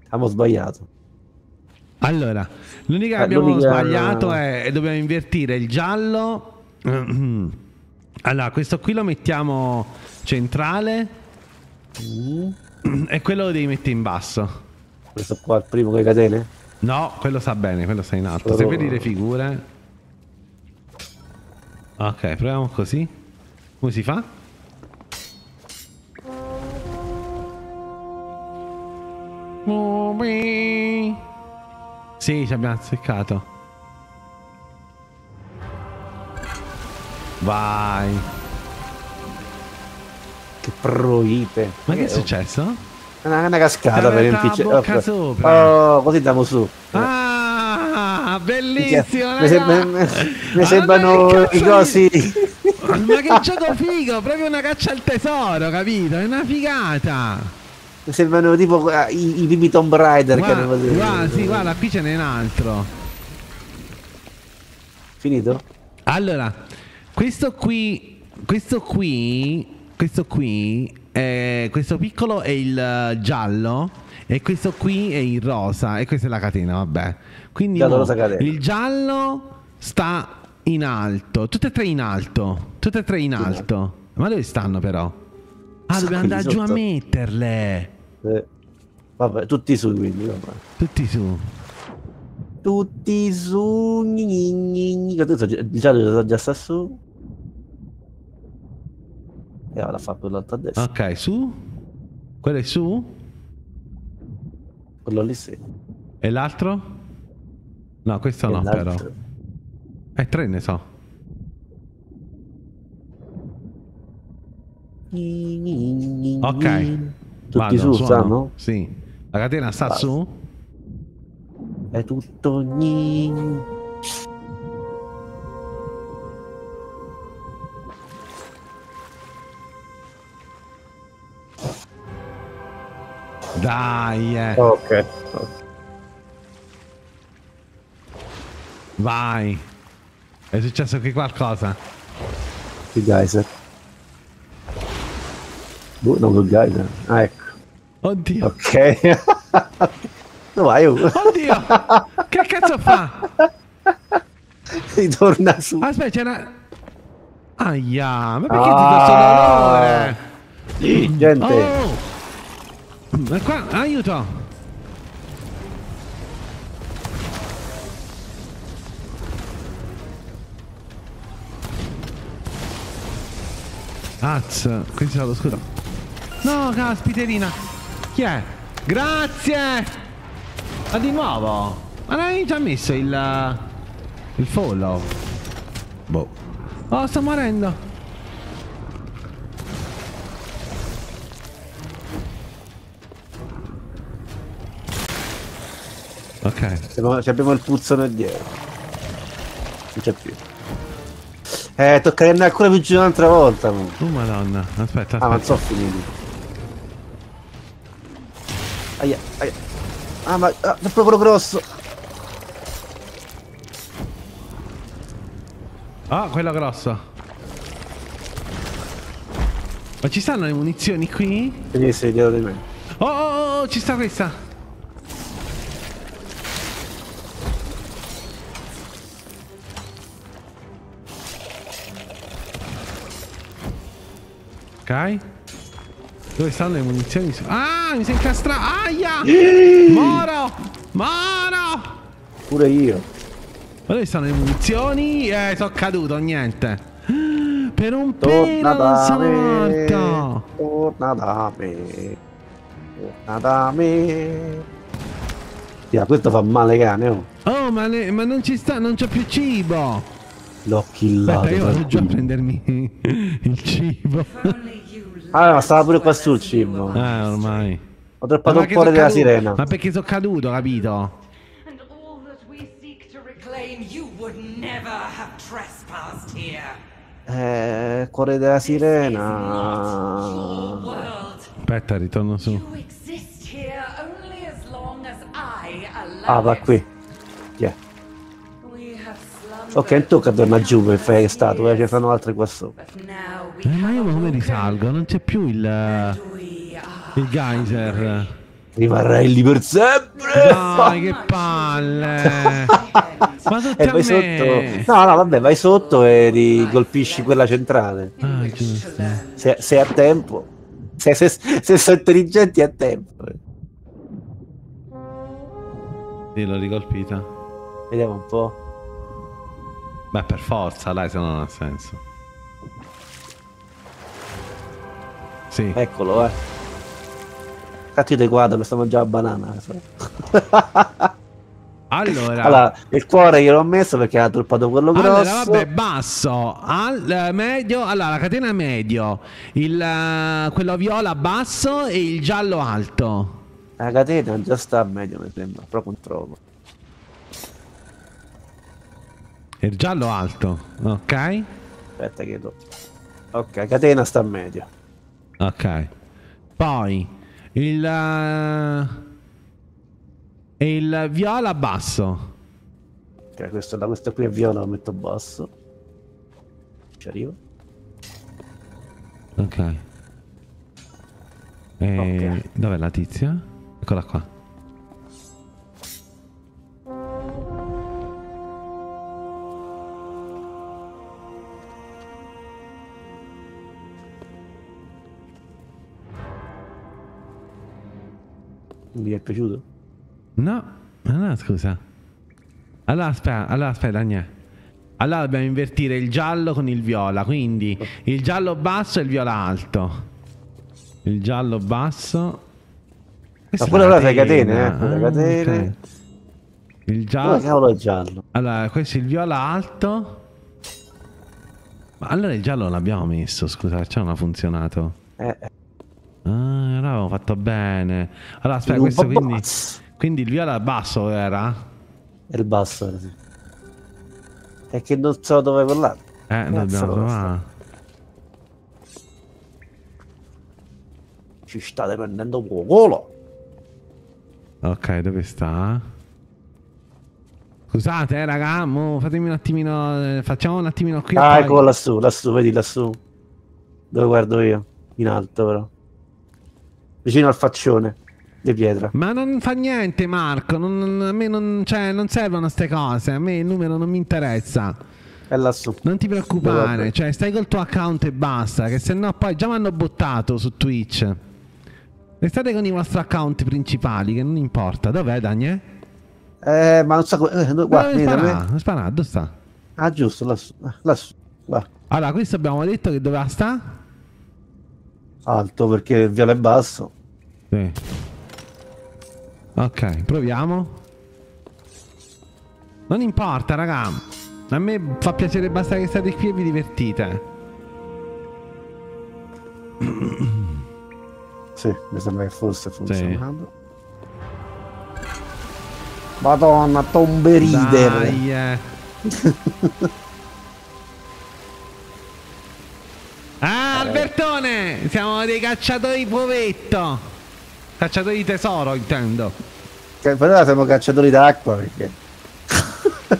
[SPEAKER 2] Abbiamo sbagliato.
[SPEAKER 1] Allora, l'unica che
[SPEAKER 2] Eh,
[SPEAKER 1] abbiamo
[SPEAKER 2] l'unica-
[SPEAKER 1] sbagliato è, è dobbiamo invertire il giallo. Allora, questo qui lo mettiamo centrale
[SPEAKER 2] Mm.
[SPEAKER 1] e quello lo devi mettere in basso.
[SPEAKER 2] Questo qua è il primo con le catene?
[SPEAKER 1] No, quello sta bene, quello sta in alto.
[SPEAKER 2] Però-
[SPEAKER 1] Se vedi le figure. Ok, proviamo così. Come si fa? Sì, ci abbiamo azzeccato. Vai.
[SPEAKER 2] Che proipe.
[SPEAKER 1] Ma che è successo?
[SPEAKER 2] Una, una cascata per
[SPEAKER 1] sopra.
[SPEAKER 2] Oh, così andiamo su.
[SPEAKER 1] Ah, bellissimo!
[SPEAKER 2] Mi, sem-
[SPEAKER 1] raga.
[SPEAKER 2] mi- sembrano i
[SPEAKER 1] di-
[SPEAKER 2] cosi.
[SPEAKER 1] Ma che gioco figo, proprio una caccia al tesoro, capito? È una figata.
[SPEAKER 2] Mi sembrano tipo eh, i, i primi Tomb Raider che
[SPEAKER 1] Guarda,
[SPEAKER 2] hanno fatto-
[SPEAKER 1] guarda, sì, guarda, qui ce n'è un altro.
[SPEAKER 2] Finito?
[SPEAKER 1] Allora, questo qui, questo qui, questo qui, è, questo piccolo è il eh, giallo e questo qui è il rosa e questa è la catena, vabbè. Quindi mo,
[SPEAKER 2] catena.
[SPEAKER 1] il giallo sta in alto, tutte e tre in alto, tutte e tre in alto. Ma dove stanno però? Ah,
[SPEAKER 2] Sacco
[SPEAKER 1] dobbiamo andare giù a metterle.
[SPEAKER 2] Eh, Vabbè, tutti su quindi. Vabbè.
[SPEAKER 1] Tutti su.
[SPEAKER 2] Tutti su. gni, gni. Già, sta su. E ora fa quello a destra.
[SPEAKER 1] Ok, su. Quello è su.
[SPEAKER 2] Quello lì sì.
[SPEAKER 1] E l'altro? No, questo
[SPEAKER 2] E
[SPEAKER 1] no però.
[SPEAKER 2] l'altro-
[SPEAKER 1] Eh, tre ne so. Ok.
[SPEAKER 2] Tutti
[SPEAKER 1] Vado,
[SPEAKER 2] su
[SPEAKER 1] suono.
[SPEAKER 2] stanno?
[SPEAKER 1] Sì. La catena sta
[SPEAKER 2] Basta.
[SPEAKER 1] su?
[SPEAKER 2] È tutto gni.
[SPEAKER 1] Dai, eh.
[SPEAKER 2] Ok.
[SPEAKER 1] Vai. È successo qui qualcosa?
[SPEAKER 2] Il geyser. Boh, non il geyser. Ah, ecco.
[SPEAKER 1] Oddio.
[SPEAKER 2] Ok. <laughs> Dove vai?
[SPEAKER 1] Oddio. che cazzo fa?
[SPEAKER 2] Ritorna su.
[SPEAKER 1] Aspetta, c'era... Aia, ma perché
[SPEAKER 2] Ah.
[SPEAKER 1] ti do sto dolore?
[SPEAKER 2] Sì, gente.
[SPEAKER 1] Oh! Ma qua, aiuto! Az, questo è lo scudo. No, caspiterina! Chi è? Grazie! Ma di nuovo? Ma non hai già messo il... il follow? Boh. Oh, sto morendo! Ok.
[SPEAKER 2] Ci abbiamo il puzzone dietro. Non c'è più. Eh, tocca andare ancora più giù un'altra volta.
[SPEAKER 1] Oh madonna, aspetta,
[SPEAKER 2] Ah, ma non
[SPEAKER 1] aspetta.
[SPEAKER 2] sono finiti. Aia, aia. Ah, ma ah, è proprio grosso.
[SPEAKER 1] Ah, quello grosso. Ma ci stanno le munizioni qui?
[SPEAKER 2] Finisse dietro di me.
[SPEAKER 1] Oh, oh, oh, ci sta questa. Ok. Dove stanno le munizioni? Ah, mi si incastra. Aia! Moro! Moro!
[SPEAKER 2] Pure io.
[SPEAKER 1] Ma dove stanno le munizioni? Eh, sono caduto, niente. Per un
[SPEAKER 2] Torna
[SPEAKER 1] pelo non sono
[SPEAKER 2] me.
[SPEAKER 1] morto.
[SPEAKER 2] Torna da me. Torna da me. Yeah, questo fa male cane, oh.
[SPEAKER 1] Oh, ma, ne- ma non ci sta, non c'è più cibo.
[SPEAKER 2] L'ho killato.
[SPEAKER 1] Aspetta, io vado giù a prendermi <laughs> il cibo.
[SPEAKER 2] Ah, ma stava pure qua sul cibo.
[SPEAKER 1] Eh, ormai.
[SPEAKER 2] Ho un
[SPEAKER 1] che
[SPEAKER 2] cuore della sirena.
[SPEAKER 1] Ma perché sono caduto, capito?
[SPEAKER 2] Eh, cuore della sirena.
[SPEAKER 1] Aspetta, ritorno su.
[SPEAKER 2] Ah, va qui. Yeah. Ok, non tocca tornare giù per fare le statue, eh, ce fanno altre qua sopra.
[SPEAKER 1] Eh, ma io come risalgo? Non c'è più il,
[SPEAKER 4] are
[SPEAKER 1] il geyser.
[SPEAKER 2] Rimarrai lì per sempre.
[SPEAKER 1] Dai, che palle. <laughs> Ma tutti
[SPEAKER 2] E
[SPEAKER 1] a
[SPEAKER 2] vai sotto. No, no, vabbè, vai sotto e ricolpisci quella centrale.
[SPEAKER 1] Ah.
[SPEAKER 2] Se, se a tempo. Se, se, se sono intelligenti a tempo.
[SPEAKER 1] Sì, l'ho ricolpita.
[SPEAKER 2] Vediamo un po'.
[SPEAKER 1] Beh, per forza, dai, se no non ha senso. Sì.
[SPEAKER 2] Eccolo, eh. Di quadro, mi sto mangiando la banana. <laughs>
[SPEAKER 1] Allora,
[SPEAKER 2] Allora, il cuore gliel'ho messo perché ha tolpato quello
[SPEAKER 1] allora,
[SPEAKER 2] grosso.
[SPEAKER 1] vabbè, basso, al, eh, medio, allora, la catena medio, il, eh, quello viola basso e il giallo alto.
[SPEAKER 2] La catena già sta meglio, mi sembra. Però controllo.
[SPEAKER 1] Il giallo alto, ok?
[SPEAKER 2] Aspetta che do. Ok, catena sta meglio.
[SPEAKER 1] Ok. Poi il eh, il viola basso.
[SPEAKER 2] Ok, questo, da questo qui è viola lo metto basso. Ci arrivo.
[SPEAKER 1] Ok. E
[SPEAKER 2] Ok.
[SPEAKER 1] dov'è la tizia? Eccola qua.
[SPEAKER 2] È piaciuto?
[SPEAKER 1] No, no, scusa. Allora aspetta, allora aspetta, Agnè. Allora dobbiamo invertire il giallo con il viola, quindi il giallo basso e il viola alto. Il giallo basso. Questa
[SPEAKER 2] Ma pure allora fai catene, eh,
[SPEAKER 1] catena.
[SPEAKER 2] pure catene.
[SPEAKER 1] ok. Il giallo.
[SPEAKER 2] cavolo è giallo?
[SPEAKER 1] Allora, questo è il viola alto. Ma allora il giallo l'abbiamo messo, scusa, perciò non ha funzionato.
[SPEAKER 2] Eh,
[SPEAKER 1] avevo fatto bene. Allora, aspetta, questo quindi.
[SPEAKER 2] basso.
[SPEAKER 1] Quindi il viola basso era?
[SPEAKER 2] È il basso, eh, sì. È che non so dove parlare.
[SPEAKER 1] Eh, dobbiamo trovare.
[SPEAKER 2] Ci state prendendo un culo.
[SPEAKER 1] Ok, dove sta? Scusate, eh, raga, mo fatemi un attimino. eh, Facciamo un attimino qui. e
[SPEAKER 2] Ah, ecco lassù, lassù, vedi lassù. Dove guardo io? In alto però. Vicino al faccione di pietra.
[SPEAKER 1] Ma non fa niente, Marco. non- a me non, cioè, non servono queste cose. A me il numero non mi interessa.
[SPEAKER 2] È lassù.
[SPEAKER 1] Non ti preoccupare. Cioè, stai col tuo account e basta. Che se no poi già mi hanno buttato su Twitch. Restate con i vostri account principali, che non importa. Dov'è, Daniel?
[SPEAKER 2] Eh, ma non so come... Eh, no, guarda, me.
[SPEAKER 1] spara? Spara, dove sta?
[SPEAKER 2] Ah, giusto, lassù. Lassù.
[SPEAKER 1] Allora, questo abbiamo detto che doveva sta?
[SPEAKER 2] Alto perché il viola è basso.
[SPEAKER 1] Sì. Ok, proviamo. Non importa, raga. A me fa piacere, basta che state qui e vi divertite. <coughs>
[SPEAKER 2] Sì, mi sembra che fosse funzionando. Madonna, Tomb Raider.
[SPEAKER 1] Dai, eh. <laughs> ah, Albertone! Siamo dei cacciatori povetto. Cacciatori di tesoro, intendo.
[SPEAKER 2] Che però siamo cacciatori d'acqua perché...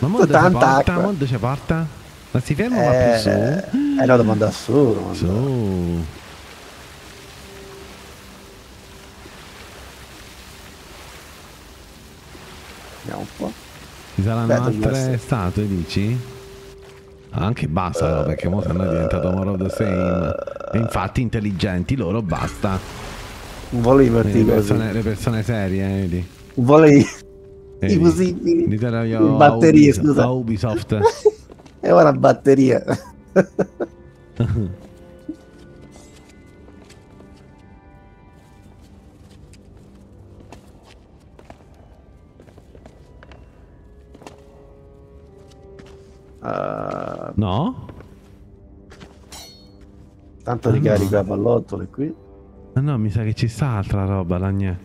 [SPEAKER 1] Ma molto
[SPEAKER 2] Tanta
[SPEAKER 1] porta?
[SPEAKER 2] acqua.
[SPEAKER 1] Molto ci porta? Ma si ferma va più
[SPEAKER 2] Eh,
[SPEAKER 1] su?
[SPEAKER 2] eh no, devo andare su. devo andare.
[SPEAKER 1] Su.
[SPEAKER 2] Vediamo un po'.
[SPEAKER 1] Ci saranno
[SPEAKER 2] Aspetta,
[SPEAKER 1] altre statue, dici? Ah, Anche basta, però, perché mo se no è diventato more of the same. E infatti intelligenti loro basta.
[SPEAKER 2] Non volevi
[SPEAKER 1] Le
[SPEAKER 2] partire così.
[SPEAKER 1] persone, le persone serie, eh, vedi.
[SPEAKER 2] Non volevi
[SPEAKER 1] Vedi.
[SPEAKER 2] i fusibili.
[SPEAKER 1] Ditelo io Ubisoft-
[SPEAKER 2] scusa.
[SPEAKER 1] Ubisoft. <laughs>
[SPEAKER 2] E ora batteria. <laughs> Ah,
[SPEAKER 1] no?
[SPEAKER 2] tanto
[SPEAKER 1] Ah,
[SPEAKER 2] ricarico
[SPEAKER 1] no.
[SPEAKER 2] pallottole qui.
[SPEAKER 1] Ah, no, mi sa che ci sta altra roba, Lagne.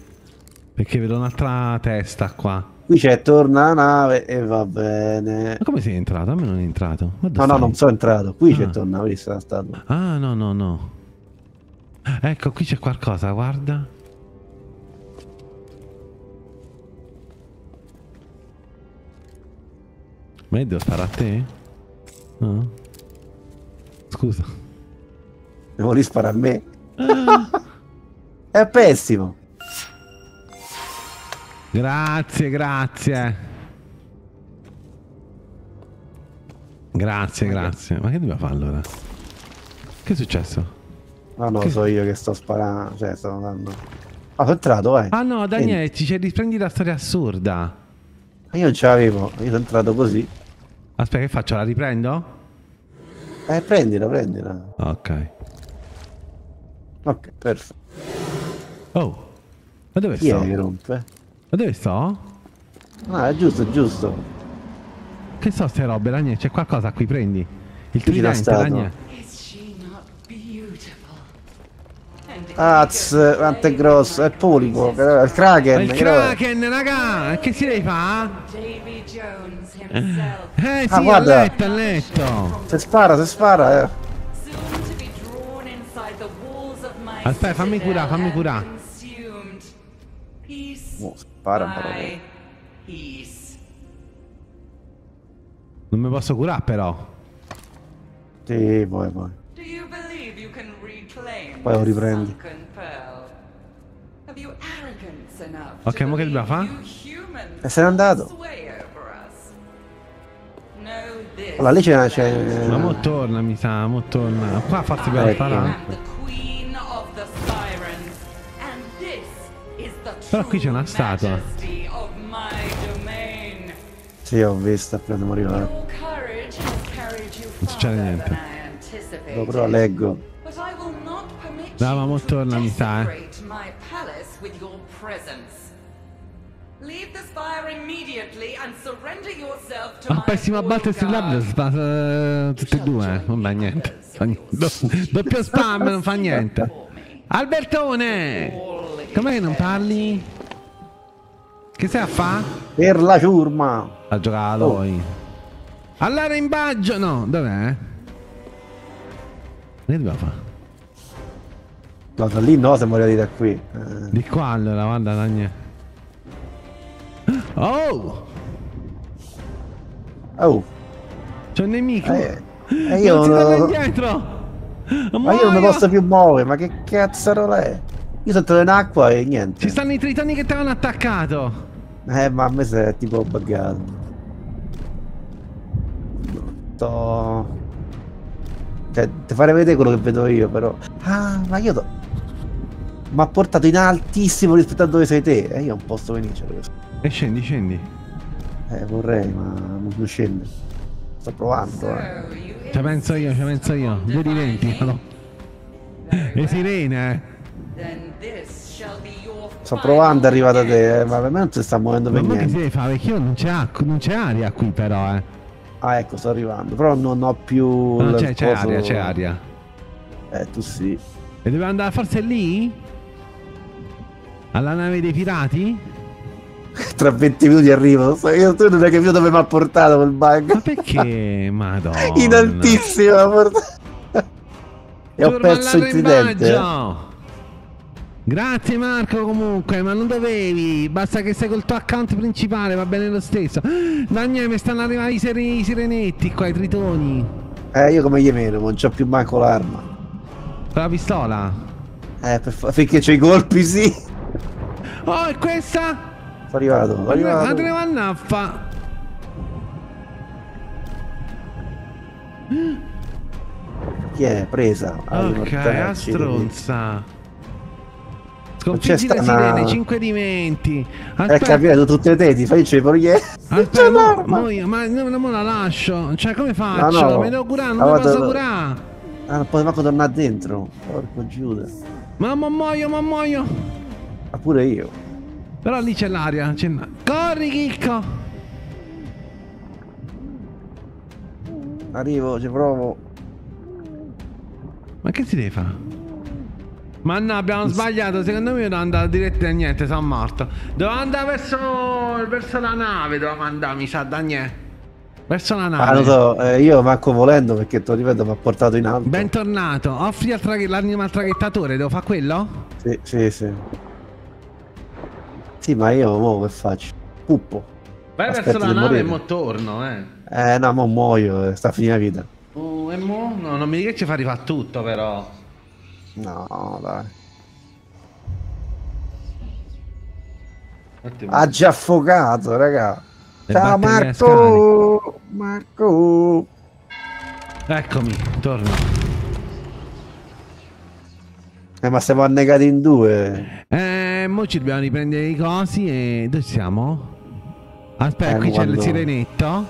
[SPEAKER 1] Perché vedo un'altra testa qua.
[SPEAKER 2] Qui c'è torna la nave e va bene.
[SPEAKER 1] Ma come sei entrato? A me non è entrato. Dove
[SPEAKER 2] No, no,
[SPEAKER 1] stai?
[SPEAKER 2] non sono entrato. Qui c'è
[SPEAKER 1] Ah.
[SPEAKER 2] torna, vedi, sarà stato.
[SPEAKER 1] Ah, no, no, no. Ecco, qui c'è qualcosa, guarda. Ma io devo sparare a te? No? Scusa.
[SPEAKER 2] Devo risparare a me.
[SPEAKER 1] Ah, <laughs>
[SPEAKER 2] È pessimo.
[SPEAKER 1] grazie, grazie. Grazie, grazie. Ma che dobbiamo fare allora? Che è successo?
[SPEAKER 2] No, no,
[SPEAKER 1] Che-
[SPEAKER 2] so io che sto sparando. Cioè, sto andando. Ah, sono entrato, vai.
[SPEAKER 1] Ah no, Daniele, ci c'è risprendi la storia assurda.
[SPEAKER 2] Ma Io non ce l'avevo. Io sono entrato così.
[SPEAKER 1] Aspetta, che faccio? La riprendo?
[SPEAKER 2] Eh, prendila, prendila.
[SPEAKER 1] Ok.
[SPEAKER 2] Ok, perfetto.
[SPEAKER 1] Oh, ma dove
[SPEAKER 2] Chi
[SPEAKER 1] sto?
[SPEAKER 2] che rompe?
[SPEAKER 1] Ma dove sto?
[SPEAKER 2] Ah, è giusto, è giusto.
[SPEAKER 1] Che so ste robe, Daniele? C'è qualcosa qui, prendi. Il
[SPEAKER 2] Chi
[SPEAKER 1] tridente?
[SPEAKER 4] And
[SPEAKER 2] Az, quanto è grosso. È il polipo. Il kraken.
[SPEAKER 1] Il. Kraken, raga! Che si deve fare?
[SPEAKER 4] Himself,
[SPEAKER 1] Eh sì,
[SPEAKER 2] Ah, guarda.
[SPEAKER 1] letto, ho letto.
[SPEAKER 2] Se spara, se spara. Eh.
[SPEAKER 1] Aspetta, fammi curare, fammi curare.
[SPEAKER 2] Oh, spara,
[SPEAKER 4] piece.
[SPEAKER 1] Non mi posso curare però.
[SPEAKER 2] Sì, poi, poi.
[SPEAKER 4] Do you believe you can reclaim
[SPEAKER 2] Poi lo riprendi.
[SPEAKER 1] Ok, mo che dobbiamo
[SPEAKER 4] believe
[SPEAKER 1] fa'?
[SPEAKER 4] you humans
[SPEAKER 2] E se n'è andato. Allora, lì c'è...
[SPEAKER 1] Ma mo torna, mi sa, mo torna. Qua forse per
[SPEAKER 2] Ecco.
[SPEAKER 1] Però qui c'è una statua.
[SPEAKER 2] Sì, ho visto, appena
[SPEAKER 4] carried you
[SPEAKER 1] Non succede niente.
[SPEAKER 4] than I anticipated.
[SPEAKER 2] Lo però leggo.
[SPEAKER 1] Dai, ma mo
[SPEAKER 4] to
[SPEAKER 1] torna, mi sa, eh.
[SPEAKER 4] desecrate my palace with your presence. Leave the spire immediately and surrender yourself to
[SPEAKER 1] Ah, pessima spa- eh, tutte e due. Vabbè, niente. Fa niente. <laughs> Do- doppio spam, non fa niente. Albertone! Com'è che non parli? Che stai a fa?
[SPEAKER 2] Per la ciurma.
[SPEAKER 1] A giocare a lui. All'arrembaggio! No, dov'è? Che dobbiamo fare?
[SPEAKER 2] No, da lì no, siamo arrivati da qui. Eh,
[SPEAKER 1] Di qua allora, guarda Daniele. Oh!
[SPEAKER 2] Oh,
[SPEAKER 1] C'è un nemico!
[SPEAKER 2] eh, eh, io
[SPEAKER 1] non
[SPEAKER 2] non-
[SPEAKER 1] indietro!
[SPEAKER 2] ma io non mi posso più muovere, ma che cazzarola è? Io sono entrato in acqua e niente.
[SPEAKER 1] Ci stanno i tritoni che ti hanno attaccato!
[SPEAKER 2] Eh, ma a me si è tipo buggato. Sto... Cioè, ti farei vedere quello che vedo io, però... Ah, ma io... Do... Mi ha portato in altissimo rispetto a dove sei te. E io non posso venire.
[SPEAKER 1] E scendi, scendi.
[SPEAKER 2] Eh, vorrei, ma non scende. Sto provando, eh.
[SPEAKER 1] Ci penso io, ci penso io. Due di venti. no? Le sirene.
[SPEAKER 4] Then
[SPEAKER 2] Sto provando, è arrivato da te, eh, ma per me non si sta muovendo
[SPEAKER 1] Ma
[SPEAKER 2] per
[SPEAKER 1] mo che si
[SPEAKER 2] niente.
[SPEAKER 1] deve fare? Perché io non c'è, acqua- non c'è aria qui però, eh.
[SPEAKER 2] Ah, ecco, sto arrivando. Però non ho più...
[SPEAKER 1] No, c'è, c'è
[SPEAKER 2] coso-
[SPEAKER 1] aria, c'è aria.
[SPEAKER 2] Eh, tu sì.
[SPEAKER 1] E dove andare forse lì? Alla nave dei pirati? <laughs>
[SPEAKER 2] Tra 20 minuti arrivo. Io tu non hai capito dove mi ha portato quel bug.
[SPEAKER 1] Ma perché? <laughs> Madonna.
[SPEAKER 2] In ha portato. <laughs> E ho perso il tridente.
[SPEAKER 1] Grazie Marco comunque, ma non dovevi, basta che sei col tuo account principale, va bene lo stesso. <gasps> Daniele, mi stanno arrivando i, sire- i sirenetti qua, i tritoni.
[SPEAKER 2] Eh, io come gli meno, non c'ho più manco l'arma.
[SPEAKER 1] Con la pistola.
[SPEAKER 2] Eh, finché c'ho i colpi, sì.
[SPEAKER 1] Oh, e questa?
[SPEAKER 2] Sono arrivato, sono
[SPEAKER 1] Ma te ne
[SPEAKER 2] arrivato.
[SPEAKER 1] mannaffa.
[SPEAKER 2] Chi è? Presa.
[SPEAKER 1] Ok, a stronza. Sconfiggi
[SPEAKER 2] una-
[SPEAKER 1] sirene, 5 di 20.
[SPEAKER 2] È
[SPEAKER 1] Aspetta,
[SPEAKER 2] capito tutte le te, ti fai il perché
[SPEAKER 1] aspetta, mo, mo io- ma no, no, la lascio. Cioè, come faccio?
[SPEAKER 2] no.
[SPEAKER 1] Me devo curare, non
[SPEAKER 2] Ah, vado-
[SPEAKER 1] posso curare.
[SPEAKER 2] Ah, non puoi manco tornare dentro. Porco Giuda.
[SPEAKER 1] Ma mo muoio, ma muoio.
[SPEAKER 2] Ma pure io.
[SPEAKER 1] Però lì c'è l'aria. c'è la- Corri, Chicco.
[SPEAKER 2] Arrivo, ci provo.
[SPEAKER 1] Ma che si deve fare? Ma no, abbiamo sbagliato. Secondo me devo andare diretto a niente, sono morto. Devo andare verso, verso la nave. Devo andare, mi sa, da niente. Verso la nave.
[SPEAKER 2] Ah, lo so, eh, io manco volendo perché te lo ripeto mi ha portato in alto.
[SPEAKER 1] Bentornato. Offri al traghe- l'anima al traghettatore. Devo fare quello?
[SPEAKER 2] Sì, sì, sì. Sì, ma io mo che faccio? Puppo.
[SPEAKER 1] Vai
[SPEAKER 2] Aspetta
[SPEAKER 1] verso la nave
[SPEAKER 2] morire.
[SPEAKER 1] e mo torno, eh.
[SPEAKER 2] Eh no, mo muoio, eh, sta a finire la vita.
[SPEAKER 1] Oh, e mo? No, non mi dica che ci fa rifare tutto, però.
[SPEAKER 2] No, dai.
[SPEAKER 1] Attimo.
[SPEAKER 2] Ha già affogato, raga.
[SPEAKER 1] Le
[SPEAKER 2] Ciao Marco! Marco!
[SPEAKER 1] Eccomi, torno.
[SPEAKER 2] Eh, ma siamo annegati in due.
[SPEAKER 1] Eh, mo ci dobbiamo riprendere i cosi e... Dove siamo? Aspetta,
[SPEAKER 2] Eh,
[SPEAKER 1] qui c'è
[SPEAKER 2] quando-
[SPEAKER 1] il sirenetto.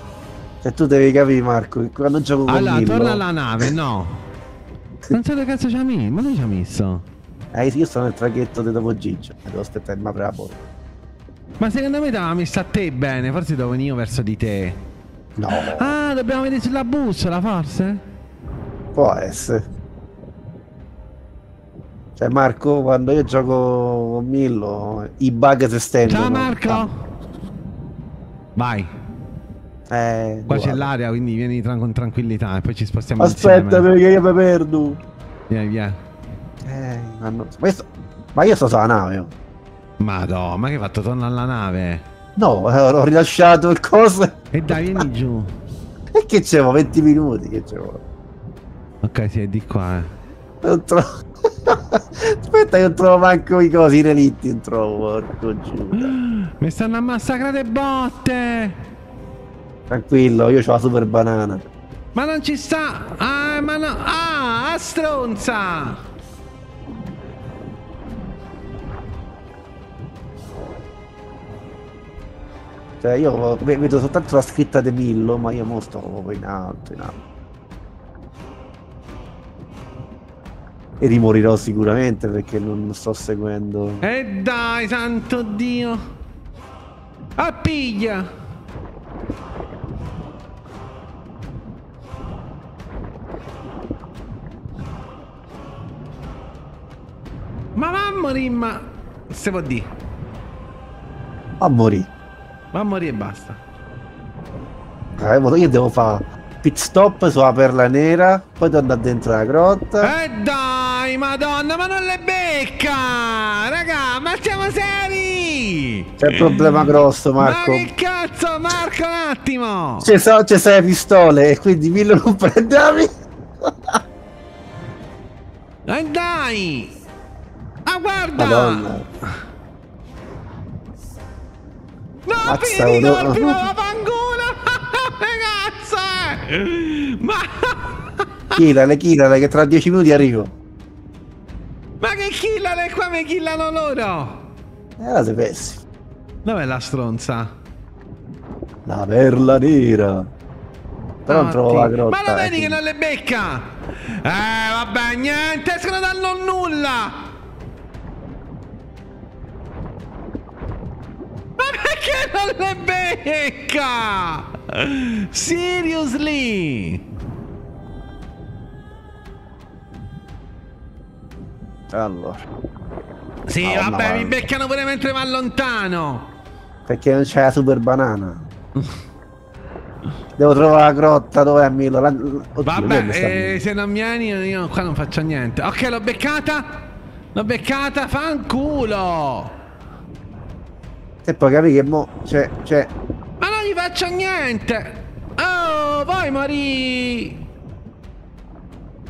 [SPEAKER 2] E tu devi capire, Marco, quando gioco con
[SPEAKER 1] Allora, torna alla nave, no. Non so dove cazzo ci ha messo, ma dove ci ha messo?
[SPEAKER 2] Eh, io sono nel traghetto di dopo Gigio. Devo aspettare, ma apre la porta.
[SPEAKER 1] Ma secondo me ti aveva messo a te bene, forse devo venire verso di te.
[SPEAKER 2] No,
[SPEAKER 1] Ah, dobbiamo vedere sulla bussola, forse?
[SPEAKER 2] può essere. Cioè, Marco, quando io gioco con Millo, i bug si estendono.
[SPEAKER 1] Ciao Marco!
[SPEAKER 2] Eh,
[SPEAKER 1] Vai, qua c'è l'aria, quindi vieni tran- con tranquillità e poi ci spostiamo
[SPEAKER 2] Aspetta,
[SPEAKER 1] insieme.
[SPEAKER 2] perché io mi perdo.
[SPEAKER 1] Via, via.
[SPEAKER 2] Eh, ma, no- ma io sto, ma io sto sulla nave. oh.
[SPEAKER 1] Madò, ma che hai fatto? Torna alla nave.
[SPEAKER 2] No, eh, ho rilasciato il coso.
[SPEAKER 1] E dai, vieni giù.
[SPEAKER 2] E che c'avevo? 20 minuti che c'avevo.
[SPEAKER 1] Ok, sì, è di qua, eh.
[SPEAKER 2] Non trovo... <laughs> Aspetta, che non trovo manco i cosi, i relitti, non trovo, porco giù.
[SPEAKER 1] Mi stanno a massacrare botte!
[SPEAKER 2] Tranquillo, io ho la super banana.
[SPEAKER 1] Ma non ci sta! Ah, ma no! Ah, a stronza!
[SPEAKER 2] Cioè, io ve- vedo soltanto la scritta di Millo, ma io mo sto proprio in alto, in alto. E rimorirò sicuramente perché non sto seguendo.
[SPEAKER 1] E dai, santo Dio! Appiglia! Ma va a morire, ma... Se può dire.
[SPEAKER 2] A morire.
[SPEAKER 1] Va a morire e basta.
[SPEAKER 2] Eh, io devo fare pit stop sulla perla nera, poi devo andare dentro la grotta.
[SPEAKER 1] E dai, madonna, ma non le becca! Raga, ma siamo seri!
[SPEAKER 2] C'è un problema grosso, Marco.
[SPEAKER 1] Ma che cazzo, Marco, un attimo!
[SPEAKER 2] Ci sono le pistole e quindi Millo non <laughs> prende la mia.
[SPEAKER 1] E dai! Ah, guarda!
[SPEAKER 2] Madonna.
[SPEAKER 1] No,
[SPEAKER 2] Mazza,
[SPEAKER 1] finiti i
[SPEAKER 2] uno-
[SPEAKER 1] colpi dalla fangola! <laughs> Che cazzo è? Ma... <laughs>
[SPEAKER 2] Chilale, chilale, che tra 10 minuti arrivo.
[SPEAKER 1] Ma che killano qua mi killano loro?
[SPEAKER 2] Eh, la sapessi.
[SPEAKER 1] Dov'è la stronza?
[SPEAKER 2] La perla nera. Però non trovo la grotta.
[SPEAKER 1] Ma lo
[SPEAKER 2] eh,
[SPEAKER 1] vedi che
[SPEAKER 2] quindi-
[SPEAKER 1] non le becca? Eh, vabbè, niente, escono dal non nulla! Perché non le becca? Seriously?
[SPEAKER 2] Allora.
[SPEAKER 1] Sì,
[SPEAKER 2] Madonna,
[SPEAKER 1] vabbè, mi beccano pure mentre va lontano.
[SPEAKER 2] Perché non c'è la super banana. Devo trovare la grotta dove è Milo. La... Oddio,
[SPEAKER 1] Vabbè, eh, se non vieni io qua non faccio niente. Ok, l'ho beccata. L'ho beccata, fanculo.
[SPEAKER 2] E poi capi che mo. C'è. c'è.
[SPEAKER 1] Ma non gli faccio niente. Oh, poi morì.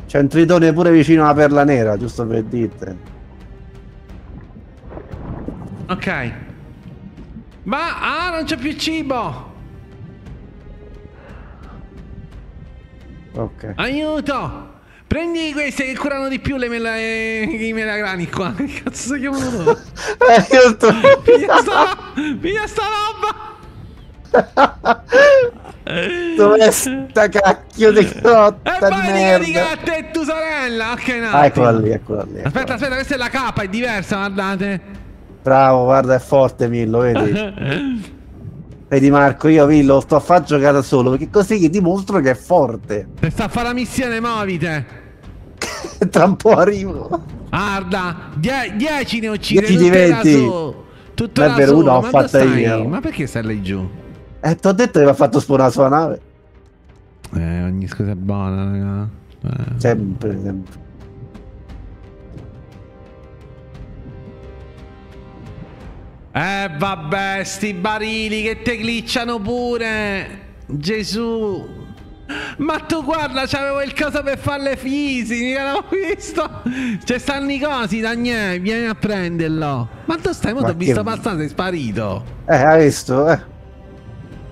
[SPEAKER 2] C'è un tritone pure vicino alla perla nera, giusto per dirti.
[SPEAKER 1] Ok. Ma, ah, non c'è più cibo.
[SPEAKER 2] Ok.
[SPEAKER 1] Aiuto. Prendi queste che curano di più le mela- eh, i melagrani qua. <laughs> Che cazzo si chiamano loro? <laughs>
[SPEAKER 2] Eh, io sto...
[SPEAKER 1] Piglia sta, piglia sta roba! <laughs>
[SPEAKER 2] Dov'è sta cacchio di
[SPEAKER 1] E
[SPEAKER 2] grotta di
[SPEAKER 1] ti carica
[SPEAKER 2] merda?
[SPEAKER 1] a te e tua sorella! Ok, no.
[SPEAKER 2] Ah, eccola lì, eccola lì. eccola
[SPEAKER 1] Aspetta,
[SPEAKER 2] lì.
[SPEAKER 1] aspetta, questa è la capa, è diversa, guardate.
[SPEAKER 2] Bravo, guarda, è forte Millo, vedi? Vedi Marco, io Millo sto a far giocare da solo perché così gli dimostro che è forte.
[SPEAKER 1] Se sta a fare la missione, muovite. <laughs>
[SPEAKER 2] Tra un po' arrivo.
[SPEAKER 1] Guarda, 10 ne uccide
[SPEAKER 2] 10
[SPEAKER 1] tutte da
[SPEAKER 2] diventi.
[SPEAKER 1] su. Tutto
[SPEAKER 2] vero,
[SPEAKER 1] solo,
[SPEAKER 2] uno fatta
[SPEAKER 1] stai?
[SPEAKER 2] io.
[SPEAKER 1] Ma perché stai lì giù?
[SPEAKER 2] Eh, ti ho detto che mi ha fatto spawnare sulla nave.
[SPEAKER 1] Eh, ogni cosa è buona, raga. Eh.
[SPEAKER 2] Sempre, sempre.
[SPEAKER 1] Eh vabbè, sti barili che te glitchano pure. Gesù. Ma tu guarda, c'avevo il coso per fare le fisi, mica l'avevo visto. C'è stanno i cosi, Daniele, vieni a prenderlo. Ma tu stai, mo
[SPEAKER 2] Ma
[SPEAKER 1] ti ho visto passare, sei sparito.
[SPEAKER 2] Eh, hai visto? Eh,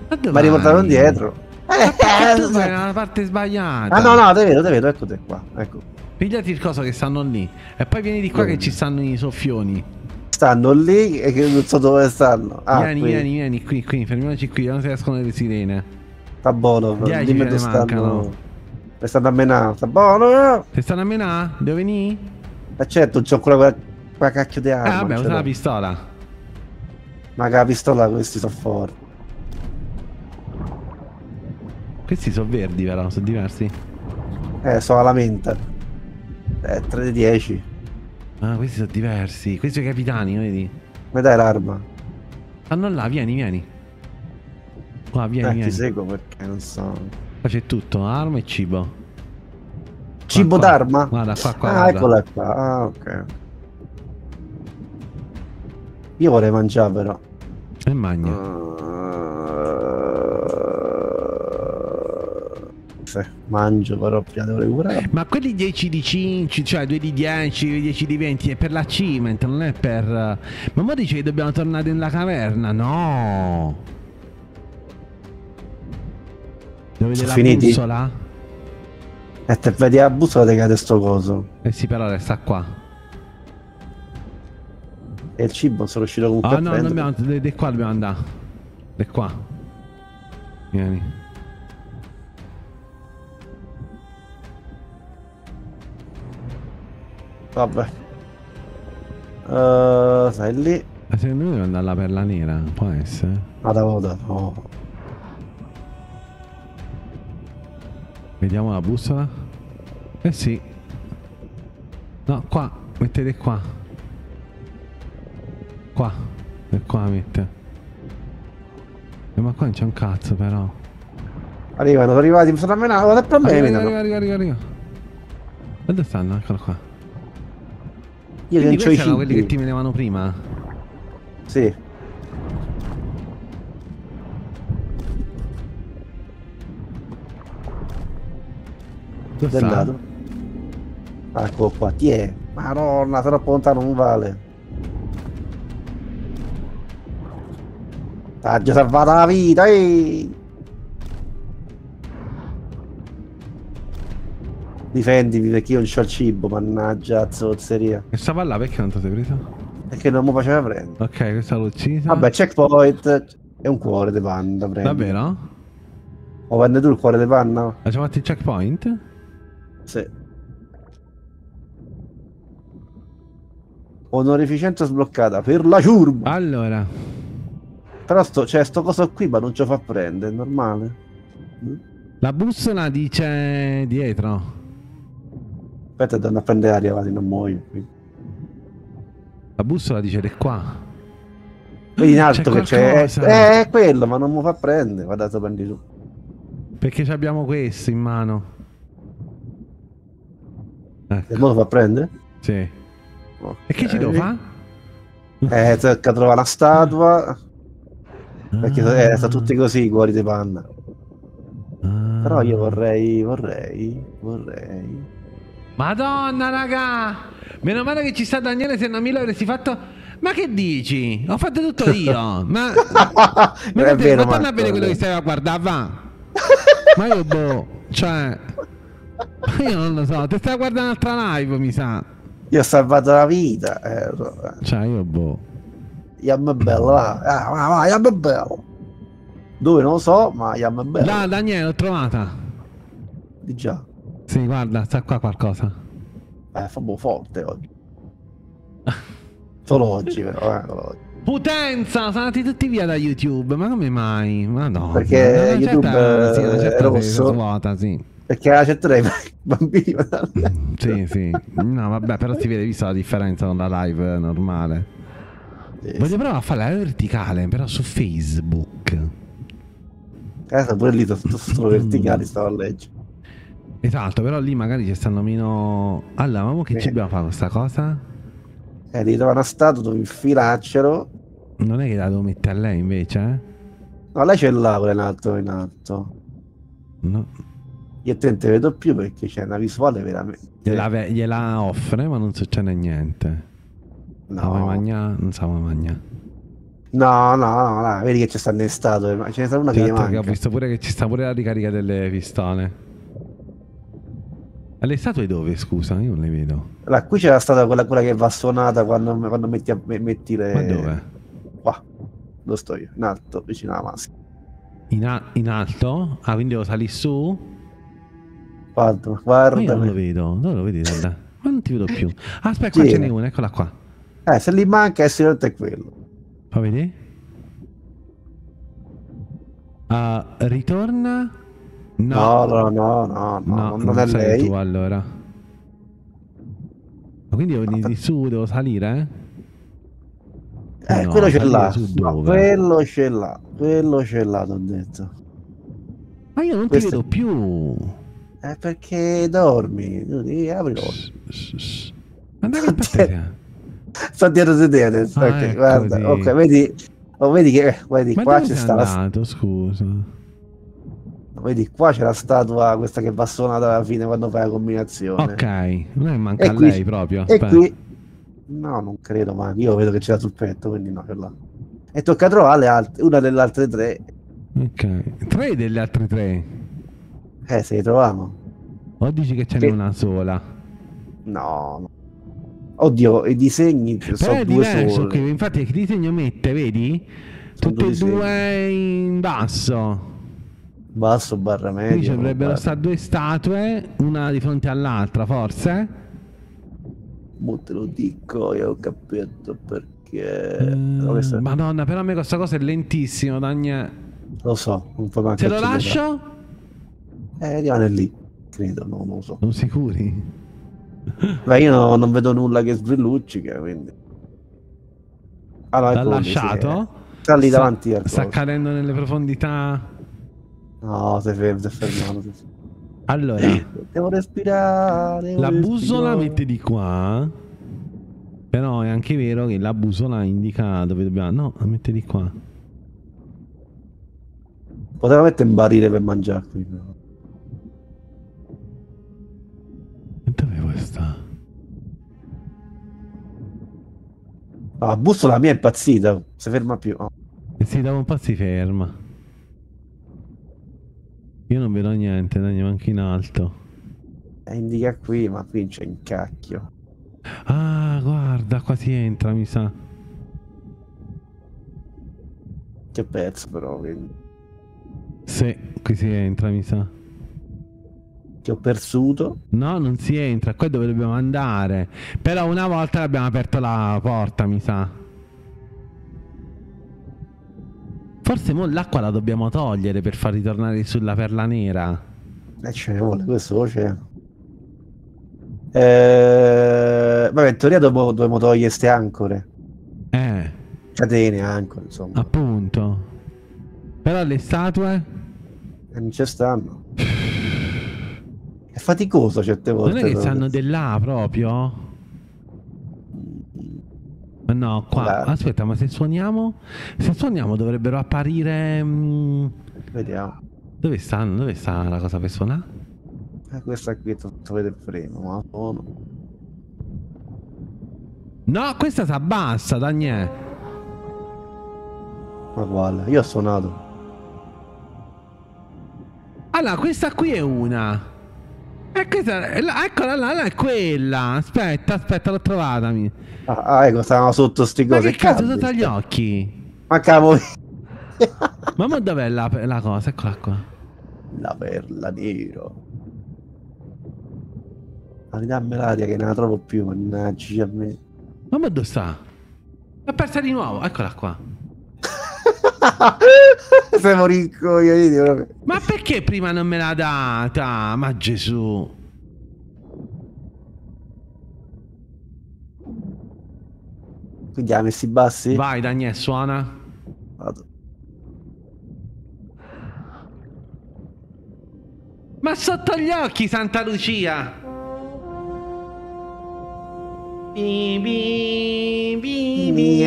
[SPEAKER 1] Ma
[SPEAKER 2] mi ha riportato indietro.
[SPEAKER 1] Ma perché tu
[SPEAKER 2] Eh,
[SPEAKER 1] vai nella parte sbagliata.
[SPEAKER 2] Ah no, no, te vedo, te vedo, ecco te qua. Ecco.
[SPEAKER 1] Pigliati il coso che stanno lì. E poi vieni di qua che ci stanno i soffioni.
[SPEAKER 2] Stanno lì e che non so dove stanno. Ah,
[SPEAKER 1] vieni,
[SPEAKER 2] qui.
[SPEAKER 1] vieni, vieni qui, qui, fermiamoci qui, non si escono le sirene.
[SPEAKER 2] Sta buono. Dimmi dove stanno.
[SPEAKER 1] mancano.
[SPEAKER 2] Mi stanno a menare. Sta buono.
[SPEAKER 1] Ti stanno a menare? Dove veni?
[SPEAKER 2] Ma certo, c'ho quella, quella, quella cacchio di
[SPEAKER 1] Eh
[SPEAKER 2] arma.
[SPEAKER 1] vabbè,
[SPEAKER 2] ce
[SPEAKER 1] usa la pistola.
[SPEAKER 2] Ma che la pistola questi sono forti.
[SPEAKER 1] Questi sono verdi però, sono diversi.
[SPEAKER 2] Eh, sono alla menta. Eh, 3 di 10.
[SPEAKER 1] Ah, questi sono diversi. Questi sono i capitani, vedi?
[SPEAKER 2] Mi dai l'arma?
[SPEAKER 1] Stanno là, vieni, vieni. Qua, vieni,
[SPEAKER 2] eh, ti
[SPEAKER 1] vieni.
[SPEAKER 2] seguo perché non so.
[SPEAKER 1] Qua c'è tutto, arma e cibo.
[SPEAKER 2] Cibo
[SPEAKER 1] qua.
[SPEAKER 2] d'arma?
[SPEAKER 1] Guarda, qua, qua,
[SPEAKER 2] Ah,
[SPEAKER 1] guarda.
[SPEAKER 2] eccola qua. Ah, ok. Io vorrei mangiare però.
[SPEAKER 1] E magna.
[SPEAKER 2] Sì, mangio però prima devo recuperare.
[SPEAKER 1] Ma quelli 10 di 5, cioè 2 di 10, 10 di 20 è per l'achievement, non è per... Ma mo dice che dobbiamo tornare nella caverna? No! Dove
[SPEAKER 2] Sono
[SPEAKER 1] la
[SPEAKER 2] finiti?
[SPEAKER 1] bussola?
[SPEAKER 2] E te vedi la bussola ti cade sto coso.
[SPEAKER 1] Eh sì, però resta qua.
[SPEAKER 2] E il cibo sono riuscito comunque
[SPEAKER 1] Ah
[SPEAKER 2] a
[SPEAKER 1] no, non dobbiamo, di, qua dobbiamo andare. Di qua. Vieni.
[SPEAKER 2] Vabbè. Uh, stai lì.
[SPEAKER 1] Ma secondo me dobbiamo andare alla perla nera, può essere.
[SPEAKER 2] Vada, vada. No.
[SPEAKER 1] Vediamo la bussola. Eh sì. No, qua, mettete qua. Qua. E qua mette. Eh, ma qua non c'è un cazzo però.
[SPEAKER 2] Arrivano, sono arrivati, mi sono avvenato, guarda per me.
[SPEAKER 1] Arriva, arriva, arriva, arriva, arriva. Dove stanno? Eccolo qua.
[SPEAKER 2] Io
[SPEAKER 1] Quindi
[SPEAKER 2] non c'ho i
[SPEAKER 1] questi erano quelli che ti venivano prima?
[SPEAKER 2] Sì.
[SPEAKER 1] Dove
[SPEAKER 2] è
[SPEAKER 1] sta?
[SPEAKER 2] Ecco qua, ti è. Madonna, troppo lontano non vale. Ah, già salvata la vita, ehi! Difendimi perché io non c'ho il cibo, mannaggia zozzeria.
[SPEAKER 1] E stava là perché non ti sei preso?
[SPEAKER 2] Perché non mi faceva prendere.
[SPEAKER 1] Ok, questa l'ho uccisa.
[SPEAKER 2] Vabbè, checkpoint è un cuore di panna, prendi.
[SPEAKER 1] Davvero?
[SPEAKER 2] O prende tu il cuore di panna?
[SPEAKER 1] Abbiamo fatto il checkpoint?
[SPEAKER 2] Sì. Onorificenza sbloccata per la ciurba.
[SPEAKER 1] Allora,
[SPEAKER 2] Però sto, cioè, sto coso qui, ma non ce lo fa prendere, è normale. Mm?
[SPEAKER 1] la bussola dice dietro.
[SPEAKER 2] Aspetta, devo andare a prendere aria, vadi, non muoio. qui.
[SPEAKER 1] La bussola dice di qua.
[SPEAKER 2] Vedi in alto che c'è.
[SPEAKER 1] qualcosa.
[SPEAKER 2] Eh, è quello, ma non mi fa prendere. Guarda, te lo prendi tu.
[SPEAKER 1] Perché ci abbiamo questo in mano.
[SPEAKER 2] E
[SPEAKER 1] Ecco,
[SPEAKER 2] mo lo fa prendere?
[SPEAKER 1] sì. E che ci devo fare?
[SPEAKER 2] Eh, tocca trovare una statua. Perché
[SPEAKER 1] Ah.
[SPEAKER 2] eh, sta tutti così i cuori di panna.
[SPEAKER 1] Ah.
[SPEAKER 2] Però io vorrei, vorrei, vorrei.
[SPEAKER 1] Madonna, raga! Meno male che ci sta Daniele, se non mi l'avresti fatto. Ma che dici? Ho fatto tutto io. Ma. Ma, <laughs>
[SPEAKER 2] Non è vero,
[SPEAKER 1] ma torna vedere quello che stai a guardare, va. Ma io boh. Cioè. <laughs> Io non lo so, ti stai guardando un'altra live, mi sa.
[SPEAKER 2] Io ho salvato la vita. Eh, eh.
[SPEAKER 1] Cioè, io boh.
[SPEAKER 2] Yam bello, va. Ah, va, va, Yam bello. Dove non lo so, ma Yam bello.
[SPEAKER 1] Là, Daniele, l'ho trovata.
[SPEAKER 2] Di già.
[SPEAKER 1] Sì, guarda, sta qua qualcosa.
[SPEAKER 2] Eh, fa un forte oggi. Solo oggi, però, eh, solo oggi.
[SPEAKER 1] Potenza, sono andati tutti via da YouTube, ma come mai? Ma no.
[SPEAKER 2] Perché YouTube,
[SPEAKER 1] certa, sì, una
[SPEAKER 2] eh,
[SPEAKER 1] certa
[SPEAKER 2] è rosso.
[SPEAKER 1] si svuota, sì.
[SPEAKER 2] Perché la gente dei <laughs> bambini.
[SPEAKER 1] Mm, sì, sì. No, vabbè, però si vede, visto la differenza con la live normale.
[SPEAKER 2] Sì,
[SPEAKER 1] Voglio provare a fare la verticale, però su Facebook.
[SPEAKER 2] Eh, pure lì sono solo verticali, stavo a leggere.
[SPEAKER 1] Esatto, però lì magari ci stanno meno... Allora, ma che
[SPEAKER 2] Sì.
[SPEAKER 1] ci dobbiamo fare questa cosa?
[SPEAKER 2] Eh, devi trovare una statua dove infilacelo.
[SPEAKER 1] Non è che la devo mettere a lei invece, eh?
[SPEAKER 2] No, lei ce l'ha quella in alto, in alto.
[SPEAKER 1] No.
[SPEAKER 2] Io te non te vedo più perché c'è una visuale veramente.
[SPEAKER 1] Gliela, ve- gliela offre, ma non succede niente.
[SPEAKER 2] No,
[SPEAKER 1] mangiare? Non sa mangiare.
[SPEAKER 2] no, no, no, no, vedi che c'è stanno le statue, ma ce ne sta una che gli
[SPEAKER 1] Certo che ho
[SPEAKER 2] manca.
[SPEAKER 1] visto pure che ci sta pure la ricarica delle pistole. E le statue dove, scusa? Io non le vedo.
[SPEAKER 2] Là, qui c'è la statua, quella, quella che va suonata quando, quando metti, a- metti le...
[SPEAKER 1] Ma dove?
[SPEAKER 2] Qua, dove sto io, in alto, vicino alla maschera.
[SPEAKER 1] In, a- in alto? Ah, quindi devo salire su?
[SPEAKER 2] Guarda,
[SPEAKER 1] Ma
[SPEAKER 2] guarda.
[SPEAKER 1] io non lo vedo. Dove lo vedi? Guarda? Ma non ti vedo più. Ah, aspetta, qua
[SPEAKER 2] Sì.
[SPEAKER 1] ce n'è una, eccola qua.
[SPEAKER 2] Eh, se gli manca è sicuramente quello.
[SPEAKER 1] Fa vedere? Ah, ritorna?
[SPEAKER 2] No, no, no, no, no, non è
[SPEAKER 1] sei
[SPEAKER 2] lei.
[SPEAKER 1] tu allora. Ma quindi venire di su, devo salire?
[SPEAKER 2] Eh,
[SPEAKER 1] No,
[SPEAKER 2] quello l'ha.
[SPEAKER 1] su
[SPEAKER 2] No, quello ce l'ha. Quello ce l'ha, ti ho detto.
[SPEAKER 1] Ma io non
[SPEAKER 2] Questo-
[SPEAKER 1] ti vedo più.
[SPEAKER 2] Eh, perché dormi? Devi apri l'occhio.
[SPEAKER 1] Dai che parte
[SPEAKER 2] Sto dietro di te adesso.
[SPEAKER 1] Ah,
[SPEAKER 2] ok,
[SPEAKER 1] ecco,
[SPEAKER 2] guarda.
[SPEAKER 1] sì.
[SPEAKER 2] Ok, vedi. Oh, vedi che vedi,
[SPEAKER 1] Ma
[SPEAKER 2] qua c'è
[SPEAKER 1] sei
[SPEAKER 2] sta la,
[SPEAKER 1] scusa?
[SPEAKER 2] vedi, qua c'è la statua, questa che va suonata alla fine quando fai la combinazione.
[SPEAKER 1] Ok, non è manca
[SPEAKER 2] E qui-
[SPEAKER 1] lei proprio.
[SPEAKER 2] E qui No, non credo, ma io vedo che ce l'ha sul petto, quindi no, ce l'ha. E tocca trovare le alt- una delle altre tre.
[SPEAKER 1] Ok. Tre delle altre tre.
[SPEAKER 2] Eh, se le troviamo.
[SPEAKER 1] O dici che ce n'è
[SPEAKER 2] Che-
[SPEAKER 1] una sola?
[SPEAKER 2] No. Oddio, i disegni
[SPEAKER 1] Però
[SPEAKER 2] sono
[SPEAKER 1] è
[SPEAKER 2] due
[SPEAKER 1] diverso qui, infatti che disegno mette, vedi?
[SPEAKER 2] Sono
[SPEAKER 1] Tutti e due in basso.
[SPEAKER 2] Basso barra medio.
[SPEAKER 1] Quindi ci dovrebbero stare due statue, una di fronte all'altra, forse.
[SPEAKER 2] Mo te lo dico, io ho capito perché. Sta-
[SPEAKER 1] Madonna, però a me questa cosa è lentissimo, Dagna.
[SPEAKER 2] Lo so, non puoi manco
[SPEAKER 1] Se lo lascio?
[SPEAKER 2] Eh, rimane lì. Credo, no, non lo so.
[SPEAKER 1] Sono sicuri?
[SPEAKER 2] Ma io no- non vedo nulla che sbrilluccica, quindi. Allora,
[SPEAKER 1] L'ha lasciato?
[SPEAKER 2] eh. Sta lì
[SPEAKER 1] Sta-
[SPEAKER 2] davanti al
[SPEAKER 1] Sta cadendo nelle profondità.
[SPEAKER 2] No, fermo, sei fermato.
[SPEAKER 1] Allora, <clears throat>
[SPEAKER 2] Devo respirare. devo
[SPEAKER 1] la bussola
[SPEAKER 2] respirare.
[SPEAKER 1] mette di qua. Però è anche vero che la bussola indica dove dobbiamo. No, la mette di qua.
[SPEAKER 2] Poteva mettere un barile per mangiare qui. però.
[SPEAKER 1] Questa?
[SPEAKER 2] La bussola mia è impazzita. Si ferma più. Oh.
[SPEAKER 1] Si dopo un po' si ferma. Io non vedo niente, Dagna, manca in alto.
[SPEAKER 2] E indica qui, ma qui c'è un cacchio.
[SPEAKER 1] Ah, guarda, qua si entra, mi sa.
[SPEAKER 2] Che pezzo, però. quindi.
[SPEAKER 1] Sì, qui si entra, mi sa.
[SPEAKER 2] Che ho persuto.
[SPEAKER 1] No, non si entra, qua è dove dobbiamo andare. Però una volta abbiamo aperto la porta, mi sa. Forse mo l'acqua la dobbiamo togliere per far ritornare sulla perla nera.
[SPEAKER 2] E ce ne vuole questo oceano. Eh, vabbè, in teoria dopo dobbiamo togliere queste ancore.
[SPEAKER 1] Eh,
[SPEAKER 2] Catene, ancore, insomma.
[SPEAKER 1] appunto. Però le statue
[SPEAKER 2] E non ci stanno. <laughs> È faticoso certe volte.
[SPEAKER 1] non è che di là proprio? No, qua.
[SPEAKER 2] Guarda.
[SPEAKER 1] Aspetta, ma se suoniamo? Se suoniamo dovrebbero apparire. mm,
[SPEAKER 2] Vediamo.
[SPEAKER 1] Dove stanno? Dove sta la cosa per suonare?
[SPEAKER 2] Eh, questa qui tutto vede freno, ma sono.
[SPEAKER 1] No, questa si abbassa, Daniele.
[SPEAKER 2] Ma guarda, io ho suonato.
[SPEAKER 1] Allora, questa qui è una. E questa, è la- eccola là, là, è quella. Aspetta, aspetta, l'ho trovata.
[SPEAKER 2] Ah, ah, ecco, stavamo sotto sti
[SPEAKER 1] Ma
[SPEAKER 2] cose.
[SPEAKER 1] che cazzo sotto agli occhi?
[SPEAKER 2] Mancavo <laughs>
[SPEAKER 1] Ma mo dov'è la, la cosa? Eccola qua.
[SPEAKER 2] la perla nero. Ma ridammi l'aria che non la trovo più, mannaggia a me.
[SPEAKER 1] Ma mo dove sta? L'ho persa di nuovo, eccola qua. <laughs>
[SPEAKER 2] Siamo rincoglioniti proprio.
[SPEAKER 1] Ma perché prima non me l'ha data? Ma Gesù.
[SPEAKER 2] Quindi ha messi bassi?
[SPEAKER 1] Vai Daniel, suona.
[SPEAKER 2] Vado.
[SPEAKER 1] Ma sotto gli occhi, Santa Lucia. Bi, bi, bi, bi,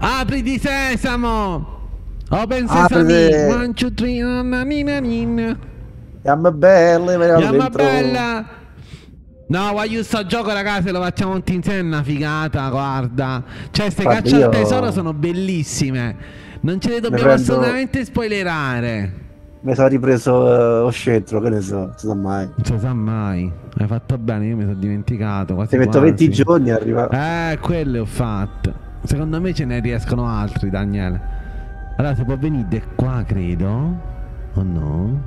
[SPEAKER 1] Apri di sesamo. Open sesame. One, two, three, nanna, nina, nina.
[SPEAKER 2] Chiama belle, vediamo
[SPEAKER 1] Chiama
[SPEAKER 2] dentro.
[SPEAKER 1] bella. No, voglio sto gioco, ragazzi, lo facciamo tutti insieme, una figata, guarda. Cioè, ste
[SPEAKER 2] Guarda,
[SPEAKER 1] cacce al tesoro sono bellissime. Non ce le dobbiamo
[SPEAKER 2] prendo-
[SPEAKER 1] assolutamente spoilerare.
[SPEAKER 2] Mi sono ripreso eh, lo scettro, che ne so, non si sa mai.
[SPEAKER 1] Non si sa mai. Hai fatto bene, io mi sono dimenticato. Quasi
[SPEAKER 2] Ti metto
[SPEAKER 1] quasi.
[SPEAKER 2] 20 giorni e arriva.
[SPEAKER 1] Eh, quelle ho fatto. Secondo me ce ne riescono altri, Daniele. Allora, si può venire qua, credo. O no?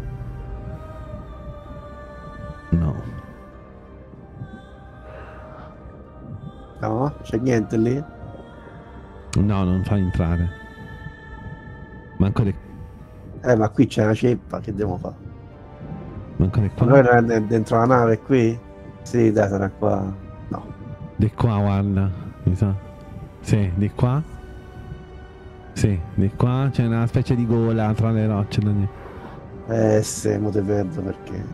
[SPEAKER 1] No.
[SPEAKER 2] No, c'è niente lì.
[SPEAKER 1] No, non fa entrare. Manco di,
[SPEAKER 2] Eh, ma qui c'è una ceppa, che devo fare?
[SPEAKER 1] manco di
[SPEAKER 2] Ma
[SPEAKER 1] qua.
[SPEAKER 2] noi non è dentro la nave qui? Sì, dai, sarà qua. No.
[SPEAKER 1] Di qua, guarda. Mi sa. Sì, di qua. Sì, di qua c'è una specie di gola tra le rocce. Daniele.
[SPEAKER 2] Eh, se mo te perdo perché.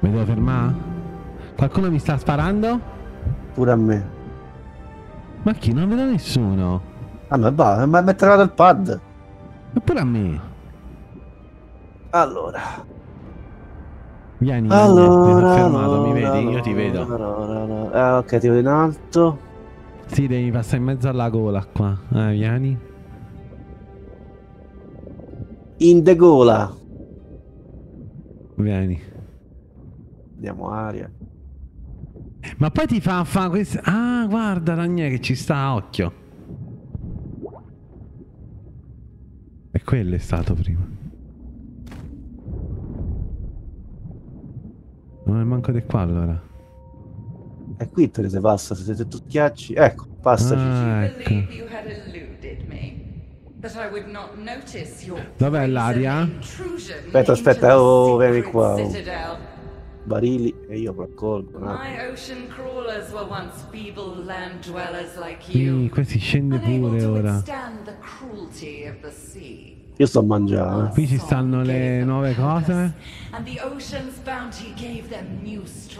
[SPEAKER 1] Mi devo fermare? Qualcuno mi sta sparando?
[SPEAKER 2] Pure a me.
[SPEAKER 1] Ma chi? Non vedo nessuno.
[SPEAKER 2] Ah no, va, ma mi è trovato il pad.
[SPEAKER 1] Eppure a me.
[SPEAKER 2] Allora.
[SPEAKER 1] Vieni,
[SPEAKER 2] Allora.
[SPEAKER 1] mi fermato, mi
[SPEAKER 2] allora,
[SPEAKER 1] vedi? Io ti vedo.
[SPEAKER 2] allora, allora. Ah, ok, ti vedo in alto.
[SPEAKER 1] Sì, devi passare in mezzo alla gola qua. Eh, vieni.
[SPEAKER 2] In de gola.
[SPEAKER 1] Vieni.
[SPEAKER 2] Andiamo aria.
[SPEAKER 1] Ma poi ti fa fa questo. Ah, guarda Ragnè che ci sta a occhio. E quello è stato prima. Non è manco di qua allora.
[SPEAKER 2] E qui te ne se passa, se se tu schiacci. Ecco, passaci.
[SPEAKER 1] Ah, ecco. Dov'è l'aria?
[SPEAKER 2] Aspetta, aspetta, oh, vieni qua, oh. Barili e io raccolgo. no?
[SPEAKER 4] Like
[SPEAKER 1] Sì,
[SPEAKER 4] you,
[SPEAKER 1] questi scende pure ora.
[SPEAKER 2] Io sto a mangiare. eh.
[SPEAKER 1] Qui ci stanno le nuove cose.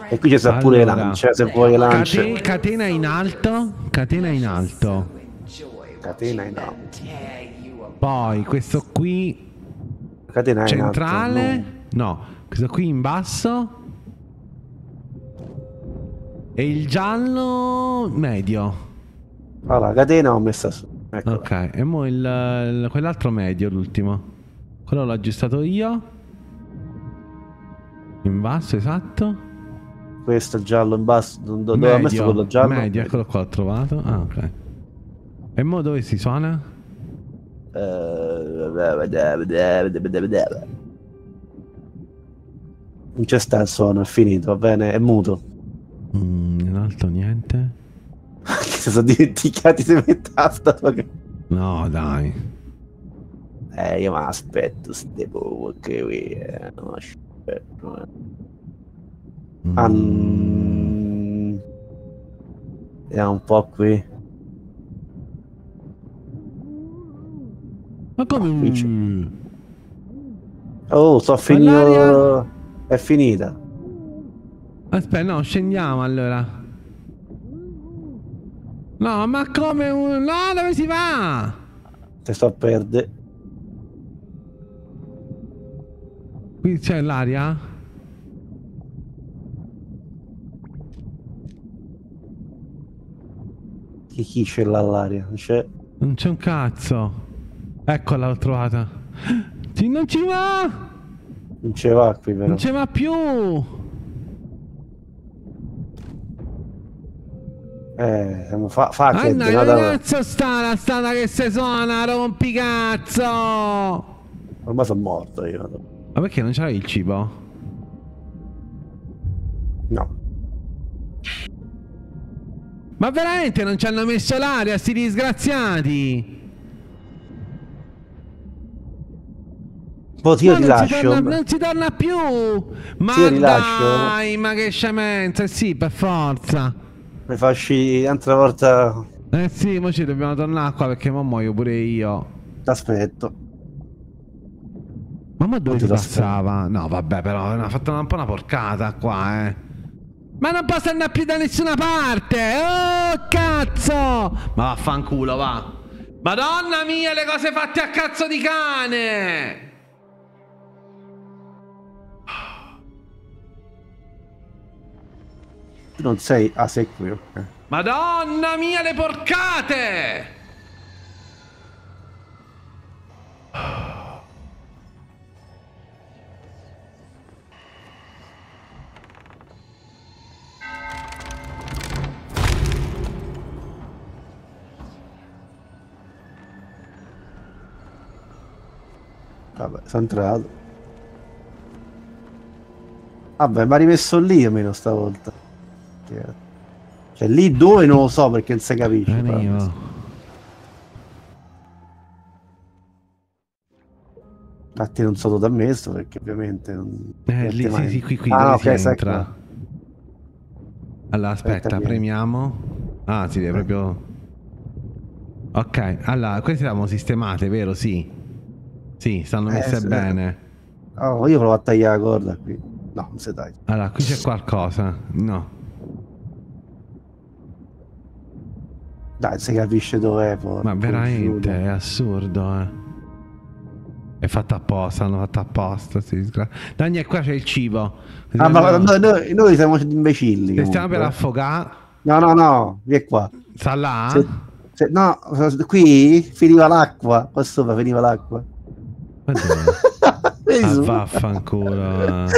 [SPEAKER 2] E qui ci sta pure
[SPEAKER 1] Allora.
[SPEAKER 2] lancia, se vuoi lancia.
[SPEAKER 1] Cate- catena in alto. Catena in alto.
[SPEAKER 2] Catena in alto.
[SPEAKER 1] Poi questo qui
[SPEAKER 2] Catena in alto,
[SPEAKER 1] centrale.
[SPEAKER 2] no.
[SPEAKER 1] No, questo qui in basso. E il giallo medio.
[SPEAKER 2] Allora, catena ho messa su. Ecco.
[SPEAKER 1] Ok, e mo il, il- quell'altro medio, l'ultimo. Quello l'ho aggiustato io. In basso, esatto.
[SPEAKER 2] Questo giallo in basso. do- do- Dove ho messo quello giallo?
[SPEAKER 1] medio, eccolo qua, ho trovato. Ah, ok. E mo dove si suona?
[SPEAKER 2] Eh, Non c'è sta il suono, è finito, va bene, è muto.
[SPEAKER 1] Mm, in alto niente.
[SPEAKER 2] si sono dimenticati di che-
[SPEAKER 1] No, dai.
[SPEAKER 2] Eh, io mi aspetto ste che qui, eh, non aspetto. eh.
[SPEAKER 1] Mm.
[SPEAKER 2] Mm, Vediamo un po' qui.
[SPEAKER 1] Ma come? Mm.
[SPEAKER 2] Oh, sto finito. È finita.
[SPEAKER 1] Aspetta, no, scendiamo allora. No, ma come? un- No, dove si va?
[SPEAKER 2] Te sto a perdere.
[SPEAKER 1] Qui c'è l'aria?
[SPEAKER 2] Chi chi c'è là all'aria? Non c'è.
[SPEAKER 1] Non c'è un cazzo. Eccola, l'ho trovata. Non ci va!
[SPEAKER 2] Non ce va qui però.
[SPEAKER 1] Non ci va più!
[SPEAKER 2] Eh, siamo fa, fa
[SPEAKER 1] Ah,
[SPEAKER 2] che nata-
[SPEAKER 1] cazzo sta la strada che si suona? Rompicazzo!
[SPEAKER 2] Ormai sono morto io.
[SPEAKER 1] Ma perché non c'avevi il cibo?
[SPEAKER 2] No.
[SPEAKER 1] Ma veramente non ci hanno messo l'aria, sti disgraziati!
[SPEAKER 2] Poi io
[SPEAKER 1] Ma non, si
[SPEAKER 2] rilascio.
[SPEAKER 1] torna, non si torna più! Ma dai, ma che scemenza! Sì, per forza!
[SPEAKER 2] Mi facci un'altra volta.
[SPEAKER 1] Eh sì, mo ci dobbiamo tornare qua perché mo muoio pure io.
[SPEAKER 2] T'aspetto.
[SPEAKER 1] Ma mo dove
[SPEAKER 2] ti
[SPEAKER 1] passava? No, vabbè, però ha fatto un po' una porcata qua, eh. Ma non posso andare più da nessuna parte! Oh, cazzo! Ma vaffanculo, va! Madonna mia, le cose fatte a cazzo di cane!
[SPEAKER 2] Tu non sei. Sei qui, ok.
[SPEAKER 1] Madonna mia, le porcate!
[SPEAKER 2] Vabbè, sono entrato. Vabbè, mi ha rimesso lì almeno stavolta. Cioè, lì dove non lo so perché non si capisce. Infatti non sono da messo perché ovviamente non...
[SPEAKER 1] Eh, lì, sì, sì, qui, qui,
[SPEAKER 2] Ah,
[SPEAKER 1] dove
[SPEAKER 2] no,
[SPEAKER 1] si
[SPEAKER 2] ok, sai
[SPEAKER 1] entra. Allora, aspetta,
[SPEAKER 2] Aspetta,
[SPEAKER 1] premiamo. Ah, si deve proprio... Ok, allora, queste le abbiamo sistemate, vero? Sì. Sì, stanno
[SPEAKER 2] Eh,
[SPEAKER 1] messe
[SPEAKER 2] sì.
[SPEAKER 1] bene.
[SPEAKER 2] Oh, io provo a tagliare la corda qui. No, non si taglia.
[SPEAKER 1] Allora, qui c'è qualcosa. No.
[SPEAKER 2] Dai, si capisce dov'è poi.
[SPEAKER 1] Ma veramente, è assurdo, eh. È fatta apposta, hanno fatto apposta. disgra- Daniel, qua c'è il cibo.
[SPEAKER 2] Ah, ma
[SPEAKER 1] andiamo-
[SPEAKER 2] noi, noi- siamo imbecilli.
[SPEAKER 1] Se stiamo per
[SPEAKER 2] comunque.
[SPEAKER 1] affogare,
[SPEAKER 2] No, no, no, vieni qua.
[SPEAKER 1] sta là?
[SPEAKER 2] Se- se- no, qui finiva l'acqua. Qua sopra finiva l'acqua.
[SPEAKER 1] Ma dove? <laughs> Ah, vaffanculo. <laughs>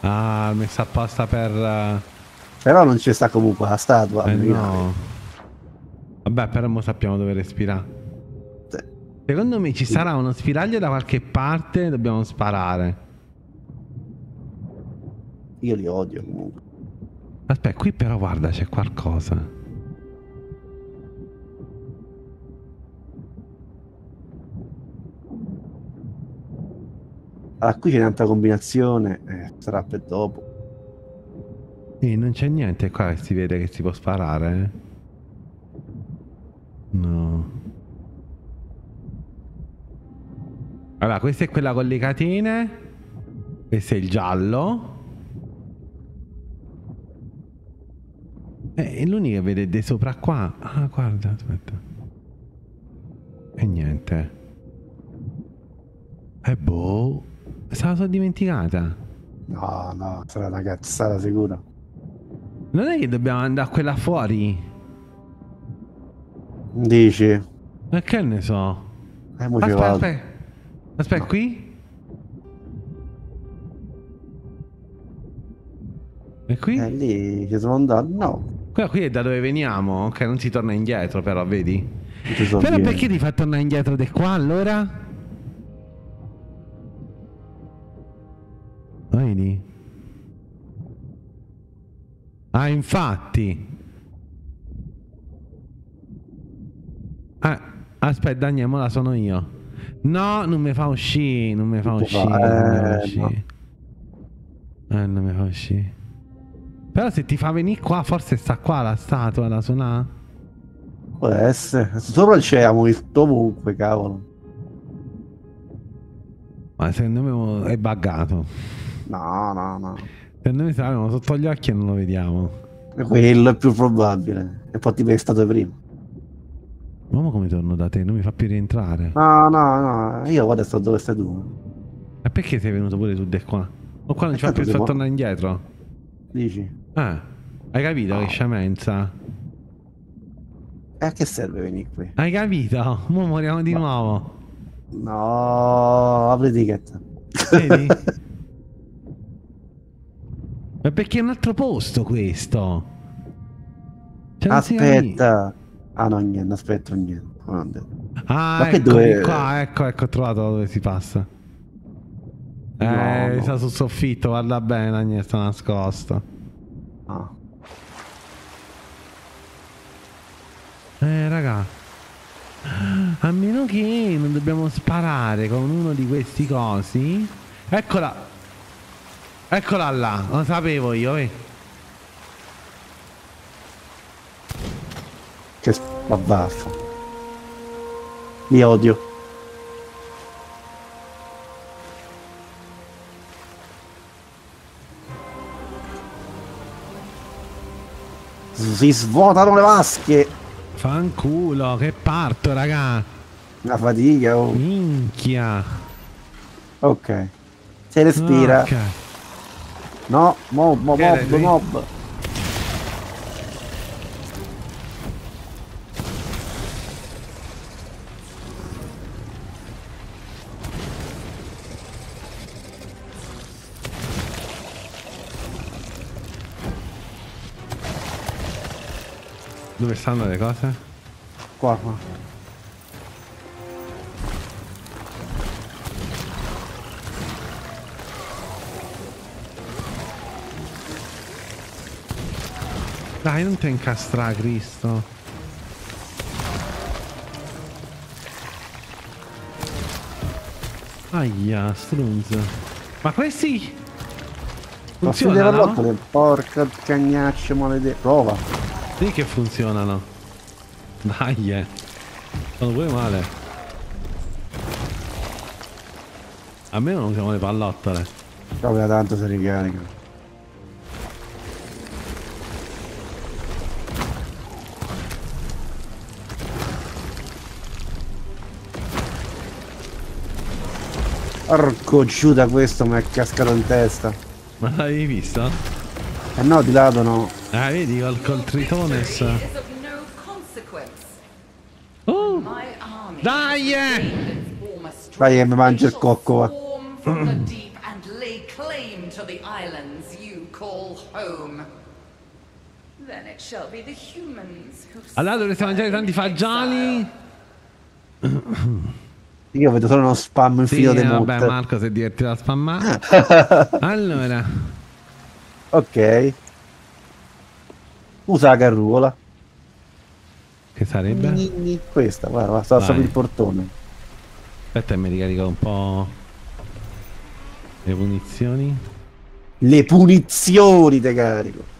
[SPEAKER 1] Ah, messa apposta per... eh,
[SPEAKER 2] Però non ci sta comunque la statua.
[SPEAKER 1] eh, no. Vabbè, però mo sappiamo dove respirare.
[SPEAKER 2] Sì.
[SPEAKER 1] Secondo me ci sarà uno spiraglio da qualche parte, dobbiamo sparare.
[SPEAKER 2] Io li odio comunque.
[SPEAKER 1] Aspetta, qui però guarda, c'è qualcosa.
[SPEAKER 2] Allora, qui c'è un'altra combinazione. Eh, sarà per dopo.
[SPEAKER 1] Sì, non c'è niente qua che si vede che si può sparare. eh. No. Allora, questa è quella con le catene. Questo è il giallo. Eh, è l'unica che vede di sopra qua. Ah, guarda, aspetta. E niente. E boh. Se la sono dimenticata.
[SPEAKER 2] No, no, sarà una cazzata sicura.
[SPEAKER 1] Non è che dobbiamo andare a quella fuori?
[SPEAKER 2] Dici?
[SPEAKER 1] Ma che ne so?
[SPEAKER 2] Eh,
[SPEAKER 1] Aspetta, aspetta. Aspetta, qui? E qui?
[SPEAKER 2] Eh, lì ci sono andato. No.
[SPEAKER 1] Quella qui è da dove veniamo, ok? Non si torna indietro, però, vedi?
[SPEAKER 2] so
[SPEAKER 1] Però
[SPEAKER 2] dire.
[SPEAKER 1] perché ti fa tornare indietro di qua allora? Vedi? Ah, infatti. Ah, aspetta, Daniele, mo la sono io. No, non mi fa uscire, non mi fa uscire,
[SPEAKER 2] fare,
[SPEAKER 1] non mi fa
[SPEAKER 2] eh,
[SPEAKER 1] uscire. Eh, non mi fa uscire. Però se ti fa venire qua, forse sta qua la statua da suonare.
[SPEAKER 2] Può essere. Sopra c'è, visto ovunque, cavolo.
[SPEAKER 1] Ma secondo me è buggato.
[SPEAKER 2] No, no, no.
[SPEAKER 1] Se l'abbiamo sotto gli occhi e non lo vediamo.
[SPEAKER 2] Quello è più probabile. E poi ti è stato prima.
[SPEAKER 1] Ma mo come torno da te? Non mi fa più rientrare.
[SPEAKER 2] No, no, no. Io guarda sto dove stai tu.
[SPEAKER 1] E perché sei venuto pure tu di qua? O qua non ci fa più
[SPEAKER 2] si
[SPEAKER 1] fa
[SPEAKER 2] può-
[SPEAKER 1] tornare indietro?
[SPEAKER 2] Dici?
[SPEAKER 1] Eh, hai capito che scemenza?
[SPEAKER 2] Eh, a che serve venire qui?
[SPEAKER 1] Hai capito? Mo moriamo di nuovo.
[SPEAKER 2] No, apri ticket.
[SPEAKER 1] Vedi? <laughs> Ma perché è un altro posto questo? Cioè.
[SPEAKER 2] Aspetta. Ah no, niente, aspetta, niente.
[SPEAKER 1] Ah,
[SPEAKER 2] Ma che
[SPEAKER 1] ecco
[SPEAKER 2] dove-
[SPEAKER 1] qua, ecco, ecco, ho trovato dove si passa. Eh,
[SPEAKER 2] No, no.
[SPEAKER 1] sta sul soffitto, guarda bene, Agnese, sta nascosto.
[SPEAKER 2] Ah.
[SPEAKER 1] Eh, raga. A meno che non dobbiamo sparare con uno di questi cosi. Eccola. Eccola là, lo sapevo io, eh.
[SPEAKER 2] Che s- ma basta. Li odio. Si svuotano le vasche.
[SPEAKER 1] Fanculo, che parto, raga.
[SPEAKER 2] La fatica. oh.
[SPEAKER 1] Minchia.
[SPEAKER 2] Ok. Si respira.
[SPEAKER 1] Ok.
[SPEAKER 2] No, mob, mob, mob,
[SPEAKER 1] lì?
[SPEAKER 2] mob.
[SPEAKER 1] Dove stanno le cose?
[SPEAKER 2] Qua, qua.
[SPEAKER 1] Dai, non ti incastra, Cristo. Aia, strunz. Ma questi...
[SPEAKER 2] Ma si deve
[SPEAKER 1] Funzionano?
[SPEAKER 2] rottere, porca cagnaccia maledetta. Prova.
[SPEAKER 1] Sì che funzionano. Dai, eh. Sono pure male. A me non usiamo le pallottole.
[SPEAKER 2] Proprio tanto si ricarica. Porco giù da questo mi è cascato in testa.
[SPEAKER 1] Ma l'avevi visto?
[SPEAKER 2] Eh no, di lato no.
[SPEAKER 1] Ah, vedi, col, col tritones. Oh, dai, eh.
[SPEAKER 2] Dai che mi mangio il cocco va.
[SPEAKER 1] Allora dovreste mangiare tanti fagioli. <clears throat>
[SPEAKER 2] Io vedo solo uno spam in
[SPEAKER 1] Sì,
[SPEAKER 2] filo di
[SPEAKER 1] vabbè,
[SPEAKER 2] mutte.
[SPEAKER 1] Marco si è divertito a spammare. <laughs> allora,
[SPEAKER 2] Ok. Usa la carruola.
[SPEAKER 1] che sarebbe?
[SPEAKER 2] Ni, ni, Questa, guarda, sta sopra il portone.
[SPEAKER 1] Aspetta, mi ricarico un po' le munizioni.
[SPEAKER 2] Le punizioni te carico.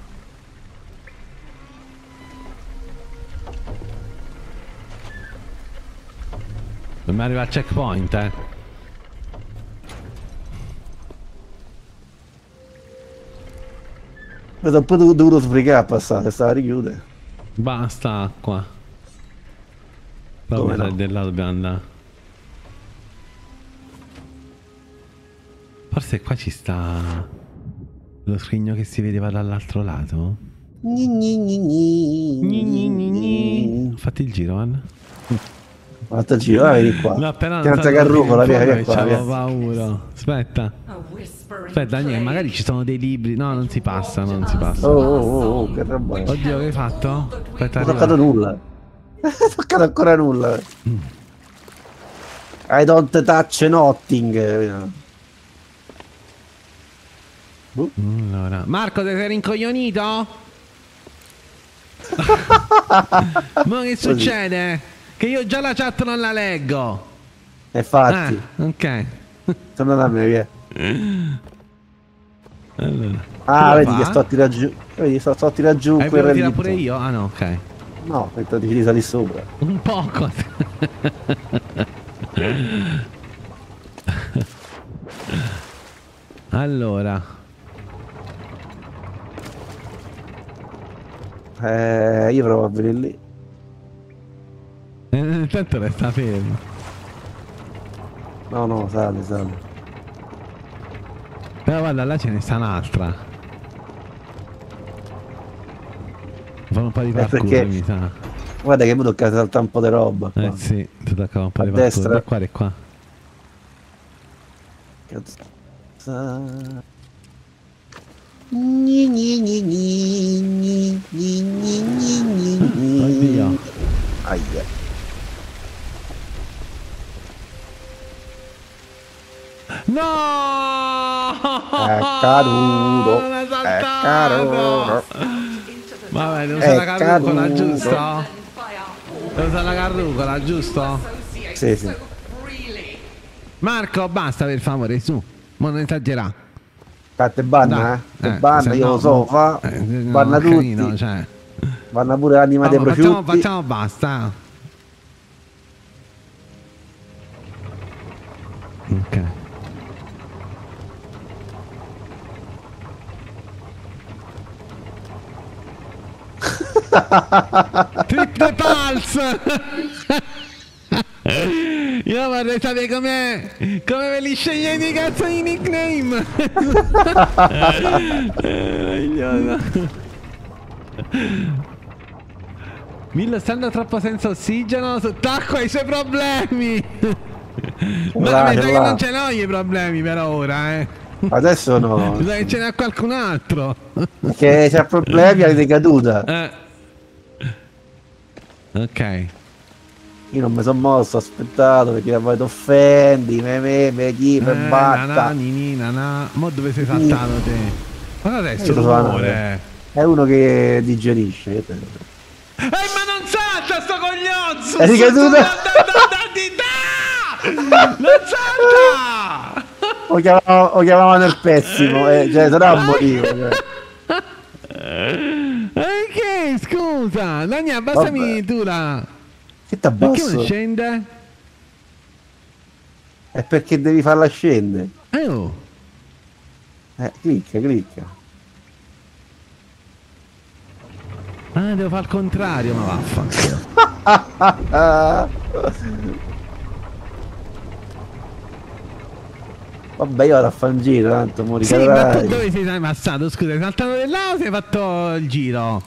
[SPEAKER 1] Dobbiamo arrivare al checkpoint, eh.
[SPEAKER 2] Sono un po' dovuto, sbrigare a passare, stava a richiudere.
[SPEAKER 1] Basta acqua.
[SPEAKER 2] Come
[SPEAKER 1] Proprio
[SPEAKER 2] no?
[SPEAKER 1] da là dobbiamo andare. Forse qua ci sta lo scrigno che si vedeva dall'altro lato.
[SPEAKER 2] Gni, gni, gni, gni.
[SPEAKER 1] Gni, gni, gni, gni. Ho fatto il giro, guarda. <laughs>
[SPEAKER 2] Guarda giro, ah, vieni qua.
[SPEAKER 1] No, appena non
[SPEAKER 2] carrucola, via, via qua,
[SPEAKER 1] C'avevo paura. Aspetta. Aspetta, Daniele, magari ci sono dei libri. No, non si passa, non si passa.
[SPEAKER 2] Oh, oh, oh, oh, che roba?
[SPEAKER 1] Oddio, che hai fatto? Aspetta,
[SPEAKER 2] Non ho toccato nulla. <laughs> Non ho toccato ancora nulla. I don't touch nothing.
[SPEAKER 1] Allora. Marco, ti sei rincoglionito? <laughs> Ma che succede? Che io già la chat non la leggo.
[SPEAKER 2] E fatti,
[SPEAKER 1] Ah, ok. <laughs>
[SPEAKER 2] sono andato a me, via.
[SPEAKER 1] Allora.
[SPEAKER 2] Ah, vedi che sto a tirare giù. Vedi, sto, sto a tirare giù
[SPEAKER 1] Hai
[SPEAKER 2] quel relitto.
[SPEAKER 1] pure io? Ah no, ok.
[SPEAKER 2] No, penso di salire sopra.
[SPEAKER 1] Un poco. <laughs> allora.
[SPEAKER 2] Eh, io provo a venire lì.
[SPEAKER 1] Eh, Intanto resta fermo.
[SPEAKER 2] No, no, sale, sale.
[SPEAKER 1] Però guarda, là ce ne sta un'altra. Fanno un po' di
[SPEAKER 2] Eh,
[SPEAKER 1] parkour,
[SPEAKER 2] perché-
[SPEAKER 1] mi sa.
[SPEAKER 2] Guarda che mi tocca saltare un po' di roba. Qua.
[SPEAKER 1] Eh sì, ti tocca un po'
[SPEAKER 2] A
[SPEAKER 1] di
[SPEAKER 2] destra.
[SPEAKER 1] fatture. Da qua e qua.
[SPEAKER 2] Cazzo. Gni, gni,
[SPEAKER 1] No!
[SPEAKER 2] È caduto. È caduto.
[SPEAKER 1] Vabbè, devo usare la carrucola, giusto? Devo usare la carrucola, giusto?
[SPEAKER 2] Sì, sì.
[SPEAKER 1] Marco, basta per favore, su. Ma non esagerà.
[SPEAKER 2] Aspetta, banna, eh.
[SPEAKER 1] eh,
[SPEAKER 2] Te banna,
[SPEAKER 1] se
[SPEAKER 2] io lo so, fa.
[SPEAKER 1] Eh,
[SPEAKER 2] banna tutti.
[SPEAKER 1] carino, cioè.
[SPEAKER 2] Banna pure l'anima dei
[SPEAKER 1] Vabbè, facciamo,
[SPEAKER 2] prosciutti.
[SPEAKER 1] facciamo basta. Ok. <laughs> Triple pulse! Io vorrei sapere come, come ve li scegliete i cazzo di nickname! Meraviglioso. Millo stando troppo senza ossigeno, sott'acqua i suoi problemi! Ma
[SPEAKER 2] là,
[SPEAKER 1] che non ce l'ho i problemi per ora, eh!
[SPEAKER 2] Adesso no.
[SPEAKER 1] Mi sa che ce n'è qualcun altro!
[SPEAKER 2] Perché c'ha problemi alle decaduta.
[SPEAKER 1] Eh. Ok.
[SPEAKER 2] Io non mi sono mosso, ho aspettato perché poi ti offendi, me me, me chi, me
[SPEAKER 1] Eh, na, na,
[SPEAKER 2] batta.
[SPEAKER 1] ni, na, na. Mo dove sei saltato te? Ma adesso
[SPEAKER 2] lo
[SPEAKER 1] rumore!
[SPEAKER 2] È uno che digerisce.
[SPEAKER 1] Eh, ma non salta sto cogliozzo!
[SPEAKER 2] È ricaduto.
[SPEAKER 1] Non salta!
[SPEAKER 2] O chiamavano, o chiamavano il pessimo, eh, cioè sarà un motivo. Cioè.
[SPEAKER 1] Eh, che scusa? Dani, abbassami tu la...
[SPEAKER 2] Che
[SPEAKER 1] Perché non
[SPEAKER 2] t'abbasso?
[SPEAKER 1] scende?
[SPEAKER 2] È perché devi farla scendere.
[SPEAKER 1] Eh, oh.
[SPEAKER 2] Eh, clicca, clicca.
[SPEAKER 1] Ah, devo fare il contrario, ma vaffanculo. <laughs>
[SPEAKER 2] Vabbè, io vado a fare un giro, tanto mo
[SPEAKER 1] Sì, ma tu dove sei ammazzato? Scusa, hai saltato di là o sei fatto il giro?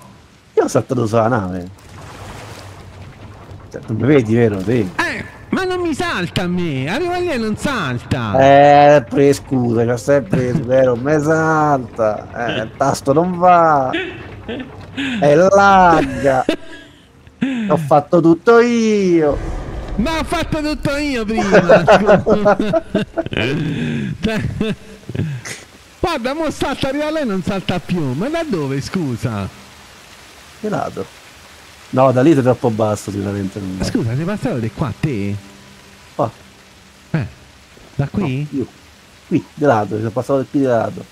[SPEAKER 2] Io ho saltato sulla nave. Cioè, tu mi vedi, vero? Sì.
[SPEAKER 1] Eh, ma non mi salta a me, arriva lì e non salta.
[SPEAKER 2] Eh, pre scusa, c'ho sempre <laughs> vero, me salta. Eh, il tasto non va. È lagga. Ho fatto tutto io.
[SPEAKER 1] Ma ho fatto tutto io prima. <laughs> Guarda, mo salta, arriva lei e non salta più. Ma da dove, scusa?
[SPEAKER 2] Che lato? No, da lì è troppo basso, sicuramente non.
[SPEAKER 1] Scusa, sei passato di qua a te?
[SPEAKER 2] Oh,
[SPEAKER 1] Eh, da qui?
[SPEAKER 2] io. Qui, di lato, sono passato qui di lato.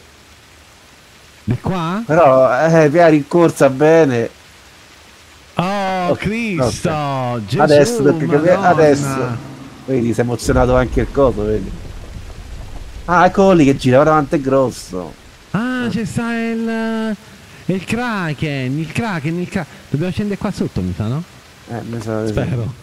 [SPEAKER 1] Di qua?
[SPEAKER 2] Però, eh, via rincorsa bene.
[SPEAKER 1] Oh, Cristo! Gesù,
[SPEAKER 2] adesso, perché adesso. Vedi, si è emozionato anche il coso, vedi. Ah, eccolo lì che gira, ora quanto è grosso.
[SPEAKER 1] Ah, c'è sta il... Il Kraken, il Kraken, il Kraken. Dobbiamo scendere qua sotto, mi sa, no?
[SPEAKER 2] Eh, mi sa-
[SPEAKER 1] Spero.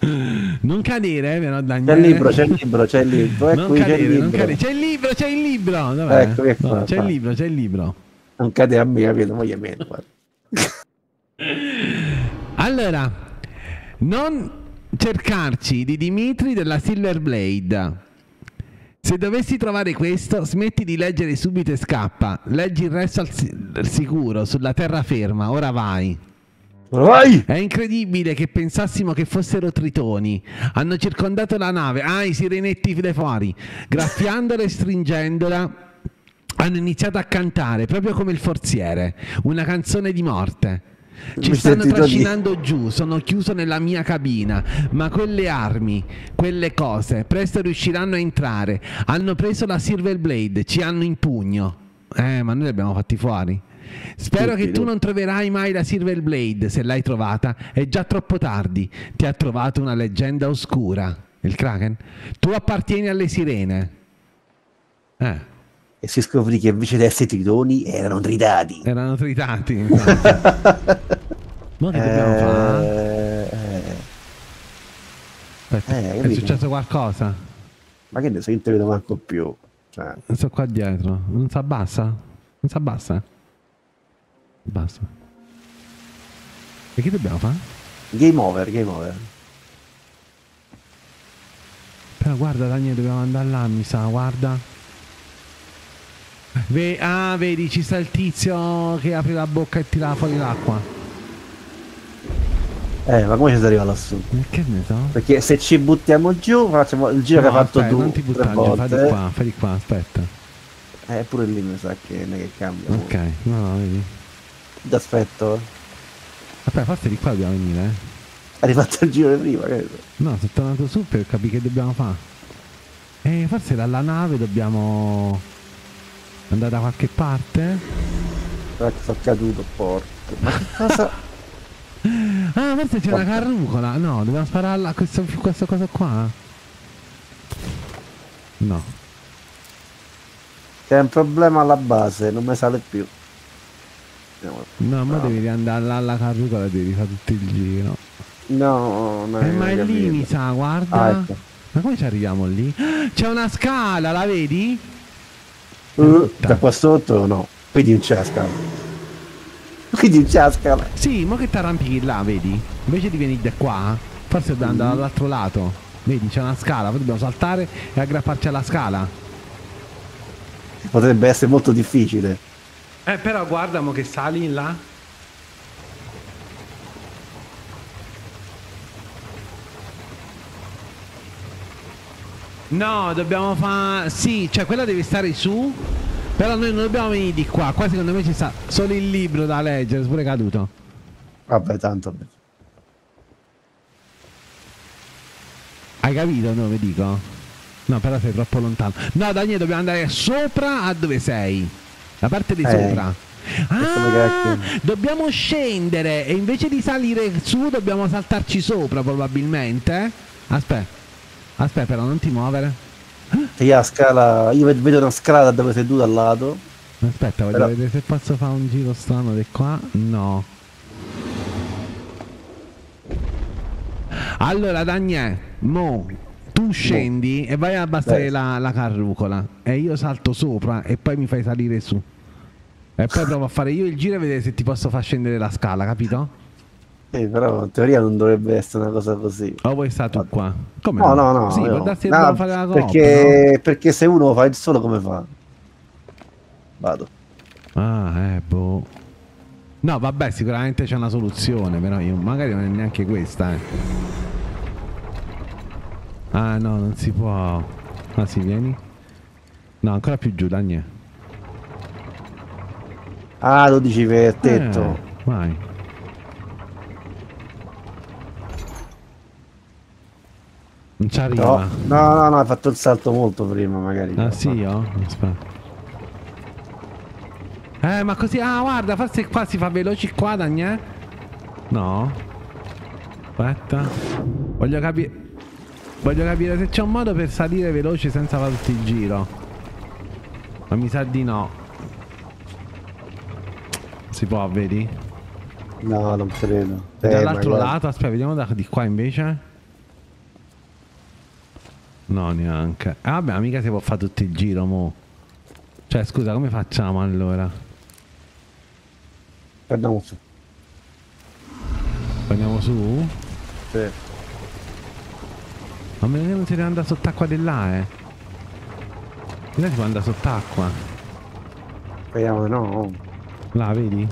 [SPEAKER 1] <laughs> non cadere, eh, però
[SPEAKER 2] C'è
[SPEAKER 1] Daniele.
[SPEAKER 2] il libro, c'è il libro, c'è il libro. E
[SPEAKER 1] Non
[SPEAKER 2] qui c'è il
[SPEAKER 1] cadere, non
[SPEAKER 2] libro.
[SPEAKER 1] cadere. C'è il libro, c'è il libro. Dov'è?
[SPEAKER 2] Ecco, ecco,
[SPEAKER 1] No, c'è il libro, c'è il libro.
[SPEAKER 2] Non cade a me, capito? Moglie me, guarda.
[SPEAKER 1] Allora, non cercarci di Dimitri della Silver Blade. Se dovessi trovare questo, smetti di leggere subito e scappa. Leggi il resto al, si- al sicuro, sulla terraferma. Ora vai.
[SPEAKER 2] Vai!
[SPEAKER 1] È incredibile che pensassimo che fossero tritoni. Hanno circondato la nave. Ah, i sirenetti fuori. Graffiandola e stringendola. Hanno iniziato a cantare, proprio come il forziere. Una canzone di morte. Ci
[SPEAKER 2] Mi
[SPEAKER 1] stanno
[SPEAKER 2] sentito di-
[SPEAKER 1] trascinando giù, sono chiuso nella mia cabina, ma quelle armi, quelle cose, presto riusciranno a entrare. Hanno preso la Silver Blade, ci hanno in pugno. Eh, ma noi li abbiamo fatti fuori. Spero
[SPEAKER 2] Tutti,
[SPEAKER 1] che tu non troverai mai la Silver Blade, se l'hai trovata, è già troppo tardi. Ti ha trovato una leggenda oscura. Il Kraken? Tu appartieni alle sirene. Eh,
[SPEAKER 2] E si scoprì che invece di essere tritoni erano tritati.
[SPEAKER 1] erano tritati. <laughs> Ma che dobbiamo fare?
[SPEAKER 2] Eh, eh,
[SPEAKER 1] Aspetta,
[SPEAKER 2] eh,
[SPEAKER 1] è successo qualcosa?
[SPEAKER 2] ma che ne so, io te vedo manco più. Cioè,
[SPEAKER 1] Non so qua dietro. Non si abbassa? Non si abbassa? Basta. E che dobbiamo fare?
[SPEAKER 2] Game over, game over.
[SPEAKER 1] Però guarda Daniele, dobbiamo andare là, mi sa, guarda. Ve- ah, vedi, ci sta il tizio che apre la bocca e tira fuori l'acqua.
[SPEAKER 2] Eh, ma come ci si arriva lassù?
[SPEAKER 1] Che ne so?
[SPEAKER 2] Perché se ci buttiamo giù, facciamo il giro che
[SPEAKER 1] No,
[SPEAKER 2] hai fatto
[SPEAKER 1] aspetta,
[SPEAKER 2] tu
[SPEAKER 1] non ti buttare,
[SPEAKER 2] volte.
[SPEAKER 1] fai di qua, fai di qua, aspetta.
[SPEAKER 2] Eh, pure lì mi sa che non è che cambia.
[SPEAKER 1] Ok, no, no, vedi.
[SPEAKER 2] Ti aspetto.
[SPEAKER 1] Aspetta, forse di qua dobbiamo venire, eh.
[SPEAKER 2] Hai fatto il giro di prima, che so.
[SPEAKER 1] No, sono tornato su per capire che dobbiamo fare. E forse dalla nave dobbiamo andare da qualche parte.
[SPEAKER 2] Che sono caduto, porco. Ma che cosa? <laughs>
[SPEAKER 1] Ah, forse c'è una carrucola. No, dobbiamo spararla a questo, questa cosa qua. No.
[SPEAKER 2] C'è un problema alla base, non mi sale più. Andiamo.
[SPEAKER 1] No, ma
[SPEAKER 2] No.
[SPEAKER 1] devi andare là alla carrucola e devi fare tutto il giro.
[SPEAKER 2] No, no,
[SPEAKER 1] Eh, ma è lì, mi sa, guarda.
[SPEAKER 2] Ah, ecco.
[SPEAKER 1] Ma come ci arriviamo lì? <gasps> C'è una scala, la vedi?
[SPEAKER 2] Uh, da qua sotto no. Scala. Quindi non c'è la scala.
[SPEAKER 1] Sì, ma che ti arrampichi là, vedi? Invece di venire da qua, forse dobbiamo andare dall'altro lato. Vedi, c'è una scala, poi dobbiamo saltare e aggrapparci alla scala.
[SPEAKER 2] Potrebbe essere molto difficile.
[SPEAKER 1] Eh, però guarda mo che sali là. No, dobbiamo fare... Sì, cioè quella deve stare su. Però noi non dobbiamo venire di qua. Qua secondo me ci sta solo il libro da leggere, pure caduto.
[SPEAKER 2] Vabbè, tanto.
[SPEAKER 1] Hai capito dove dico? No, però sei troppo lontano. No, Daniele, dobbiamo andare sopra a dove sei. La parte di
[SPEAKER 2] Eh,
[SPEAKER 1] sopra. Ah, dobbiamo scendere e invece di salire su dobbiamo saltarci sopra probabilmente. Aspetta. Aspetta, però non ti muovere.
[SPEAKER 2] Io la scala. Io ved- vedo una scala da dove sei tu dal lato.
[SPEAKER 1] Aspetta, voglio
[SPEAKER 2] Però-
[SPEAKER 1] vedere se posso fare un giro strano di qua. No. Allora, Daniele, mo tu scendi e vai a abbassare la, la carrucola e io salto sopra e poi mi fai salire su. E poi provo a fare io il giro e vedere se ti posso far scendere la scala, capito?
[SPEAKER 2] Eh, però in teoria non dovrebbe essere una cosa così.
[SPEAKER 1] O vuoi stare tu qua? Come
[SPEAKER 2] No, no, no.
[SPEAKER 1] Sì,
[SPEAKER 2] no.
[SPEAKER 1] darsi
[SPEAKER 2] No,
[SPEAKER 1] fare la coppia,
[SPEAKER 2] perché, perché se uno fa il solo come fa? Vado.
[SPEAKER 1] no? Ah, eh, boh. No, vabbè, sicuramente c'è una soluzione, però io magari non è neanche questa, eh. Ah, no, non si può. Ah, sì, vieni. No, ancora più giù, Daniele.
[SPEAKER 2] Ah, lo dici per tetto.
[SPEAKER 1] Eh, vai. Non ci arriva.
[SPEAKER 2] No, no, no, no, hai fatto il salto molto prima, magari.
[SPEAKER 1] Ah sì, io? Aspetta. Eh, ma così... Ah, guarda, forse qua si fa veloci qua, Daniele. No. Aspetta. Voglio capire... Voglio capire se c'è un modo per salire veloce senza fare tutto il giro. Ma mi sa di no. Si può, vedi?
[SPEAKER 2] No, non credo. Eh,
[SPEAKER 1] dall'altro
[SPEAKER 2] guarda.
[SPEAKER 1] lato, aspetta, vediamo da di qua invece. No, neanche. Ah, vabbè, mica si può fare tutto il giro, mo. Cioè, scusa, come facciamo allora?
[SPEAKER 2] Andiamo su.
[SPEAKER 1] Andiamo su?
[SPEAKER 2] Sì.
[SPEAKER 1] Ma me ne non si deve andare sott'acqua di là, eh. Di là si può andare sott'acqua.
[SPEAKER 2] Speriamo di no.
[SPEAKER 1] Là, vedi?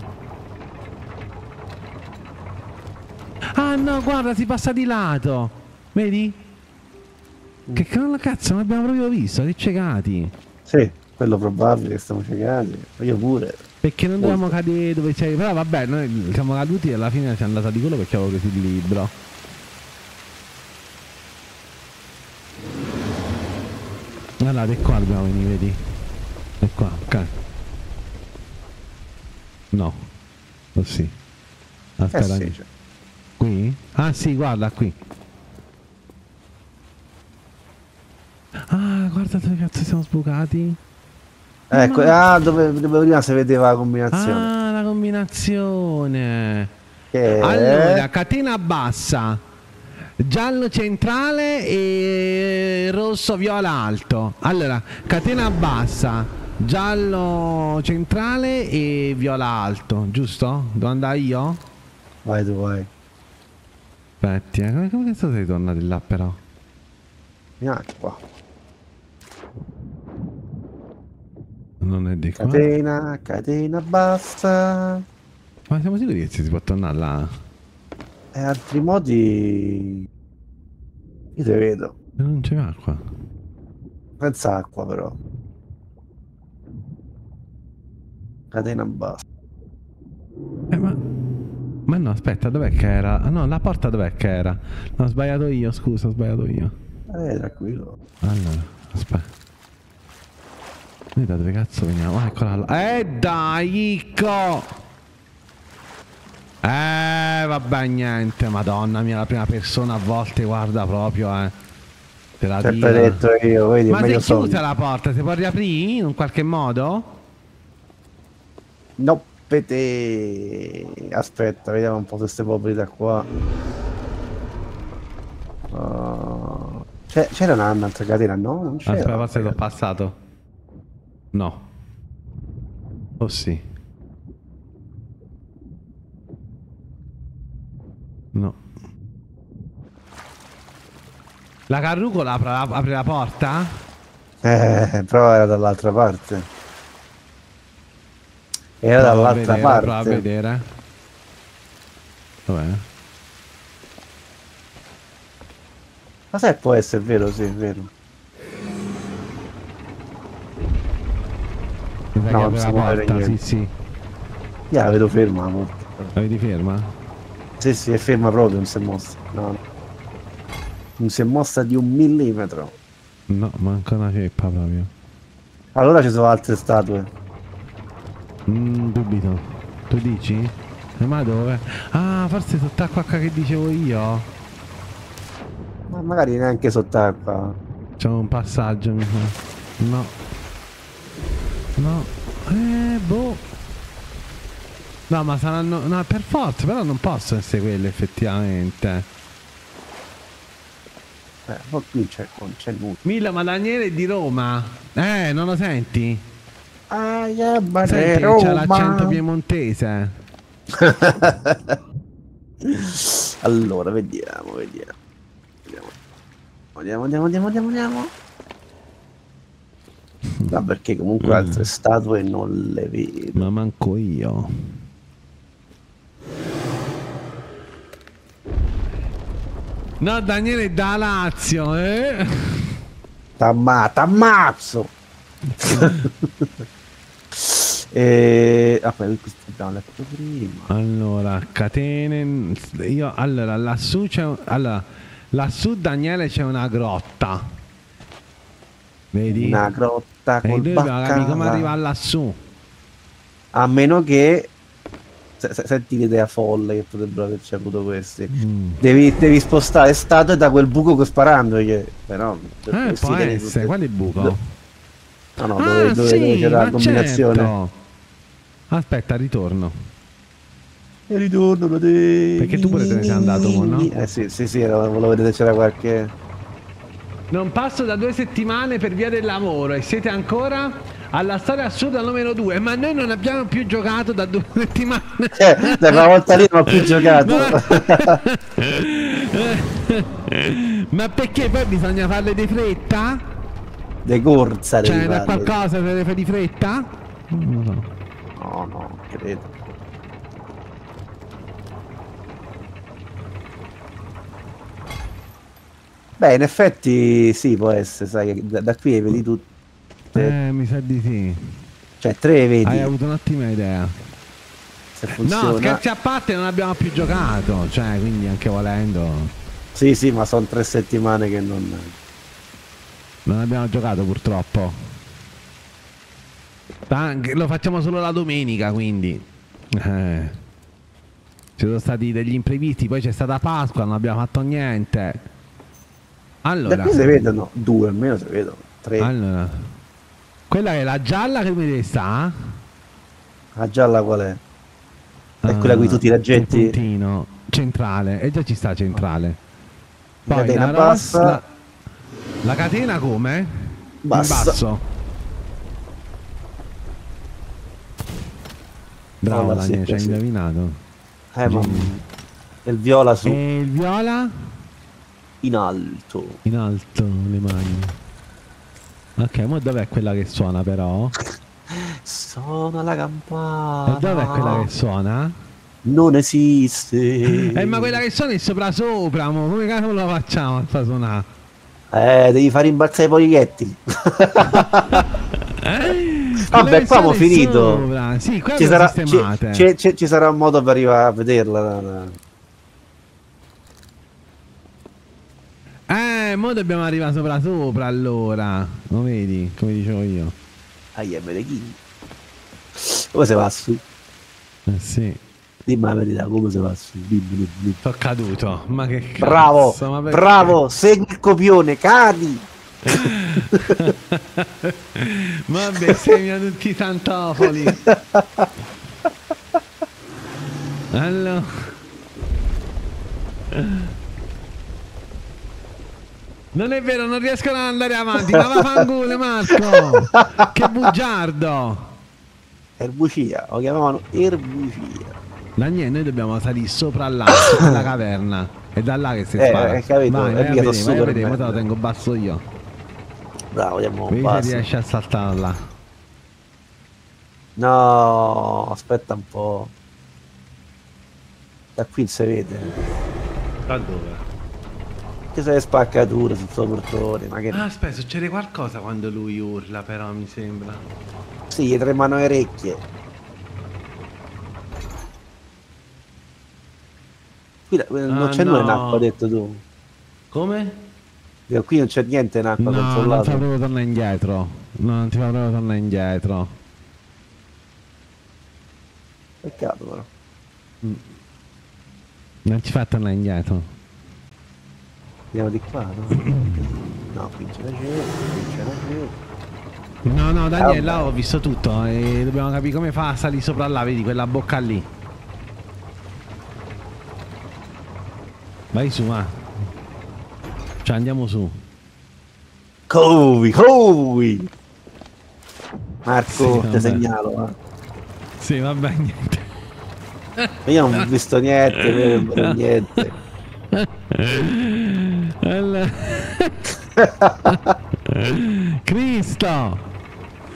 [SPEAKER 1] Ah no, guarda, si passa di lato. Vedi? Che cazzo, non abbiamo proprio visto, che cecati.
[SPEAKER 2] Sì, quello probabile che stiamo cecati. Io pure.
[SPEAKER 1] Perché non
[SPEAKER 2] Molto.
[SPEAKER 1] dovevamo cadere dove c'è. Però vabbè, noi siamo caduti e alla fine ci è andata di quello perché avevo preso il libro. Di qua dobbiamo venire, vedi? Di qua, ok. No. Così.
[SPEAKER 2] Eh
[SPEAKER 1] Aspetta.
[SPEAKER 2] sì, cioè.
[SPEAKER 1] Qui? Ah sì, guarda qui. Ah, guarda dove cazzo siamo sbucati.
[SPEAKER 2] Ecco, ah, dove, dove prima si vedeva la combinazione.
[SPEAKER 1] Ah, la combinazione.
[SPEAKER 2] che
[SPEAKER 1] Allora, catena bassa, giallo centrale e rosso viola alto. Allora, catena bassa, giallo centrale e viola alto, giusto? Devo andare io?
[SPEAKER 2] Vai tu, vai.
[SPEAKER 1] Aspetti, eh, come, come cazzo sei tornato là però?
[SPEAKER 2] In acqua.
[SPEAKER 1] Non è di qua.
[SPEAKER 2] Catena, catena, basta.
[SPEAKER 1] Ma siamo sicuri che si può tornare là?
[SPEAKER 2] E altri modi... Io te vedo.
[SPEAKER 1] Non c'è acqua.
[SPEAKER 2] Senza acqua però. Catena basta.
[SPEAKER 1] Eh ma... Ma no, aspetta, dov'è che era? Ah no, la porta dov'è che era? No, ho sbagliato io, scusa, ho sbagliato io.
[SPEAKER 2] Eh, tranquillo.
[SPEAKER 1] Allora, aspetta. Noi da dove cazzo veniamo? Ah, eccola là. Eh dai, Icco! Eh, vabbè, niente, madonna mia, la prima persona a volte guarda proprio, eh. Te tira.
[SPEAKER 2] detto io, vedi,
[SPEAKER 1] Ma se è chiusa la porta, si può riaprire in un qualche modo?
[SPEAKER 2] No, pete. Aspetta, vediamo un po' queste proprietà qua. Uh, c'era un'altra catena, no? Non c'era.
[SPEAKER 1] Aspetta, forse l'ho passato. No. Oh sì. No. La carrucola apre la, apre la porta?
[SPEAKER 2] Eh, però era dall'altra parte. Era dall'altra
[SPEAKER 1] vedere, Prova a
[SPEAKER 2] parte.
[SPEAKER 1] vedere. Dov'è?
[SPEAKER 2] Ma sai, può essere vero, sì, è vero.
[SPEAKER 1] Mi sa che
[SPEAKER 2] No, non si
[SPEAKER 1] la
[SPEAKER 2] muove
[SPEAKER 1] porta, sì sì.
[SPEAKER 2] Io la vedo ferma la porta.
[SPEAKER 1] La vedi ferma?
[SPEAKER 2] Sì, sì, è ferma proprio, non si è mossa. No, no. Non si è mossa di un millimetro.
[SPEAKER 1] No, manca una ceppa proprio.
[SPEAKER 2] Allora ci sono altre statue.
[SPEAKER 1] Mm, dubito. Tu dici? Eh, ma dove? Ah, forse sott'acqua qua che dicevo io.
[SPEAKER 2] Ma magari neanche sott'acqua.
[SPEAKER 1] C'è un passaggio. mi. No. No. Eh, boh. No, ma saranno. No, per forza, però non possono essere quelle effettivamente.
[SPEAKER 2] Eh, qui c'è, c'è nulla.
[SPEAKER 1] Milla, ma Daniele di Roma. Eh, non lo senti?
[SPEAKER 2] Ah, yeah, ma
[SPEAKER 1] Senti che c'ha l'accento piemontese. <laughs>
[SPEAKER 2] allora, vediamo, vediamo. Vediamo, andiamo, andiamo, andiamo, andiamo. No, perché comunque
[SPEAKER 1] Mm.
[SPEAKER 2] altre statue non le vedo.
[SPEAKER 1] Ma manco io. No, Daniele da Lazio, eh?
[SPEAKER 2] T'amma- T'ammazzo! <laughs> e... Vabbè, questo abbiamo letto prima.
[SPEAKER 1] Allora, catene. Io, allora, lassù c'è. Allora, lassù, Daniele, c'è una grotta. Vedi?
[SPEAKER 2] Una grotta
[SPEAKER 1] e
[SPEAKER 2] col
[SPEAKER 1] dobbiamo capire come arrivare lassù.
[SPEAKER 2] A meno che... se- se- Senti l'idea folle che potrebbero averci avuto questi.
[SPEAKER 1] Mm.
[SPEAKER 2] Devi, devi spostare statue da quel buco che sparandogli. Però... per
[SPEAKER 1] Eh, può essere. Quale buco?
[SPEAKER 2] Do- No, no,
[SPEAKER 1] ah,
[SPEAKER 2] dove, dove,
[SPEAKER 1] sì,
[SPEAKER 2] dove c'è la combinazione.
[SPEAKER 1] certo. Aspetta, ritorno.
[SPEAKER 2] E ritorno.
[SPEAKER 1] Perché tu pure te ne sei andato, no?
[SPEAKER 2] Eh sì, sì, sì, volevo vedere se c'era qualche...
[SPEAKER 1] Non passo da due settimane per via del lavoro e siete ancora alla storia assurda numero due. Ma noi non abbiamo più giocato da due <laughs> settimane.
[SPEAKER 2] Eh, da quella volta lì non ho più giocato. <laughs>
[SPEAKER 1] Ma perché poi bisogna farle di fretta?
[SPEAKER 2] De corsa
[SPEAKER 1] Cioè, da qualcosa di fretta? Non lo so.
[SPEAKER 2] No, no, credo. Beh, in effetti sì, può essere, sai, da, da qui vedi tutte.
[SPEAKER 1] Eh, mi sa di sì.
[SPEAKER 2] Cioè, tre vedi
[SPEAKER 1] Hai avuto un'ottima idea.
[SPEAKER 2] se
[SPEAKER 1] No, scherzi a parte, non abbiamo più giocato. Cioè, quindi anche volendo.
[SPEAKER 2] Sì, sì, ma sono tre settimane che non...
[SPEAKER 1] Non abbiamo giocato purtroppo. Lo facciamo solo la domenica, quindi. Eh. Ci sono stati degli imprevisti, poi c'è stata Pasqua, non abbiamo fatto niente. Allora,
[SPEAKER 2] Da qui si vedono due, almeno si vedono. Tre.
[SPEAKER 1] allora. Quella è la gialla che mi sta?
[SPEAKER 2] La gialla qual è? È quella qui tutti i raggetti?
[SPEAKER 1] Puntino centrale, e già ci sta centrale. Poi
[SPEAKER 2] Catena
[SPEAKER 1] la,
[SPEAKER 2] bassa.
[SPEAKER 1] la, la catena come?
[SPEAKER 2] Bassa.
[SPEAKER 1] In basso. Bravo Daniele, ci hai indovinato.
[SPEAKER 2] Eh, ma... E il viola su,
[SPEAKER 1] E il viola?
[SPEAKER 2] In alto.
[SPEAKER 1] In alto le mani. Ok, ma dov'è quella che suona però?
[SPEAKER 2] Suona la campana.
[SPEAKER 1] E dov'è quella che suona?
[SPEAKER 2] Non esiste.
[SPEAKER 1] Eh ma quella che suona è sopra sopra, mo. come cazzo la facciamo a far suonare?
[SPEAKER 2] Eh, devi fare imbalzare i polichetti. <laughs> Vabbè, qua abbiamo finito.
[SPEAKER 1] Sopra. Sì, qua
[SPEAKER 2] Ci sarà, ci- ci- ci sarà un modo per arrivare a vederla.
[SPEAKER 1] Eh, mo dobbiamo arrivare sopra sopra allora. Lo vedi, come dicevo io.
[SPEAKER 2] Ai, è Mereghin. Come si va su?
[SPEAKER 1] Eh sì.
[SPEAKER 2] Dimmi la verità, come si va su? Dimmi, dimmi, dimmi.
[SPEAKER 1] Sono caduto. Ma che cazzo,
[SPEAKER 2] Bravo,
[SPEAKER 1] ma
[SPEAKER 2] bravo, segui il copione, cadi. <laughs>
[SPEAKER 1] Vabbè, segna tutti i santofoli. <laughs> Allora. Non è vero, non riescono ad andare avanti. Ma vaffanculo, Marco! <laughs> Che bugiardo!
[SPEAKER 2] Erbucia, lo chiamavano erbucia.
[SPEAKER 1] Daniele, noi dobbiamo salire sopra là, sopra la caverna. E da là che si
[SPEAKER 2] Eh,
[SPEAKER 1] spara.
[SPEAKER 2] hai capito?
[SPEAKER 1] Vai, vai a
[SPEAKER 2] mica
[SPEAKER 1] vedere,
[SPEAKER 2] sono
[SPEAKER 1] vai mo te lo tengo basso io.
[SPEAKER 2] Bravo, andiamo
[SPEAKER 1] Vedi se
[SPEAKER 2] basso.
[SPEAKER 1] riesci a saltare là.
[SPEAKER 2] No, aspetta un po'. Da qui si vede.
[SPEAKER 1] Da dove?
[SPEAKER 2] Che sei spaccature sul suo portone, ma che...
[SPEAKER 1] Ah, aspetta, succede qualcosa quando lui urla, però mi sembra.
[SPEAKER 2] Sì, gli tremano le orecchie. Qui non
[SPEAKER 1] Ah,
[SPEAKER 2] c'è nulla in
[SPEAKER 1] no.
[SPEAKER 2] acqua, hai detto tu.
[SPEAKER 1] Come?
[SPEAKER 2] Qui non c'è niente in acqua
[SPEAKER 1] No, non
[SPEAKER 2] controllato.
[SPEAKER 1] ti fa proprio tornare indietro. No, non ti fa proprio tornare indietro.
[SPEAKER 2] Peccato però.
[SPEAKER 1] Non ti fa tornare indietro.
[SPEAKER 2] Andiamo di qua, no? <clears throat> No, qui c'è la c'è, qui c'è la c'è.
[SPEAKER 1] No, no,
[SPEAKER 2] Ah, vabbè.
[SPEAKER 1] ho visto tutto e dobbiamo capire come fa a salire sopra là, vedi quella bocca lì. Vai su, va. Cioè andiamo su.
[SPEAKER 2] Covi, covi! Marco,
[SPEAKER 1] Sì,
[SPEAKER 2] ti
[SPEAKER 1] vabbè.
[SPEAKER 2] segnalo,
[SPEAKER 1] Sì, vabbè, niente.
[SPEAKER 2] eh. Io non ho visto niente, non ho visto niente. <laughs>
[SPEAKER 1] Allora- <laughs> Cristo!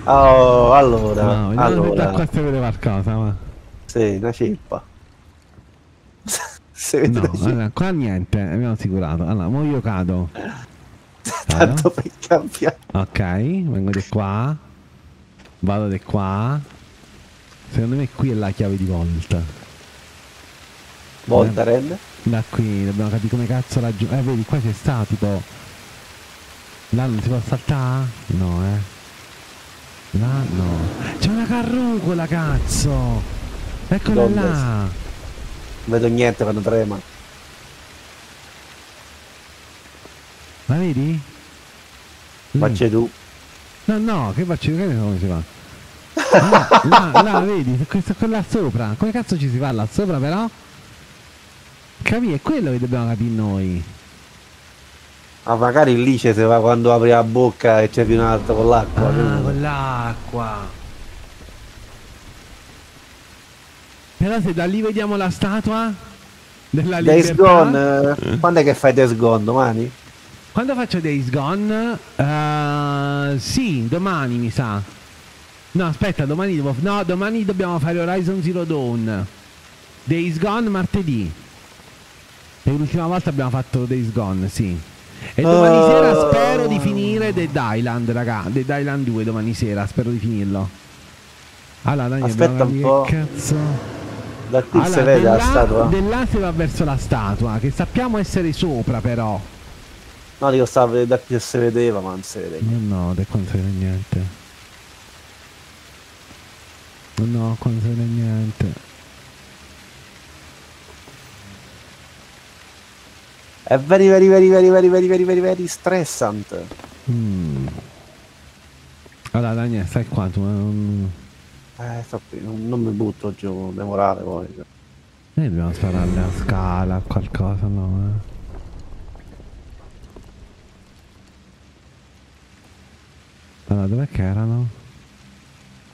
[SPEAKER 2] Oh, allora,
[SPEAKER 1] No, se da
[SPEAKER 2] allora,
[SPEAKER 1] qua si vede qualcosa, ma.
[SPEAKER 2] sì, una ceppa. si <laughs> vede
[SPEAKER 1] No,
[SPEAKER 2] una ceppa.
[SPEAKER 1] allora, qua niente, abbiamo assicurato. Allora, mo io cado.
[SPEAKER 2] Tanto per cambiare.
[SPEAKER 1] Ok, vengo di qua. Vado di qua. Secondo me qui è la chiave di volta.
[SPEAKER 2] Volta rende.
[SPEAKER 1] Da qui dobbiamo capire come cazzo raggiungere. Eh, vedi, qua c'è sta tipo. Là non si può saltare? No, eh. Là no. C'è una carrucola, cazzo! Eccola
[SPEAKER 2] Dove?
[SPEAKER 1] là!
[SPEAKER 2] Non vedo niente quando trema.
[SPEAKER 1] La vedi? Lì.
[SPEAKER 2] Facci tu.
[SPEAKER 1] No, no, che faccio? Che ne so come si fa? <laughs> Là, là, là, vedi, questo qua là sopra. Come cazzo ci si fa là sopra però? Capì, è quello che dobbiamo capire noi.
[SPEAKER 2] Ma magari lì ci si va quando apri la bocca e c'è più un altro con l'acqua.
[SPEAKER 1] Ah, con l'acqua. Però se da lì vediamo la statua della
[SPEAKER 2] Days
[SPEAKER 1] libertà.
[SPEAKER 2] Gone, eh, quando è che fai Days Gone? Domani?
[SPEAKER 1] Quando faccio Days Gone? Eh, sì, domani mi sa. No, aspetta, domani devo. No, domani dobbiamo fare Horizon Zero Dawn. Days Gone martedì. E l'ultima volta abbiamo fatto Days Gone, sì. E domani
[SPEAKER 2] Oh.
[SPEAKER 1] sera spero di finire Dead Island, raga. Dead Island 2 domani sera, spero di finirlo. Allora, Daniel,
[SPEAKER 2] Aspetta un po'.
[SPEAKER 1] Che cazzo.
[SPEAKER 2] Da qui si
[SPEAKER 1] Allora,
[SPEAKER 2] vede
[SPEAKER 1] di
[SPEAKER 2] la statua?
[SPEAKER 1] là si va verso la statua, che sappiamo essere sopra però.
[SPEAKER 2] No, dico stava da qui si vedeva, ma non si vede.
[SPEAKER 1] No, no, da qua non si vede niente. No, qua non si vede niente.
[SPEAKER 2] È very very very very very very very very very stressant.
[SPEAKER 1] Mm. Allora, Daniele, stai qua tu. eh,
[SPEAKER 2] Eh, qui, non, mi butto giù, demorale poi.
[SPEAKER 1] Noi dobbiamo spararle a scala, qualcosa, no? Eh. Allora, dov'è che erano?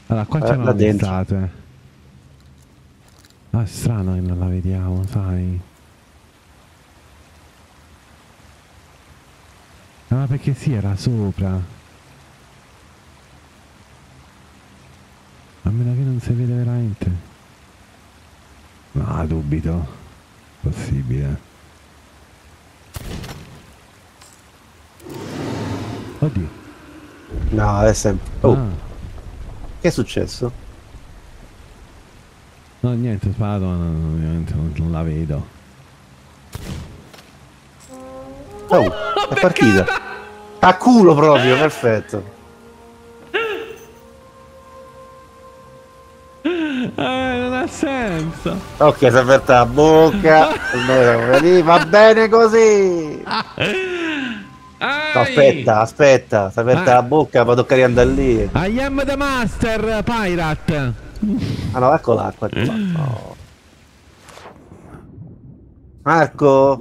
[SPEAKER 1] Allora, qua
[SPEAKER 2] Eh,
[SPEAKER 1] c'erano le statue. Ah, è strano che non la vediamo, sai? Ah, perché sì, era sopra. A meno che non si vede veramente. No, dubito. Possibile. Oddio.
[SPEAKER 2] No, è sempre. Oh,
[SPEAKER 1] Ah.
[SPEAKER 2] che è successo?
[SPEAKER 1] No, niente, ma non- ovviamente non la vedo.
[SPEAKER 2] Oh, è partita. A culo proprio, perfetto.
[SPEAKER 1] Eh, non ha senso.
[SPEAKER 2] Ok, si è aperta la bocca. <laughs> Va bene così. No, aspetta, aspetta, si è aperta
[SPEAKER 1] Ah.
[SPEAKER 2] la bocca, ma tocca andare lì.
[SPEAKER 1] I am the master, pirate.
[SPEAKER 2] Ah no, ecco l'acqua. ecco. <laughs> Marco.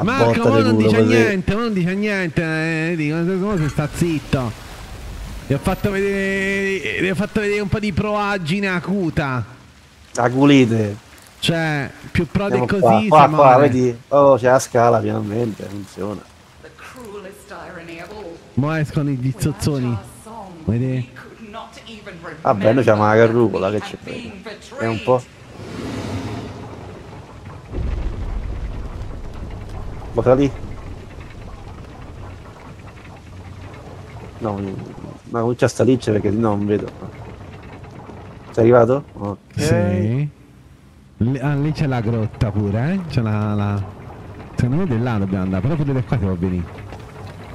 [SPEAKER 2] A
[SPEAKER 1] Marco,
[SPEAKER 2] botta
[SPEAKER 1] ma non dice
[SPEAKER 2] così.
[SPEAKER 1] niente, ma non dice niente. Eh, dico, come sta zitto. Gli ho fatto vedere. Gli ho fatto vedere un po' di proagine acuta.
[SPEAKER 2] Aculite.
[SPEAKER 1] Cioè, più pro di così.
[SPEAKER 2] qua, qua, qua, vedi? Oh, c'è la scala, finalmente, funziona.
[SPEAKER 1] Mo escono i
[SPEAKER 4] song,
[SPEAKER 1] Vedi?
[SPEAKER 2] Vabbè, noi siamo una
[SPEAKER 4] remember
[SPEAKER 2] carrucola, che c'è È un po'. Bocca lì. No, ma comincia a salirci perché no non vedo. Sei arrivato? Ok.
[SPEAKER 1] Sì. Lì, ah, lì c'è la grotta pure, eh? C'è la, la... Secondo me di là dobbiamo andare, però da qua si può venire.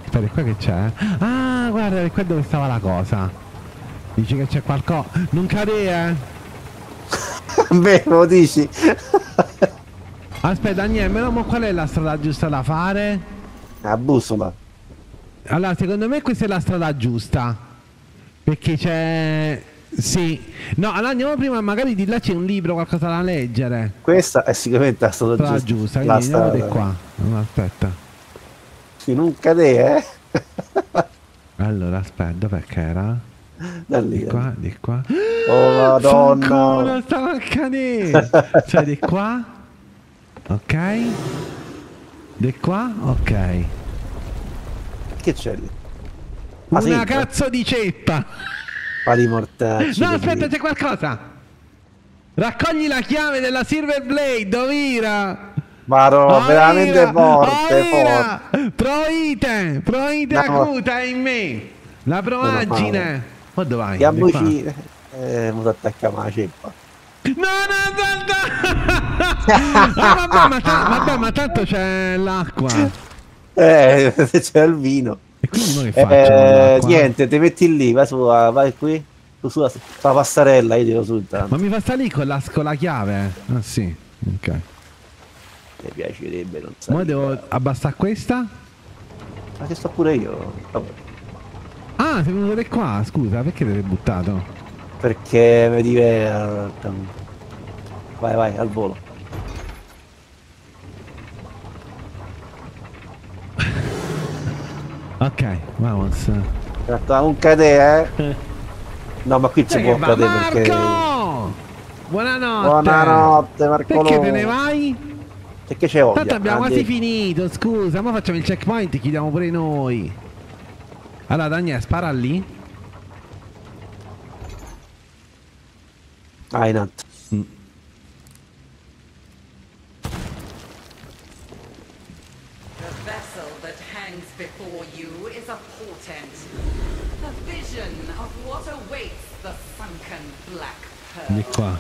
[SPEAKER 1] Aspetta, qua che c'è? Ah, guarda, è qua dove stava la cosa. Dici che c'è qualcosa. Non cade, eh? <laughs>
[SPEAKER 2] Beh, lo dici?
[SPEAKER 1] Aspetta, niente, ma qual è la strada giusta da fare?
[SPEAKER 2] La bussola.
[SPEAKER 1] Allora, secondo me questa è la strada giusta. Perché c'è... Sì. No, allora andiamo prima, magari di là c'è un libro, qualcosa da leggere.
[SPEAKER 2] Questa è sicuramente la strada
[SPEAKER 1] Strada
[SPEAKER 2] giusta.
[SPEAKER 1] giusta,
[SPEAKER 2] La
[SPEAKER 1] quindi di
[SPEAKER 2] strada.
[SPEAKER 1] qua. No, aspetta.
[SPEAKER 2] Sì, non cade, eh? <laughs>
[SPEAKER 1] Allora, aspetta, perché era?
[SPEAKER 2] Da lì.
[SPEAKER 1] Di qua, di qua.
[SPEAKER 2] Oh <gasps> madonna.
[SPEAKER 1] stava a cadere. Cioè, di qua. <laughs> Ok. Di qua, ok.
[SPEAKER 2] Che c'è lì?
[SPEAKER 1] Una
[SPEAKER 2] Ah, sì,
[SPEAKER 1] cazzo di ceppa.
[SPEAKER 2] Pali mortacci.
[SPEAKER 1] No, aspetta, c'è qualcosa. Raccogli la chiave della Silver Blade, Ovira.
[SPEAKER 2] Maro, veramente
[SPEAKER 1] Ovira,
[SPEAKER 2] forte, forte.
[SPEAKER 1] Ovira. Proite, proite
[SPEAKER 2] No.
[SPEAKER 1] acuta in me. La proagine. Ma dove vai?
[SPEAKER 2] Ammuci... Eh, mo t'attacchiamo la ceppa.
[SPEAKER 1] No, no, no, no. <laughs> Ah, vabbè, ma vabbè, ma tanto c'è l'acqua.
[SPEAKER 2] Eh, <laughs> c'è il vino.
[SPEAKER 1] E quindi che faccio?
[SPEAKER 2] Eh, niente, ti metti lì, vai su, vai qui. Su, sulla fa passarella, io tiro su intanto.
[SPEAKER 1] Ma mi fa sta lì con la, con la chiave? Ah sì, ok.
[SPEAKER 2] Mi piacerebbe, non so.
[SPEAKER 1] Ora devo abbassare questa?
[SPEAKER 2] Ma che sto pure io? Vabbè.
[SPEAKER 1] Ah, sei venuto di qua, scusa, perché te l'hai buttato?
[SPEAKER 2] Perché mi diverta. Vai, vai, al volo. <laughs>
[SPEAKER 1] Ok, vamos.
[SPEAKER 2] Aspetta, non cade, eh? <laughs> No, ma qui ci
[SPEAKER 1] Dai
[SPEAKER 2] può cadere perché...
[SPEAKER 1] Marco! Buonanotte!
[SPEAKER 2] Buonanotte, Marco.
[SPEAKER 1] Perché te ne vai?
[SPEAKER 2] Perché c'è voglia?
[SPEAKER 1] Tanto abbiamo
[SPEAKER 2] Ah,
[SPEAKER 1] quasi finito, scusa, ma facciamo il checkpoint, chiudiamo pure noi. Allora, Daniele, spara lì.
[SPEAKER 2] Ah, in alto.
[SPEAKER 4] The vessel that hangs before you is a portent, a vision of what awaits the sunken black
[SPEAKER 1] Di
[SPEAKER 4] pearl.
[SPEAKER 1] qua.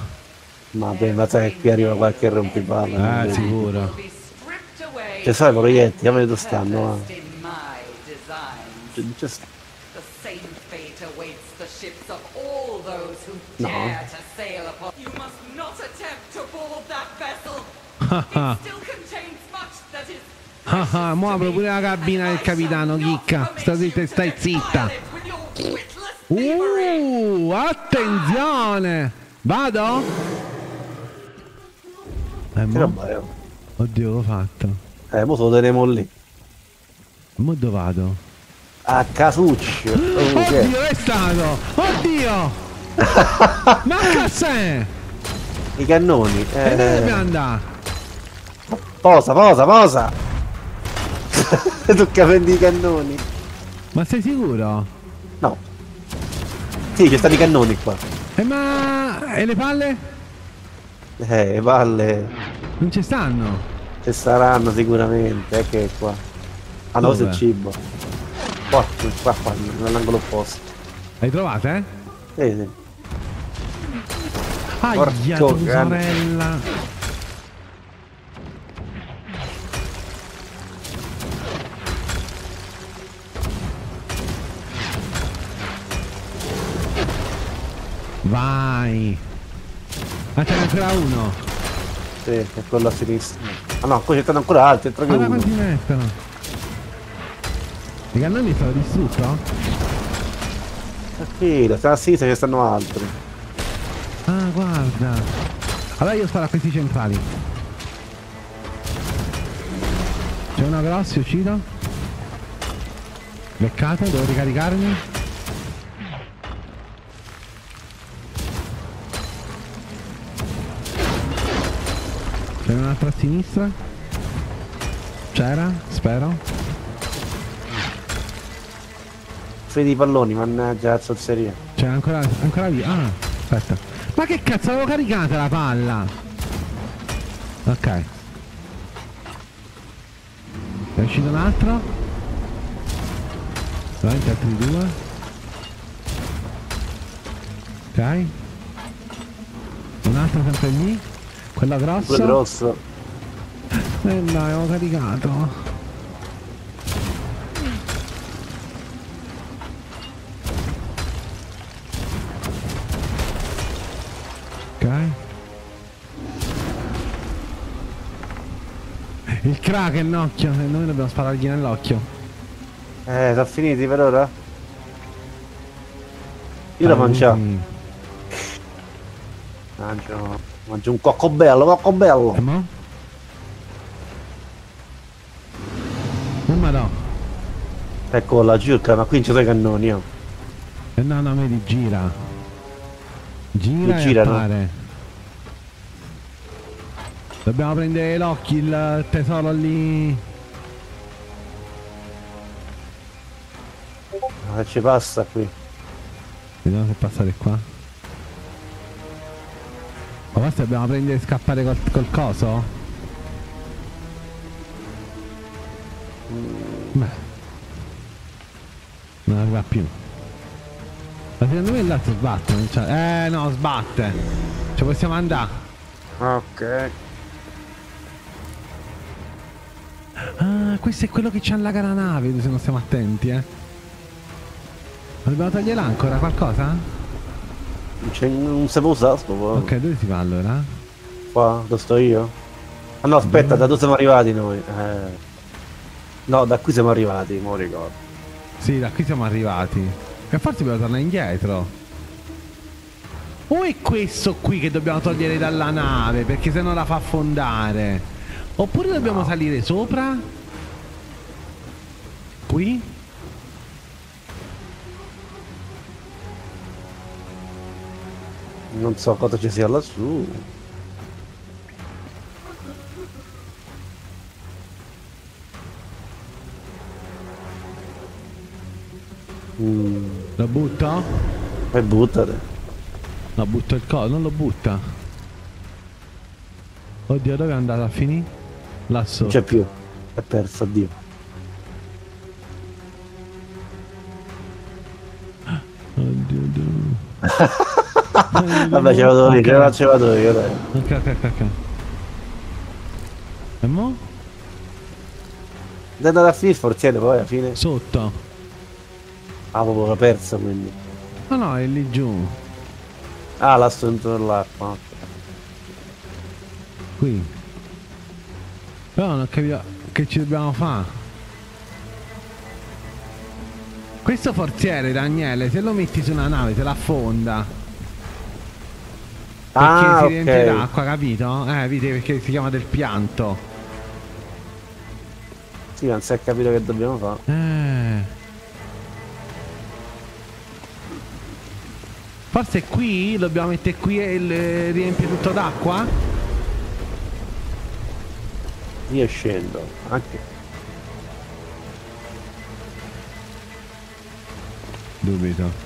[SPEAKER 2] Ma beh, ma sai che qui arriva qualche rompipalle.
[SPEAKER 1] Ah,
[SPEAKER 2] non
[SPEAKER 1] sì.
[SPEAKER 2] vedi?
[SPEAKER 1] Sicuro.
[SPEAKER 4] Will be stripped away
[SPEAKER 2] Ci sono i proiettili,
[SPEAKER 4] and
[SPEAKER 2] vedi dove stanno,
[SPEAKER 4] purposed in
[SPEAKER 1] Ah, ah, apro pure la cabina del capitano, chicca. Sta zitta stai zitta. Uh, attenzione! Vado? Eh, mo? Oddio, l'ho fatto.
[SPEAKER 2] Eh, mo lo teniamo lì.
[SPEAKER 1] Mo dove vado?
[SPEAKER 2] A casuccio. <gasps> Oh,
[SPEAKER 1] Oddio, è stato! Oddio! <laughs> Ma cos'è?
[SPEAKER 2] I cannoni.
[SPEAKER 1] E dove dobbiamo
[SPEAKER 2] Eh,
[SPEAKER 1] andare?
[SPEAKER 2] Posa, posa, posa. <laughs> Tocca prendi i cannoni.
[SPEAKER 1] Ma sei sicuro?
[SPEAKER 2] No. Sì, ci stanno i cannoni qua.
[SPEAKER 1] Eh ma... E le palle?
[SPEAKER 2] Eh, palle.
[SPEAKER 1] Non ci stanno.
[SPEAKER 2] Ci saranno sicuramente, eh, che è qua. Ah no, questo è cibo. Qua, qua, qua, nell'angolo opposto.
[SPEAKER 1] Hai trovate?
[SPEAKER 2] Sì, sì.
[SPEAKER 1] Aia,
[SPEAKER 2] Porco
[SPEAKER 1] tua sorella. Vai. Ma ce n'è ancora uno.
[SPEAKER 2] Sì, è quello a sinistra. Ah no, ci stanno ancora altri, entra che uno.
[SPEAKER 1] quanti mettono. I cannoni sono distrutto?
[SPEAKER 2] Tranquillo, sta a sinistra ci stanno altri.
[SPEAKER 1] Ah, guarda. Allora io sparo a questi centrali. C'è una grossa, uscito. Beccato, devo ricaricarmi. C'è un'altra a sinistra. C'era, spero.
[SPEAKER 2] Fede i palloni, mannaggia la zozzeria.
[SPEAKER 1] C'è ancora, ancora via. Ah, aspetta. Ma che cazzo avevo caricata la palla? Ok. È uscito un altro. Davanti altri due. Ok. Un altro sempre lì. Quello grosso.
[SPEAKER 2] Quello grosso.
[SPEAKER 1] Eh no, avevo caricato. Ok. Il kraken, occhio, e noi dobbiamo sparargli nell'occhio.
[SPEAKER 2] Eh, sono finiti per ora? Io la
[SPEAKER 1] Ah,
[SPEAKER 2] mangio. Mangio un cocco bello, cocco bello.
[SPEAKER 1] E mo? Oh ma no.
[SPEAKER 2] Ecco la giurca, ma qui non ci sono i cannoni, oh.
[SPEAKER 1] E no, no, vedi, gira. Gira
[SPEAKER 2] Mi
[SPEAKER 1] e
[SPEAKER 2] girano.
[SPEAKER 1] appare. Dobbiamo prendere l'occhio, il tesoro lì.
[SPEAKER 2] Ma ci passa qui.
[SPEAKER 1] Vediamo se passare qua. Ma forse dobbiamo prendere e scappare col, col coso? Beh. Non arriva più. Ma secondo me l'altro sbatte, non c'è- Eh no, sbatte. Ci possiamo andare.
[SPEAKER 2] Ok.
[SPEAKER 1] Ah, questo è quello che ci allaga la nave, se non stiamo attenti, eh. Ma dobbiamo togliere l'ancora, qualcosa?
[SPEAKER 2] Non, c'è- non può usare sto qua.
[SPEAKER 1] Ok, dove si va allora?
[SPEAKER 2] Qua, dove sto io? Ah no, aspetta, da dove siamo arrivati noi? Eh. No, da qui siamo arrivati, mo ricordo.
[SPEAKER 1] Sì, da qui siamo arrivati. E forse dobbiamo tornare indietro. O è questo qui che dobbiamo togliere dalla nave, perché se no la fa affondare. Oppure dobbiamo salire sopra? Qui?
[SPEAKER 2] Non so cosa ci sia lassù. Mm,
[SPEAKER 1] Lo butto?
[SPEAKER 2] e buttate.
[SPEAKER 1] No, butto il coso, non lo butta. Oddio, dove è andato a finire? Là
[SPEAKER 2] Non c'è più. È perso, addio.
[SPEAKER 1] Oddio, oddio. <laughs>
[SPEAKER 2] Vabbè, ce vado io,
[SPEAKER 1] Ok.
[SPEAKER 2] ce vado io, dai.
[SPEAKER 1] Ok, ok, ok. E mo?
[SPEAKER 2] È andata a finire il forziere poi alla fine.
[SPEAKER 1] Sotto.
[SPEAKER 2] Ah, proprio l'ho perso quindi.
[SPEAKER 1] No, no, è lì giù.
[SPEAKER 2] Ah, là sto dentro dell'acqua.
[SPEAKER 1] Qui. Però non ho capito che ci dobbiamo fare. Questo forziere, Daniele, se lo metti su una nave te la affonda. Perché
[SPEAKER 2] ah,
[SPEAKER 1] si riempie okay. d'acqua, capito? Eh, vedi perché si chiama del pianto.
[SPEAKER 2] Sì, non si è capito che dobbiamo fare.
[SPEAKER 1] Eh. Forse qui dobbiamo mettere qui e il, eh, riempie tutto d'acqua?
[SPEAKER 2] Io scendo, anche.
[SPEAKER 1] Dubito.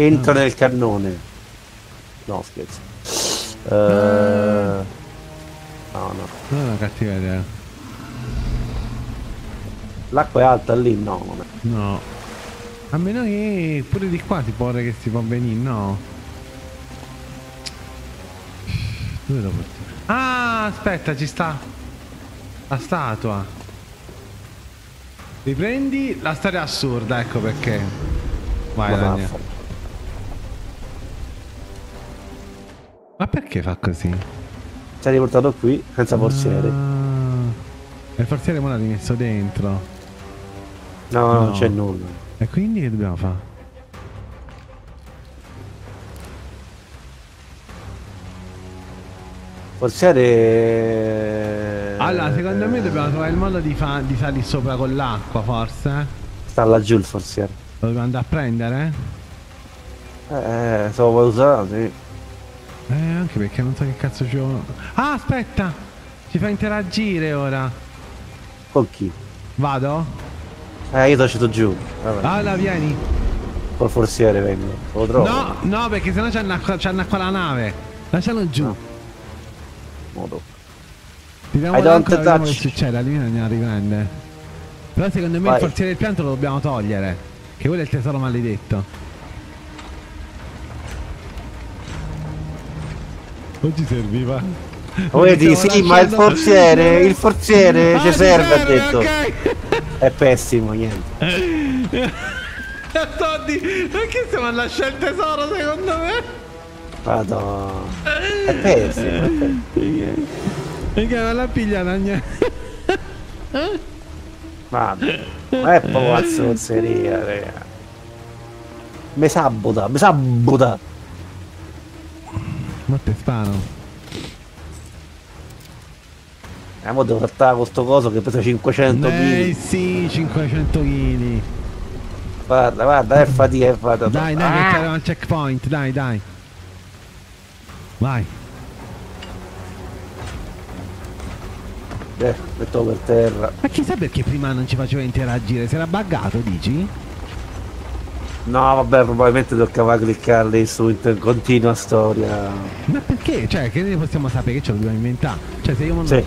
[SPEAKER 2] Entra nel cannone. No, scherzo. Eh, No, no.
[SPEAKER 1] Non è una cattiva idea.
[SPEAKER 2] L'acqua è alta lì? No, non è.
[SPEAKER 1] No. A meno che pure di qua si può che si può venire, no? Dove lo portiamo? Ah, aspetta, ci sta. La statua. Riprendi la storia assurda, ecco perché. Vai,
[SPEAKER 2] Ma
[SPEAKER 1] Ma perché fa così?
[SPEAKER 2] Ci ha riportato qui senza forziere.
[SPEAKER 1] Ah, e il forziere me l'ha rimesso dentro.
[SPEAKER 2] No,
[SPEAKER 1] no.
[SPEAKER 2] non c'è nulla.
[SPEAKER 1] E quindi che dobbiamo fare?
[SPEAKER 2] Forziere.
[SPEAKER 1] Allora, secondo me
[SPEAKER 2] eh,
[SPEAKER 1] dobbiamo trovare il modo di, fa- di salire sopra con l'acqua, forse.
[SPEAKER 2] Sta laggiù il forziere.
[SPEAKER 1] Lo dobbiamo andare a prendere?
[SPEAKER 2] Eh, se lo vuoi usare, sì.
[SPEAKER 1] Eh, anche perché non so che cazzo ci. Ah, aspetta! Ci fa interagire ora.
[SPEAKER 2] Con chi?
[SPEAKER 1] Vado?
[SPEAKER 2] Eh, io ti ho giù. Vabbè,
[SPEAKER 1] Allora, vieni.
[SPEAKER 2] col forziere vengo. Lo trovo.
[SPEAKER 1] No, no, perché sennò c'è una, una qua la nave. Lascialo giù.
[SPEAKER 2] No. Modo.
[SPEAKER 1] Tiriamo
[SPEAKER 2] I don't
[SPEAKER 1] l'ancora, vediamo che
[SPEAKER 2] touch.
[SPEAKER 1] succede. Lì andiamo a riprendere. Però secondo me
[SPEAKER 2] Vai.
[SPEAKER 1] il forziere del pianto lo dobbiamo togliere. Che quello è il tesoro maledetto. Oggi serviva.
[SPEAKER 2] Vedi, sì, ma il forziere, il forziere
[SPEAKER 1] Ah,
[SPEAKER 2] ci
[SPEAKER 1] ci
[SPEAKER 2] serve, ha detto.
[SPEAKER 1] ok.
[SPEAKER 2] È pessimo, niente. <laughs>
[SPEAKER 1] Toddy, perché stiamo a lasciare il tesoro secondo me?
[SPEAKER 2] Vado. È pessimo. è pessimo.
[SPEAKER 1] Perché non l'ha pigliata niente.
[SPEAKER 2] Vado. Ma è proprio la zozzeria, raga. Mi sabuta, mi sabuta.
[SPEAKER 1] Ma te sparo.
[SPEAKER 2] E mo devo trattare questo coso che pesa 500
[SPEAKER 1] Eh
[SPEAKER 2] kg.
[SPEAKER 1] sì, 500 kg.
[SPEAKER 2] Guarda, guarda, è fatica, è fatica.
[SPEAKER 1] Dai, dai,
[SPEAKER 2] Ah!
[SPEAKER 1] che al checkpoint, dai, dai. Vai.
[SPEAKER 2] Eh, metto per terra.
[SPEAKER 1] Ma chissà perché prima non ci faceva interagire, si era buggato, dici?
[SPEAKER 2] No, vabbè, probabilmente toccava cliccare lì su in continua storia.
[SPEAKER 1] Ma perché? Cioè, che ne possiamo sapere che ce lo dobbiamo inventare? Cioè, se io non,
[SPEAKER 2] Sì.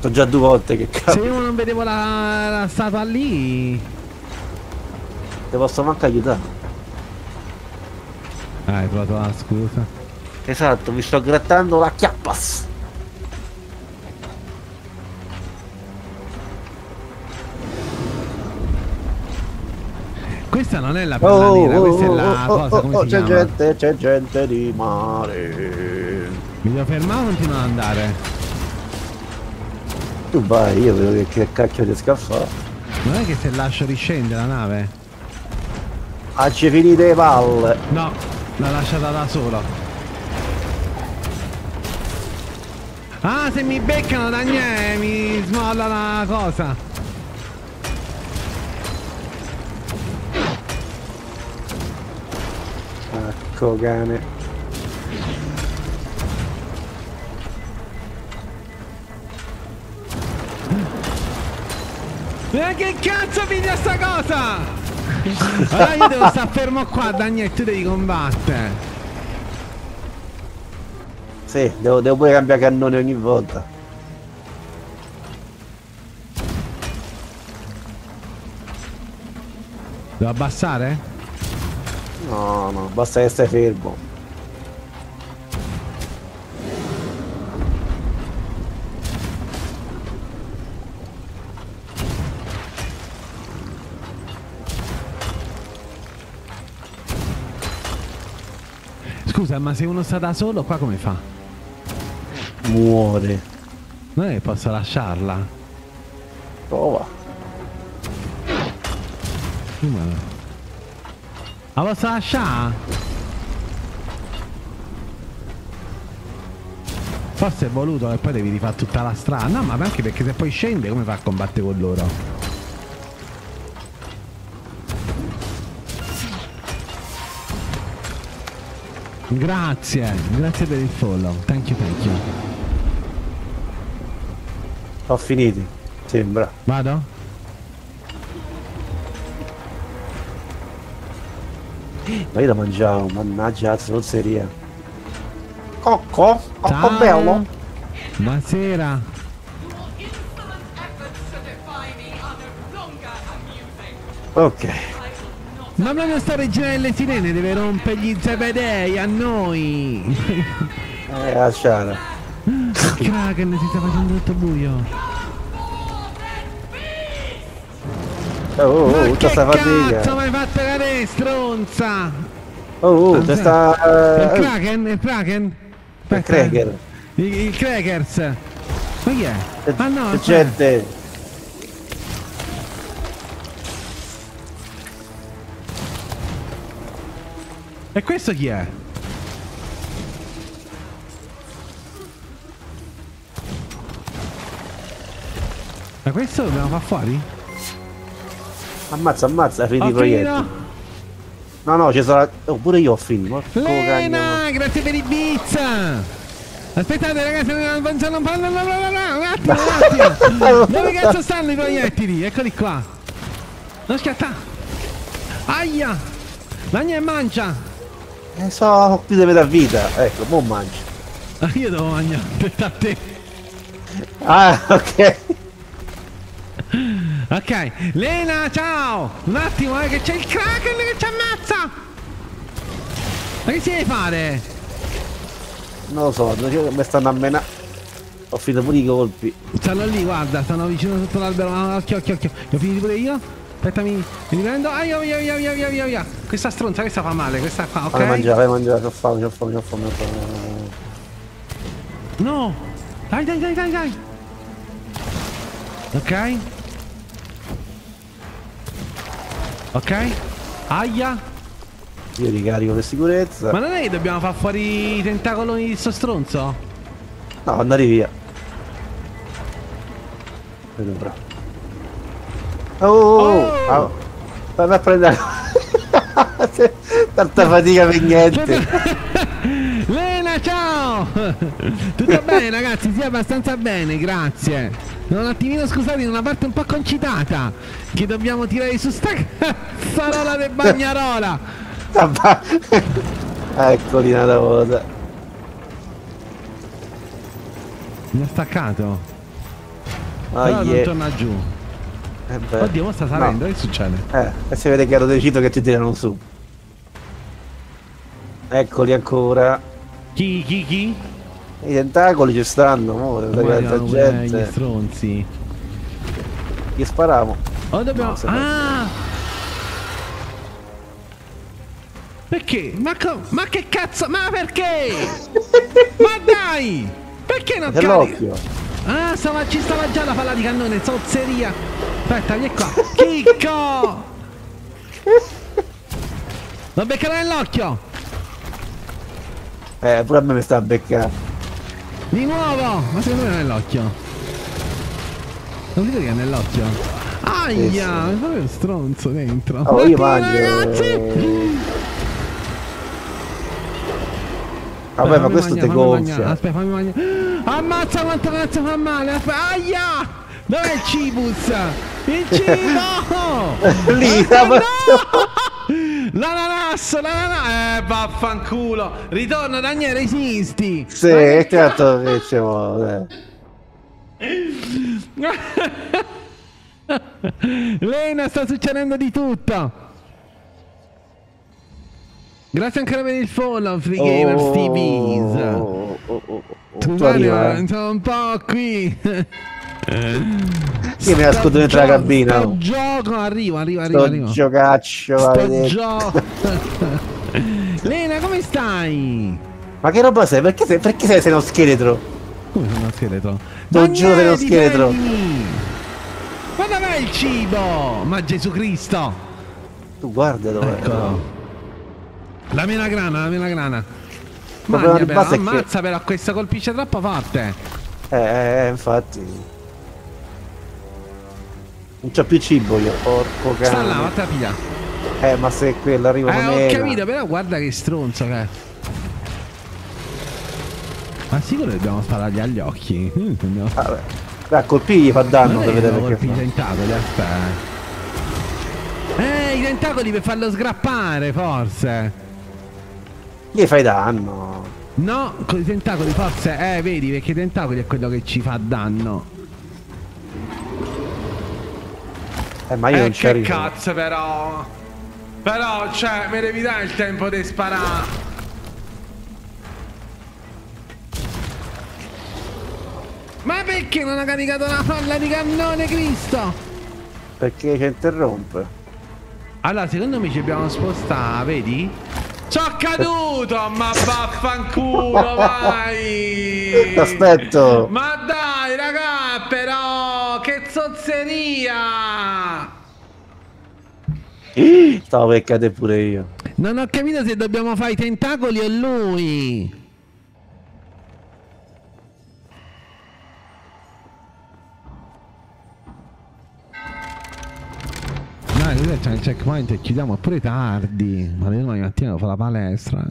[SPEAKER 2] Sono già due volte che
[SPEAKER 1] se
[SPEAKER 2] cazzo.
[SPEAKER 1] io non vedevo la, la statua lì...
[SPEAKER 2] Ti posso manco aiutare.
[SPEAKER 1] Ah, hai trovato la scusa.
[SPEAKER 2] Esatto, mi sto grattando la chiappas.
[SPEAKER 1] Questa non è la perla nera, questa è la cosa, come si
[SPEAKER 2] Oh, c'è gente, c'è gente di mare.
[SPEAKER 1] Mi devo fermare o continuo ad andare?
[SPEAKER 2] Tu vai, io vedo che, che cacchio riesco a fare.
[SPEAKER 1] Non è che se lascio riscendere la nave?
[SPEAKER 2] Ah, ci finite le palle.
[SPEAKER 1] No, l'ha lasciata da solo. Ah, se mi beccano Daniele mi smolla la cosa.
[SPEAKER 2] Ecco cane.
[SPEAKER 1] Ma che cazzo piglia sta cosa? Allora io devo stare fermo qua, Daniele, tu devi combattere.
[SPEAKER 2] Sì, devo, devo pure cambiare cannone ogni volta.
[SPEAKER 1] Devo abbassare?
[SPEAKER 2] No, no, basta che stai fermo.
[SPEAKER 1] Scusa, ma se uno sta da solo, qua come fa?
[SPEAKER 2] Muore.
[SPEAKER 1] Non è che posso lasciarla.
[SPEAKER 2] Prova.
[SPEAKER 1] Come? La posso lasciare? Forse è voluto che poi devi rifare tutta la strada. No, ma anche perché se poi scende come fa a combattere con loro? Grazie, grazie per il follow. Thank you, thank you.
[SPEAKER 2] Ho finiti. Sembra.
[SPEAKER 1] Vado?
[SPEAKER 2] Ma io da mangiavo, mannaggia la zozzeria. Cocco? Cocco
[SPEAKER 1] Ciao.
[SPEAKER 2] bello?
[SPEAKER 1] Buonasera.
[SPEAKER 2] Ok.
[SPEAKER 4] I will not
[SPEAKER 1] Ma proprio sta regina delle sirene deve rompergli i zebedei a noi.
[SPEAKER 2] Eh, lasciala.
[SPEAKER 1] Kraken si sta facendo tutto buio.
[SPEAKER 2] Oh, oh, oh, tutta
[SPEAKER 1] che
[SPEAKER 2] sta
[SPEAKER 1] cazzo
[SPEAKER 2] fatica.
[SPEAKER 1] mi hai fatto cadere, stronza?
[SPEAKER 2] Oh, oh,
[SPEAKER 1] Ah,
[SPEAKER 2] c'è
[SPEAKER 1] sì.
[SPEAKER 2] sta...
[SPEAKER 1] Il
[SPEAKER 2] eh,
[SPEAKER 1] Kraken? Il Kraken?
[SPEAKER 2] il. Krager.
[SPEAKER 1] Il, il Crackers. Ma chi è? Ah no,
[SPEAKER 2] gente.
[SPEAKER 1] E questo chi è? Ma questo dobbiamo far fuori?
[SPEAKER 2] Ammazza, ammazza,
[SPEAKER 1] Ho
[SPEAKER 2] i proiettili. No, no, ci sarà... Oh, pure io ho finito.
[SPEAKER 1] Lena, grazie per i bits! Aspettate ragazzi, non non- non parlo, no, no, no, no, un attimo, un attimo! <laughs> Dove cazzo stanno i proiettili? Eccoli qua! Non schiatta! Aia! Magna e mangia!
[SPEAKER 2] Eh, so più di metà vita. Ecco, mo mangi.
[SPEAKER 1] Ah, Io devo mangiare, aspetta a te!
[SPEAKER 2] Ah, <laughs> ok.
[SPEAKER 1] Ok, Lena, ciao! Un attimo, eh, che c'è il Kraken che ci ammazza! Ma che si deve fare?
[SPEAKER 2] Non lo so, mi stanno a menare. Ho finito pure i colpi.
[SPEAKER 1] Stanno lì, guarda, stanno vicino sotto l'albero. Ah, Occhio, occhio, occhio. Li ho finiti pure io. Aspettami, mi riprendo. Ah, via, via, via, via, via, via, via. Questa stronza, questa fa male, questa qua, ok?
[SPEAKER 2] Vai mangiare, vai mangiare, ho fame, ho fame, ho fame, ho fame.
[SPEAKER 1] No! Dai, dai, dai, dai, dai! Ok? Ok? Aia!
[SPEAKER 2] Io ricarico per sicurezza.
[SPEAKER 1] Ma non è che dobbiamo far fuori i tentacoloni di sto stronzo?
[SPEAKER 2] No, andare via. Vedo. Oh, oh, oh.
[SPEAKER 1] Oh!
[SPEAKER 2] Ah, Vai a prendere. <laughs> Tanta fatica per niente. <laughs>
[SPEAKER 1] Lena, ciao! <laughs> Tutto bene ragazzi? Sì, abbastanza bene, grazie. Un attimino scusate, in una parte un po' concitata che dobbiamo tirare su sta <laughs> cazzarola del bagnarola. <laughs>
[SPEAKER 2] Eccoli una volta.
[SPEAKER 1] Mi ha staccato.
[SPEAKER 2] Ah,
[SPEAKER 1] Però non
[SPEAKER 2] yeah.
[SPEAKER 1] torna giù.
[SPEAKER 2] Eh.
[SPEAKER 1] Oddio, mo sta salendo, che succede?
[SPEAKER 2] Eh, e si vede che ero deciso che ti tirano su. Eccoli ancora.
[SPEAKER 1] Chi, chi, chi?
[SPEAKER 2] I tentacoli ci stanno, mo, tanta
[SPEAKER 1] pure Gli
[SPEAKER 2] gente.
[SPEAKER 1] stronzi.
[SPEAKER 2] Gli spariamo.
[SPEAKER 1] Oh, dobbiamo...
[SPEAKER 2] No,
[SPEAKER 1] ah! Perché? Ma, co- ma che cazzo? Ma perché? <laughs> ma dai! Perché non carica?
[SPEAKER 2] l'occhio.
[SPEAKER 1] Ah, stava, ci stava già la palla di cannone, zozzeria! Aspetta, vieni qua! Chicco! <laughs> Lo beccherò nell'occhio!
[SPEAKER 2] Eh, pure a me mi sta a beccare.
[SPEAKER 1] Di nuovo! Ma secondo me non è nell'occhio. Non vedo che è nell'occhio. Aia! È proprio un stronzo dentro.
[SPEAKER 2] Oh, io
[SPEAKER 1] Guardate,
[SPEAKER 2] mangio.
[SPEAKER 1] ragazzi!
[SPEAKER 2] Vabbè, ma questo
[SPEAKER 1] mangiare.
[SPEAKER 2] gonfia.
[SPEAKER 1] Aspetta, fammi mangiare. Ammazza quanto cazzo fa male! Aspetta, aia! Dov'è il cibus? Il cibo! <laughs>
[SPEAKER 2] Lì,
[SPEAKER 1] Aspetta,
[SPEAKER 2] la
[SPEAKER 1] no! L'ananasso, l'ananasso! Eh, vaffanculo! Ritorna, Daniele, esisti!
[SPEAKER 2] Sì,
[SPEAKER 1] che
[SPEAKER 2] certo che ci vuole.
[SPEAKER 1] Lena, sta succedendo di tutto! Grazie ancora per il follow, Free Gamers TVs!
[SPEAKER 2] Oh, oh, oh, oh. Tu arriva,
[SPEAKER 1] ma
[SPEAKER 2] eh.
[SPEAKER 1] sono un po' qui.
[SPEAKER 2] Io mi nascondo dentro la
[SPEAKER 1] Sto
[SPEAKER 2] cabina.
[SPEAKER 1] Sto
[SPEAKER 2] oh.
[SPEAKER 1] gioco, arrivo, arrivo, arrivo,
[SPEAKER 2] Sto giocaccio,
[SPEAKER 1] Sto gioco. <laughs> Lena, come stai?
[SPEAKER 2] Ma che roba sei? Perché sei, perché sei, sei uno scheletro?
[SPEAKER 1] Come sono uno scheletro?
[SPEAKER 2] Lo giuro, sei uno scheletro.
[SPEAKER 1] Ma dov'è il cibo? Ma Gesù Cristo!
[SPEAKER 2] Tu guarda dove.
[SPEAKER 1] Eccolo. La melagrana, la melagrana.
[SPEAKER 2] base è che-
[SPEAKER 1] ammazza però, questa colpisce troppo forte.
[SPEAKER 2] Eh, eh, infatti. Non c'ho più cibo io, porco cane.
[SPEAKER 1] Sta là, vattene a pigliare.
[SPEAKER 2] Eh, ma se quello arriva
[SPEAKER 1] Eh,
[SPEAKER 2] con
[SPEAKER 1] ho capito, però guarda che stronzo che è. Ma sicuro dobbiamo sparargli agli occhi? <laughs> Dobbiamo-
[SPEAKER 2] Vabbè. Beh, a colpirgli fa danno,
[SPEAKER 1] Non è
[SPEAKER 2] vedere
[SPEAKER 1] che
[SPEAKER 2] perché
[SPEAKER 1] i tentacoli, aspetta. Eh, i tentacoli per farlo sgrappare, forse.
[SPEAKER 2] Gli fai danno.
[SPEAKER 1] No, con i tentacoli forse, eh, vedi, perché i tentacoli è quello che ci fa danno.
[SPEAKER 2] Eh, ma io
[SPEAKER 1] eh,
[SPEAKER 2] non ci
[SPEAKER 1] che
[SPEAKER 2] arrivo.
[SPEAKER 1] cazzo però. Però, cioè, mi devi dare il tempo di sparare. Ma perché non ha caricato la palla di cannone, Cristo?
[SPEAKER 2] Perché ci interrompe.
[SPEAKER 1] Allora, secondo me ci dobbiamo spostare, vedi? C'ho caduto, ma vaffanculo, <laughs> vai!
[SPEAKER 2] Aspetto.
[SPEAKER 1] Ma dai, che zozzeria!
[SPEAKER 2] Stavo per cadere pure io.
[SPEAKER 1] Non ho capito se dobbiamo fare i tentacoli o lui. Dai, cos'è? c'è il checkpoint e chiudiamo pure tardi. Ma domani mattina devo fare la palestra.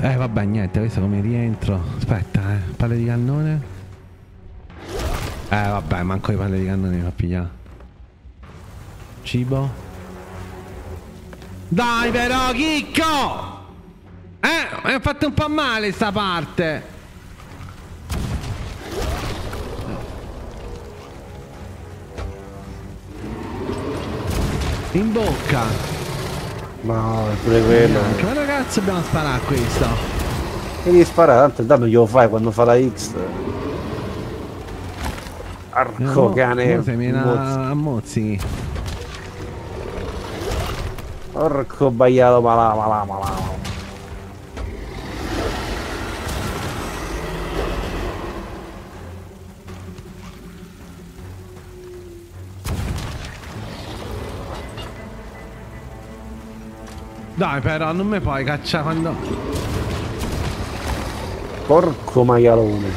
[SPEAKER 1] Eh vabbè niente, questo come rientro. Aspetta, eh. Palle di cannone. Eh vabbè, manco i palle di cannone mi fa pigliare. Cibo. Dai però, chicco! Eh, mi ha fatto un po' male sta parte. In bocca.
[SPEAKER 2] No, è pure quello.
[SPEAKER 1] Ma ragazzi dobbiamo sparare a questo?
[SPEAKER 2] E devi sparare, tanto il danno glielo fai quando fa la X. Arco
[SPEAKER 1] No,
[SPEAKER 2] cane.
[SPEAKER 1] no,
[SPEAKER 2] mozzi.
[SPEAKER 1] a mozzichi.
[SPEAKER 2] Porco baiato malà malà malà.
[SPEAKER 1] Dai però, non mi puoi cacciare quando...
[SPEAKER 2] Porco maialone.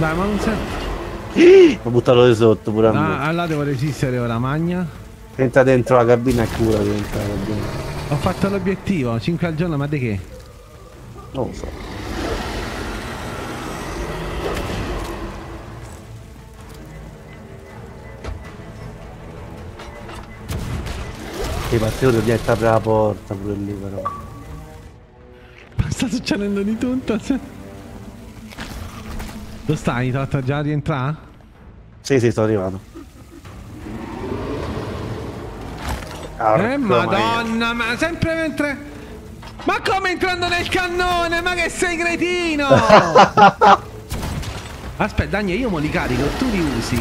[SPEAKER 1] Dai, ma non sei...
[SPEAKER 2] Ho buttato di sotto pure a me.
[SPEAKER 1] Ah, allora devo resistere ora, magna.
[SPEAKER 2] Entra dentro la cabina e cura dentro la cabina.
[SPEAKER 1] Ho fatto l'obiettivo, 5 al giorno, ma di che?
[SPEAKER 2] Non lo so. E Matteo devi apre la porta pure lì però.
[SPEAKER 1] Ma sta succedendo di tutto. Dove stai? Fatto già rientrare?
[SPEAKER 2] Sì, sì, sto arrivando.
[SPEAKER 1] Eh madonna, ma sempre mentre... Ma come entrando nel cannone? Ma che sei cretino! <laughs> Aspetta, Daniel, io mo li carico, tu li usi.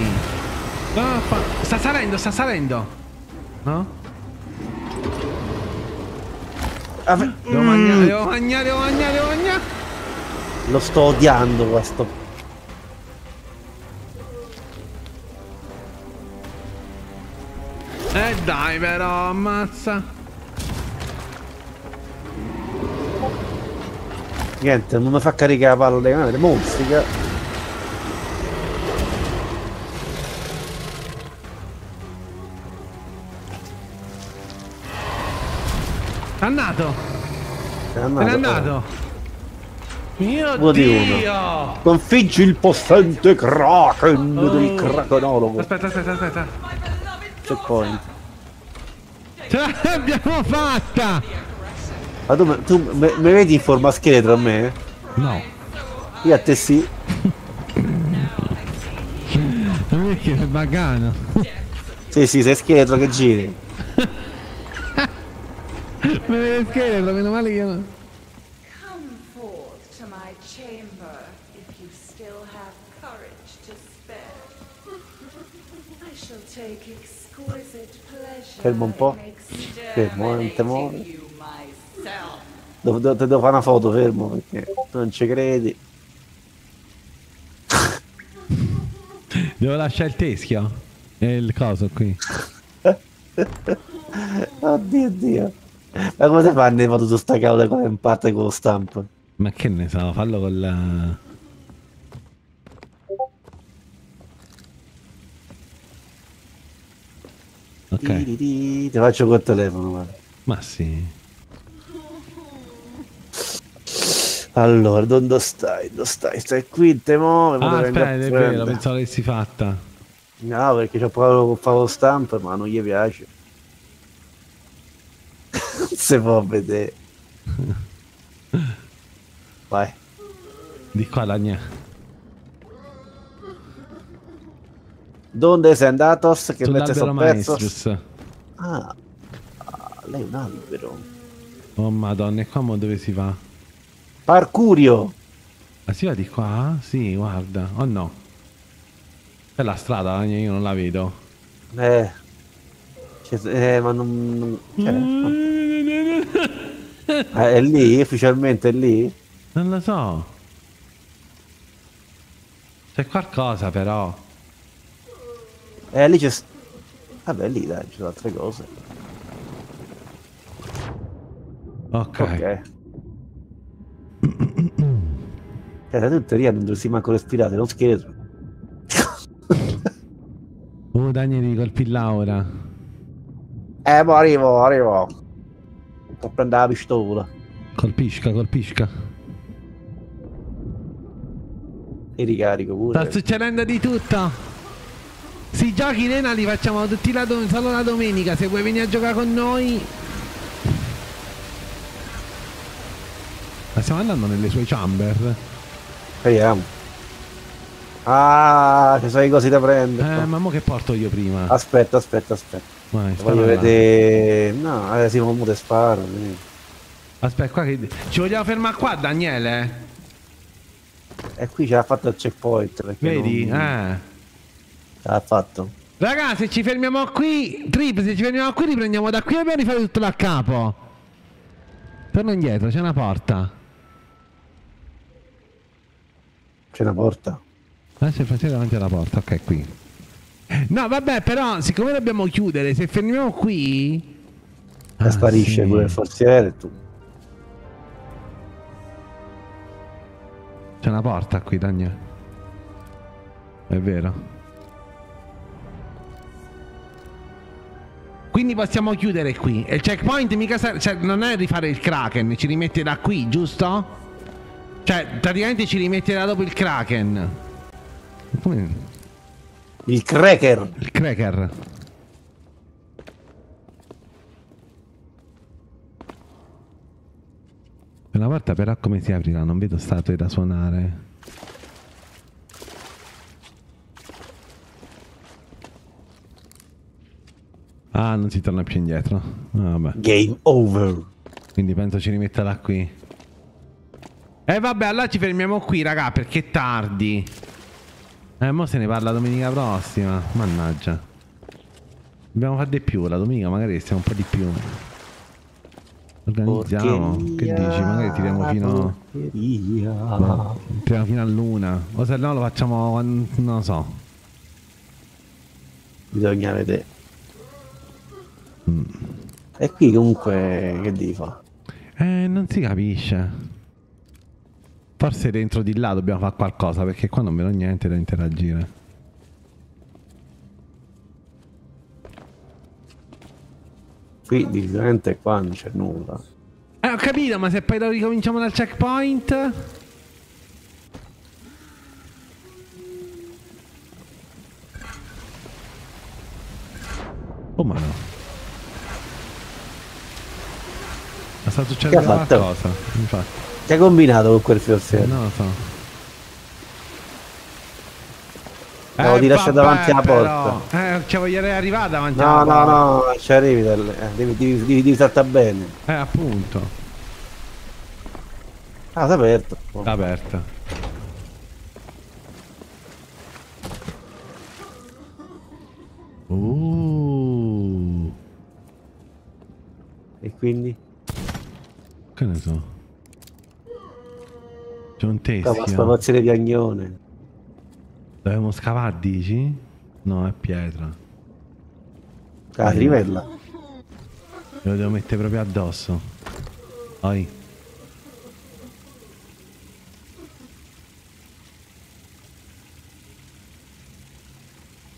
[SPEAKER 1] No, fa- Sta salendo, sta salendo. No?
[SPEAKER 2] Fe-
[SPEAKER 1] Devo mangiare, devo mangiare, devo mangiare, devo mangiare.
[SPEAKER 2] Lo sto odiando questo.
[SPEAKER 1] Eh dai però, ammazza.
[SPEAKER 2] Niente, non mi fa caricare la palla di canale, mozzica.
[SPEAKER 1] È andato,
[SPEAKER 2] È
[SPEAKER 1] è andato. Mio
[SPEAKER 2] Uno
[SPEAKER 1] Dio!
[SPEAKER 2] Sconfiggi il possente Kraken del Krakenologo.
[SPEAKER 1] Aspetta, aspetta, aspetta.
[SPEAKER 2] Checkpoint.
[SPEAKER 1] Ce l'abbiamo fatta!
[SPEAKER 2] Ma tu, tu me vedi in forma scheletro a me?
[SPEAKER 1] No.
[SPEAKER 2] Io a te sì.
[SPEAKER 1] Ma <laughs> perché è bagano?
[SPEAKER 2] Sì, sì, sei scheletro che giri. <laughs>
[SPEAKER 1] Me vede scheletro, meno male che io... non-
[SPEAKER 2] Fermo un po'. Fermo, eh, non te muovi. Devo, devo, fare una foto, fermo, perché tu non ci credi. <laughs>
[SPEAKER 1] Devo lasciare il teschio? E il coso qui. <laughs>
[SPEAKER 2] Oddio, Dio. Ma come ti fanno le foto su sta cavolo con in parte con lo stampo?
[SPEAKER 1] Ma che ne so, fallo con la... Ok,
[SPEAKER 2] Ti, ti, Ti faccio col telefono, guarda.
[SPEAKER 1] ma sì.
[SPEAKER 2] Allora, dove stai? Dove stai? Stai qui, te muovi,
[SPEAKER 1] Ah, aspetta, è vero, pensavo l'avessi fatta.
[SPEAKER 2] No, perché c'ho provato con fare lo stamp, ma non gli piace. <laughs> non si può vedere. <laughs> Vai.
[SPEAKER 1] Di qua la
[SPEAKER 2] Dove sei andato? Che
[SPEAKER 1] Sull'albero
[SPEAKER 2] sono perso? Ah, ah, lei è un albero.
[SPEAKER 1] Oh madonna, e qua mo dove si va?
[SPEAKER 2] Parcurio.
[SPEAKER 1] Ah, si va di qua? Sì, guarda. Oh no. È la strada, mia, io non la vedo.
[SPEAKER 2] Eh. Eh, ma non... non- cioè, <laughs> eh, è lì, ufficialmente è lì?
[SPEAKER 1] Non lo so. C'è qualcosa però.
[SPEAKER 2] Eh, lì c'è... Vabbè, lì dai, ci sono altre cose.
[SPEAKER 1] Ok.
[SPEAKER 2] Ok. Tu in teoria non dovresti manco respirare, non scherzo. <laughs>
[SPEAKER 1] Oh Daniel devi colpire Laura.
[SPEAKER 2] Eh, ma arrivo, arrivo. Sto prendere la pistola.
[SPEAKER 1] Colpisca, colpisca.
[SPEAKER 2] E ricarico pure.
[SPEAKER 1] Sta succedendo di tutto. Si giochi in Ena li facciamo tutti la solo la domenica. Se vuoi venire a giocare con noi. Ma stiamo andando nelle sue chamber.
[SPEAKER 2] Vediamo. Ah, ci sono i cosi da prendere.
[SPEAKER 1] Eh, ma mo che porto io prima?
[SPEAKER 2] Aspetta, aspetta, aspetta.
[SPEAKER 1] Vai,
[SPEAKER 2] Voglio vedere. No, eh, mo te sparo. eh.
[SPEAKER 1] Aspetta, qua che... Ci vogliamo fermare qua, Daniele?
[SPEAKER 2] E qui ce l'ha fatto il checkpoint. Perché
[SPEAKER 1] Vedi?
[SPEAKER 2] non-
[SPEAKER 1] Eh.
[SPEAKER 2] L'ha fatto.
[SPEAKER 1] Raga, se ci fermiamo qui, Trip, se ci fermiamo qui riprendiamo da qui e dobbiamo rifare tutto da capo. Torna indietro, c'è una porta.
[SPEAKER 2] C'è una porta.
[SPEAKER 1] Adesso facciamo davanti alla porta, ok, qui. No, vabbè, però, siccome dobbiamo chiudere, se fermiamo qui... Ah,
[SPEAKER 2] sparisce
[SPEAKER 1] sì.
[SPEAKER 2] pure il forziere e tu.
[SPEAKER 1] C'è una porta qui, Daniele. È vero. Quindi possiamo chiudere qui. E il checkpoint mica sa- cioè, non è rifare il Kraken, ci rimette da qui, giusto? Cioè, praticamente ci rimette da dopo il Kraken. Come?
[SPEAKER 2] Il cracker.
[SPEAKER 1] Il Cracker. Una porta però come si aprirà? Non vedo statue da suonare. Ah, non si torna più indietro. Ah.
[SPEAKER 2] Game over.
[SPEAKER 1] Quindi penso ci rimetta da qui. E vabbè, allora ci fermiamo qui, raga, perché è tardi. Eh, mo se ne parla domenica prossima. Mannaggia. Dobbiamo fare di più la domenica, magari stiamo un po' di più. Organizziamo. Che dici? Magari tiriamo fino.
[SPEAKER 2] Porcheria.
[SPEAKER 1] no, tiriamo fino all'una. O se no lo facciamo. Non lo so.
[SPEAKER 2] Bisogna vedere.
[SPEAKER 1] Mm.
[SPEAKER 2] E qui comunque che devi fare?
[SPEAKER 1] Eh, non si capisce. Forse dentro di là dobbiamo fare qualcosa perché qua non vedo niente da interagire.
[SPEAKER 2] Qui sicuramente qua non c'è nulla.
[SPEAKER 1] Eh, ho capito, ma se poi lo ricominciamo dal checkpoint. Oh, ma no. Ma sta succedendo
[SPEAKER 2] Che ha fatto?
[SPEAKER 1] qualcosa. Infatti,
[SPEAKER 2] Che hai combinato con quel forziere?
[SPEAKER 1] non lo so.
[SPEAKER 2] No, ti lascia
[SPEAKER 1] vabbè,
[SPEAKER 2] davanti alla porta.
[SPEAKER 1] Eh, ci voglierei arrivare davanti
[SPEAKER 2] No,
[SPEAKER 1] alla
[SPEAKER 2] no,
[SPEAKER 1] porta.
[SPEAKER 2] no, ci arrivi, eh, devi, devi, devi, devi trattare bene.
[SPEAKER 1] Eh, appunto.
[SPEAKER 2] Ah, sta aperto.
[SPEAKER 1] Aperta. Uh,
[SPEAKER 2] E quindi?
[SPEAKER 1] Che ne so. C'è un
[SPEAKER 2] No, ma sta
[SPEAKER 1] teschio.
[SPEAKER 2] forziere piagnone.
[SPEAKER 1] Dobbiamo scavare, dici? No, è pietra.
[SPEAKER 2] Ah, rivella.
[SPEAKER 1] Lo devo mettere proprio addosso.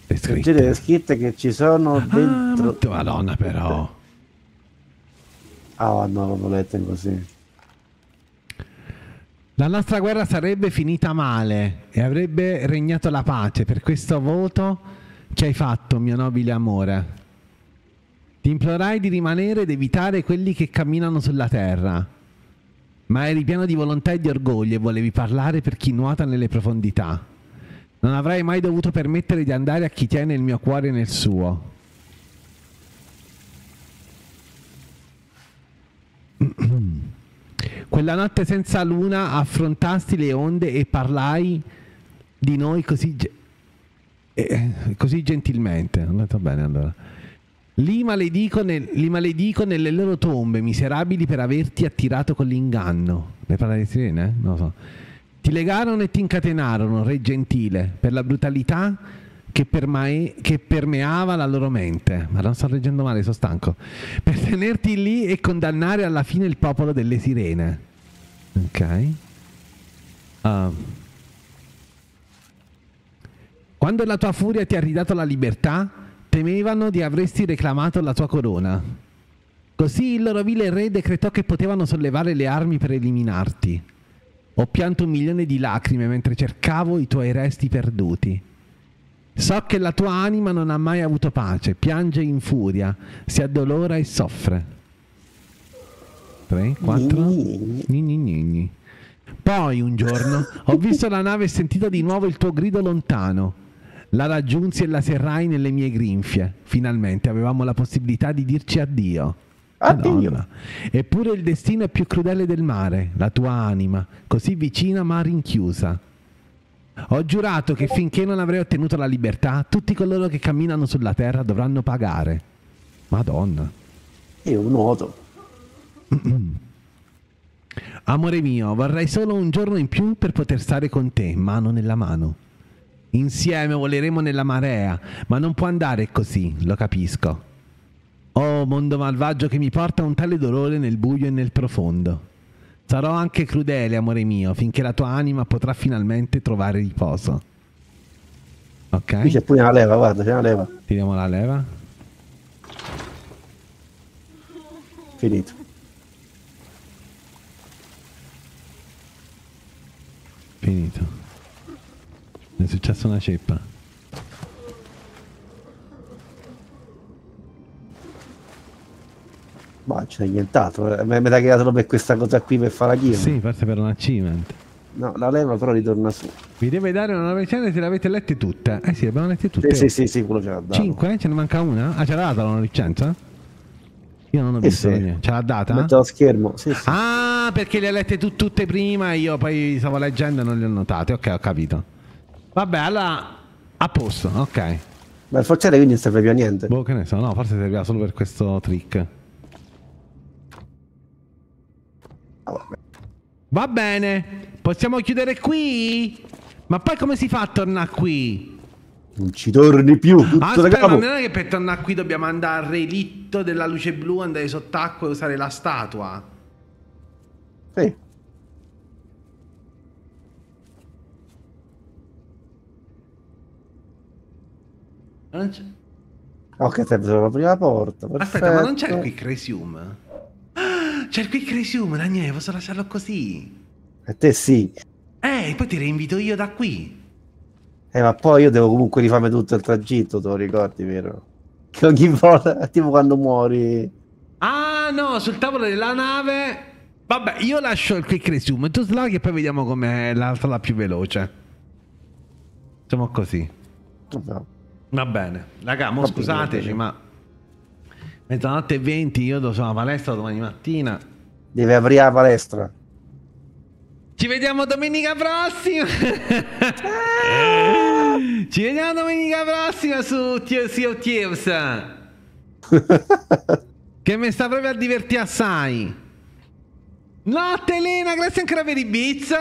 [SPEAKER 1] Scritto.
[SPEAKER 2] Leggete le scritte che ci sono
[SPEAKER 1] Ah,
[SPEAKER 2] dentro.
[SPEAKER 1] ma- madonna però.
[SPEAKER 2] Ah, no, non lo lette così.
[SPEAKER 1] La nostra guerra sarebbe finita male e avrebbe regnato la pace. Per questo voto che hai fatto, mio nobile amore. Ti implorai di rimanere ed evitare quelli che camminano sulla terra. Ma eri pieno di volontà e di orgoglio e volevi parlare per chi nuota nelle profondità. Non avrei mai dovuto permettere di andare a chi tiene il mio cuore nel suo. Quella notte senza luna affrontasti le onde e parlai di noi così, eh, così gentilmente. Detto bene allora. Li maledico, nel- li maledico nelle loro tombe, miserabili per averti attirato con l'inganno. Ne parla di sirene? eh? Non lo so. Ti legarono e ti incatenarono, re gentile, per la brutalità che, permae- che permeava la loro mente. Ma non sto leggendo male, sono stanco. Per tenerti lì e condannare alla fine il popolo delle sirene. Ok. Ah. Quando la tua furia ti ha ridato la libertà, temevano di avresti reclamato la tua corona. Così il loro vile re decretò che potevano sollevare le armi per eliminarti. Ho pianto un milione di lacrime mentre cercavo i tuoi resti perduti. So che la tua anima non ha mai avuto pace, piange in furia, si addolora e soffre. 3, 4. Gni, gni, gni, gni. Poi un giorno ho visto la nave e sentito di nuovo il tuo grido lontano. La raggiunsi e la serrai nelle mie grinfie. Finalmente avevamo la possibilità di dirci addio.
[SPEAKER 2] Addio.
[SPEAKER 1] Eppure il destino è più crudele del mare, la tua anima, così vicina ma rinchiusa. Ho giurato che finché non avrei ottenuto la libertà, tutti coloro che camminano sulla terra dovranno pagare. Madonna.
[SPEAKER 2] Io nuoto. <clears throat>
[SPEAKER 1] Amore mio, vorrei solo un giorno in più per poter stare con te, mano nella mano. Insieme voleremo nella marea, ma non può andare così, lo capisco. Oh mondo malvagio che mi porta un tale dolore nel buio e nel profondo. Sarò anche crudele, amore mio, finché la tua anima potrà finalmente trovare riposo. Ok?
[SPEAKER 2] Qui c'è pure una leva, guarda, c'è una leva.
[SPEAKER 1] Tiriamo la leva.
[SPEAKER 2] Finito.
[SPEAKER 1] Finito. È successa una ceppa.
[SPEAKER 2] Ma c'è nient'altro. eh. Mi che solo per questa cosa qui per fare la chiesa.
[SPEAKER 1] Sì, forse per un achievement.
[SPEAKER 2] No, la leva però ritorna su.
[SPEAKER 1] Vi deve dare una nuova vicenda se le avete lette tutte. Eh sì, le abbiamo lette tutte.
[SPEAKER 2] Sì, sì, sì, sì, quello ce l'ha dato.
[SPEAKER 1] 5? Ce ne manca una? Ah, ce l'ha data la nuova licenza? Io non ho
[SPEAKER 2] Eh
[SPEAKER 1] visto
[SPEAKER 2] sì.
[SPEAKER 1] niente. Ce l'ha data?
[SPEAKER 2] Metto lo schermo. Sì, sì.
[SPEAKER 1] Ah, perché le ha lette tu- tutte prima io poi stavo leggendo e non le ho notate. Ok, ho capito. Vabbè, allora a posto, ok.
[SPEAKER 2] Ma il forziere quindi non serve più a niente.
[SPEAKER 1] Boh, che ne so, no, forse serviva solo per questo trick.
[SPEAKER 2] Ah, vabbè.
[SPEAKER 1] Va bene, possiamo chiudere qui? Ma poi come si fa a tornare qui?
[SPEAKER 2] Non ci torni più. Tutto da
[SPEAKER 1] Aspetta, non è che per tornare qui dobbiamo andare al relitto della luce blu, andare sott'acqua e usare la statua?
[SPEAKER 2] Sì.
[SPEAKER 1] Non c'è-
[SPEAKER 2] Ok, serve la prima porta.
[SPEAKER 1] Aspetta, ma non c'è il
[SPEAKER 2] perfetto.
[SPEAKER 1] Il quick resume, Daniele, posso lasciarlo così?
[SPEAKER 2] A te sì.
[SPEAKER 1] Eh, poi ti reinvito io da qui.
[SPEAKER 2] Eh, ma poi io devo comunque rifarmi tutto il tragitto, te lo ricordi, vero? <laughs> Che ogni volta, tipo quando muori.
[SPEAKER 1] Ah, no, sul tavolo della nave. Vabbè, io lascio il quick resume. Tu sloghi e poi vediamo com'è la strada più veloce. Facciamo così.
[SPEAKER 2] Vabbè.
[SPEAKER 1] Va bene. Raga, mo
[SPEAKER 2] Va
[SPEAKER 1] scusateci,
[SPEAKER 2] bene.
[SPEAKER 1] ma... Mezzanotte e 20, io devo alla palestra domani mattina.
[SPEAKER 2] Deve aprire la palestra.
[SPEAKER 1] Ci vediamo domenica prossima. Ci vediamo domenica prossima su Tio- Sea of Thieves. Che mi sta proprio a divertire assai. Notte Elena, grazie ancora per i beats.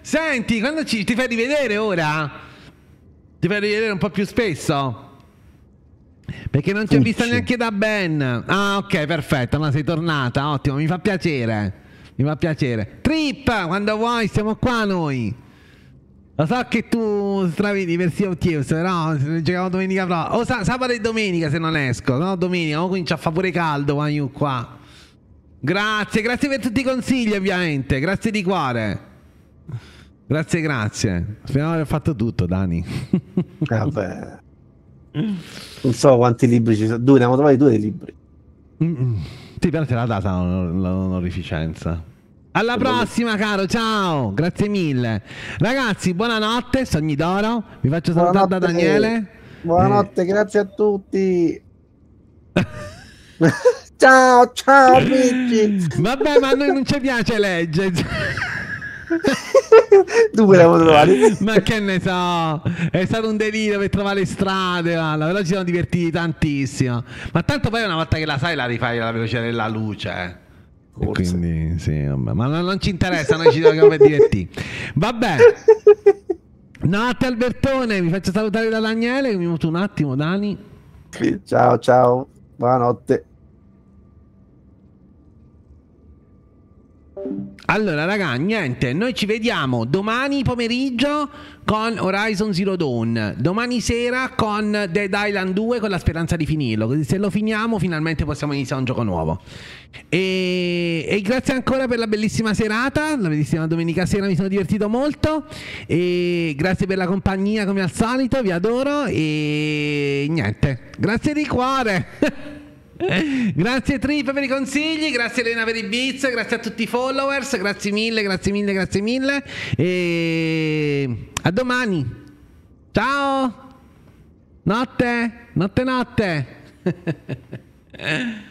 [SPEAKER 1] Senti, quando ci, ti fai rivedere ora? Ti fai rivedere un po' più spesso? Perché non ci ho vista neanche da Ben. Ah, ok, perfetto. Ma sei tornata. Ottimo, mi fa piacere. Mi fa piacere. Trip, quando vuoi, siamo qua noi. Lo so che tu stravedi per Sea of Thieves, però giochiamo domenica prossima. O sa- sabato e domenica se non esco. No, domenica, o comincia a fa pure caldo, vai io qua. Grazie, grazie per tutti i consigli, ovviamente. Grazie di cuore. Grazie, grazie. Speriamo di aver fatto tutto, Dani.
[SPEAKER 2] Vabbè. Non so quanti libri ci sono. Due, ne abbiamo trovati due dei libri.
[SPEAKER 1] Mm, Sì, però te l'ha data l'onor- l'onorificenza. Alla prossima, caro. Ciao. Grazie mille. Ragazzi, buonanotte. Sogni d'oro. Vi faccio salutare da. Daniele.
[SPEAKER 2] Buonanotte, grazie a tutti. <laughs> <laughs> ciao, ciao amici.
[SPEAKER 1] Vabbè, ma a noi non ci piace leggere.
[SPEAKER 2] Due le abbiamo trovati.
[SPEAKER 1] Ma che ne so, è stato un delirio per trovare le strade, guarda, però ci siamo divertiti tantissimo. Ma tanto poi una volta che la sai la rifai alla velocità della luce. eh. Quindi sì, vabbè. ma non, non ci interessa, noi ci dobbiamo per divertire. Vabbè. Notte Albertone, vi faccio salutare da Daniele, mi muto un attimo Dani.
[SPEAKER 2] Ciao, ciao. Buonanotte.
[SPEAKER 1] Allora, raga, niente, noi ci vediamo domani pomeriggio con Horizon Zero Dawn, domani sera con Dead Island 2 con la speranza di finirlo, così se lo finiamo finalmente possiamo iniziare un gioco nuovo. E, e grazie ancora per la bellissima serata, la bellissima domenica sera mi sono divertito molto e grazie per la compagnia come al solito, vi adoro e niente, grazie di cuore. <laughs> <laughs> Grazie Trip per i consigli, grazie Elena per i beats, grazie a tutti i followers, grazie mille, grazie mille, grazie mille e a domani. Ciao. Notte, notte notte. <laughs>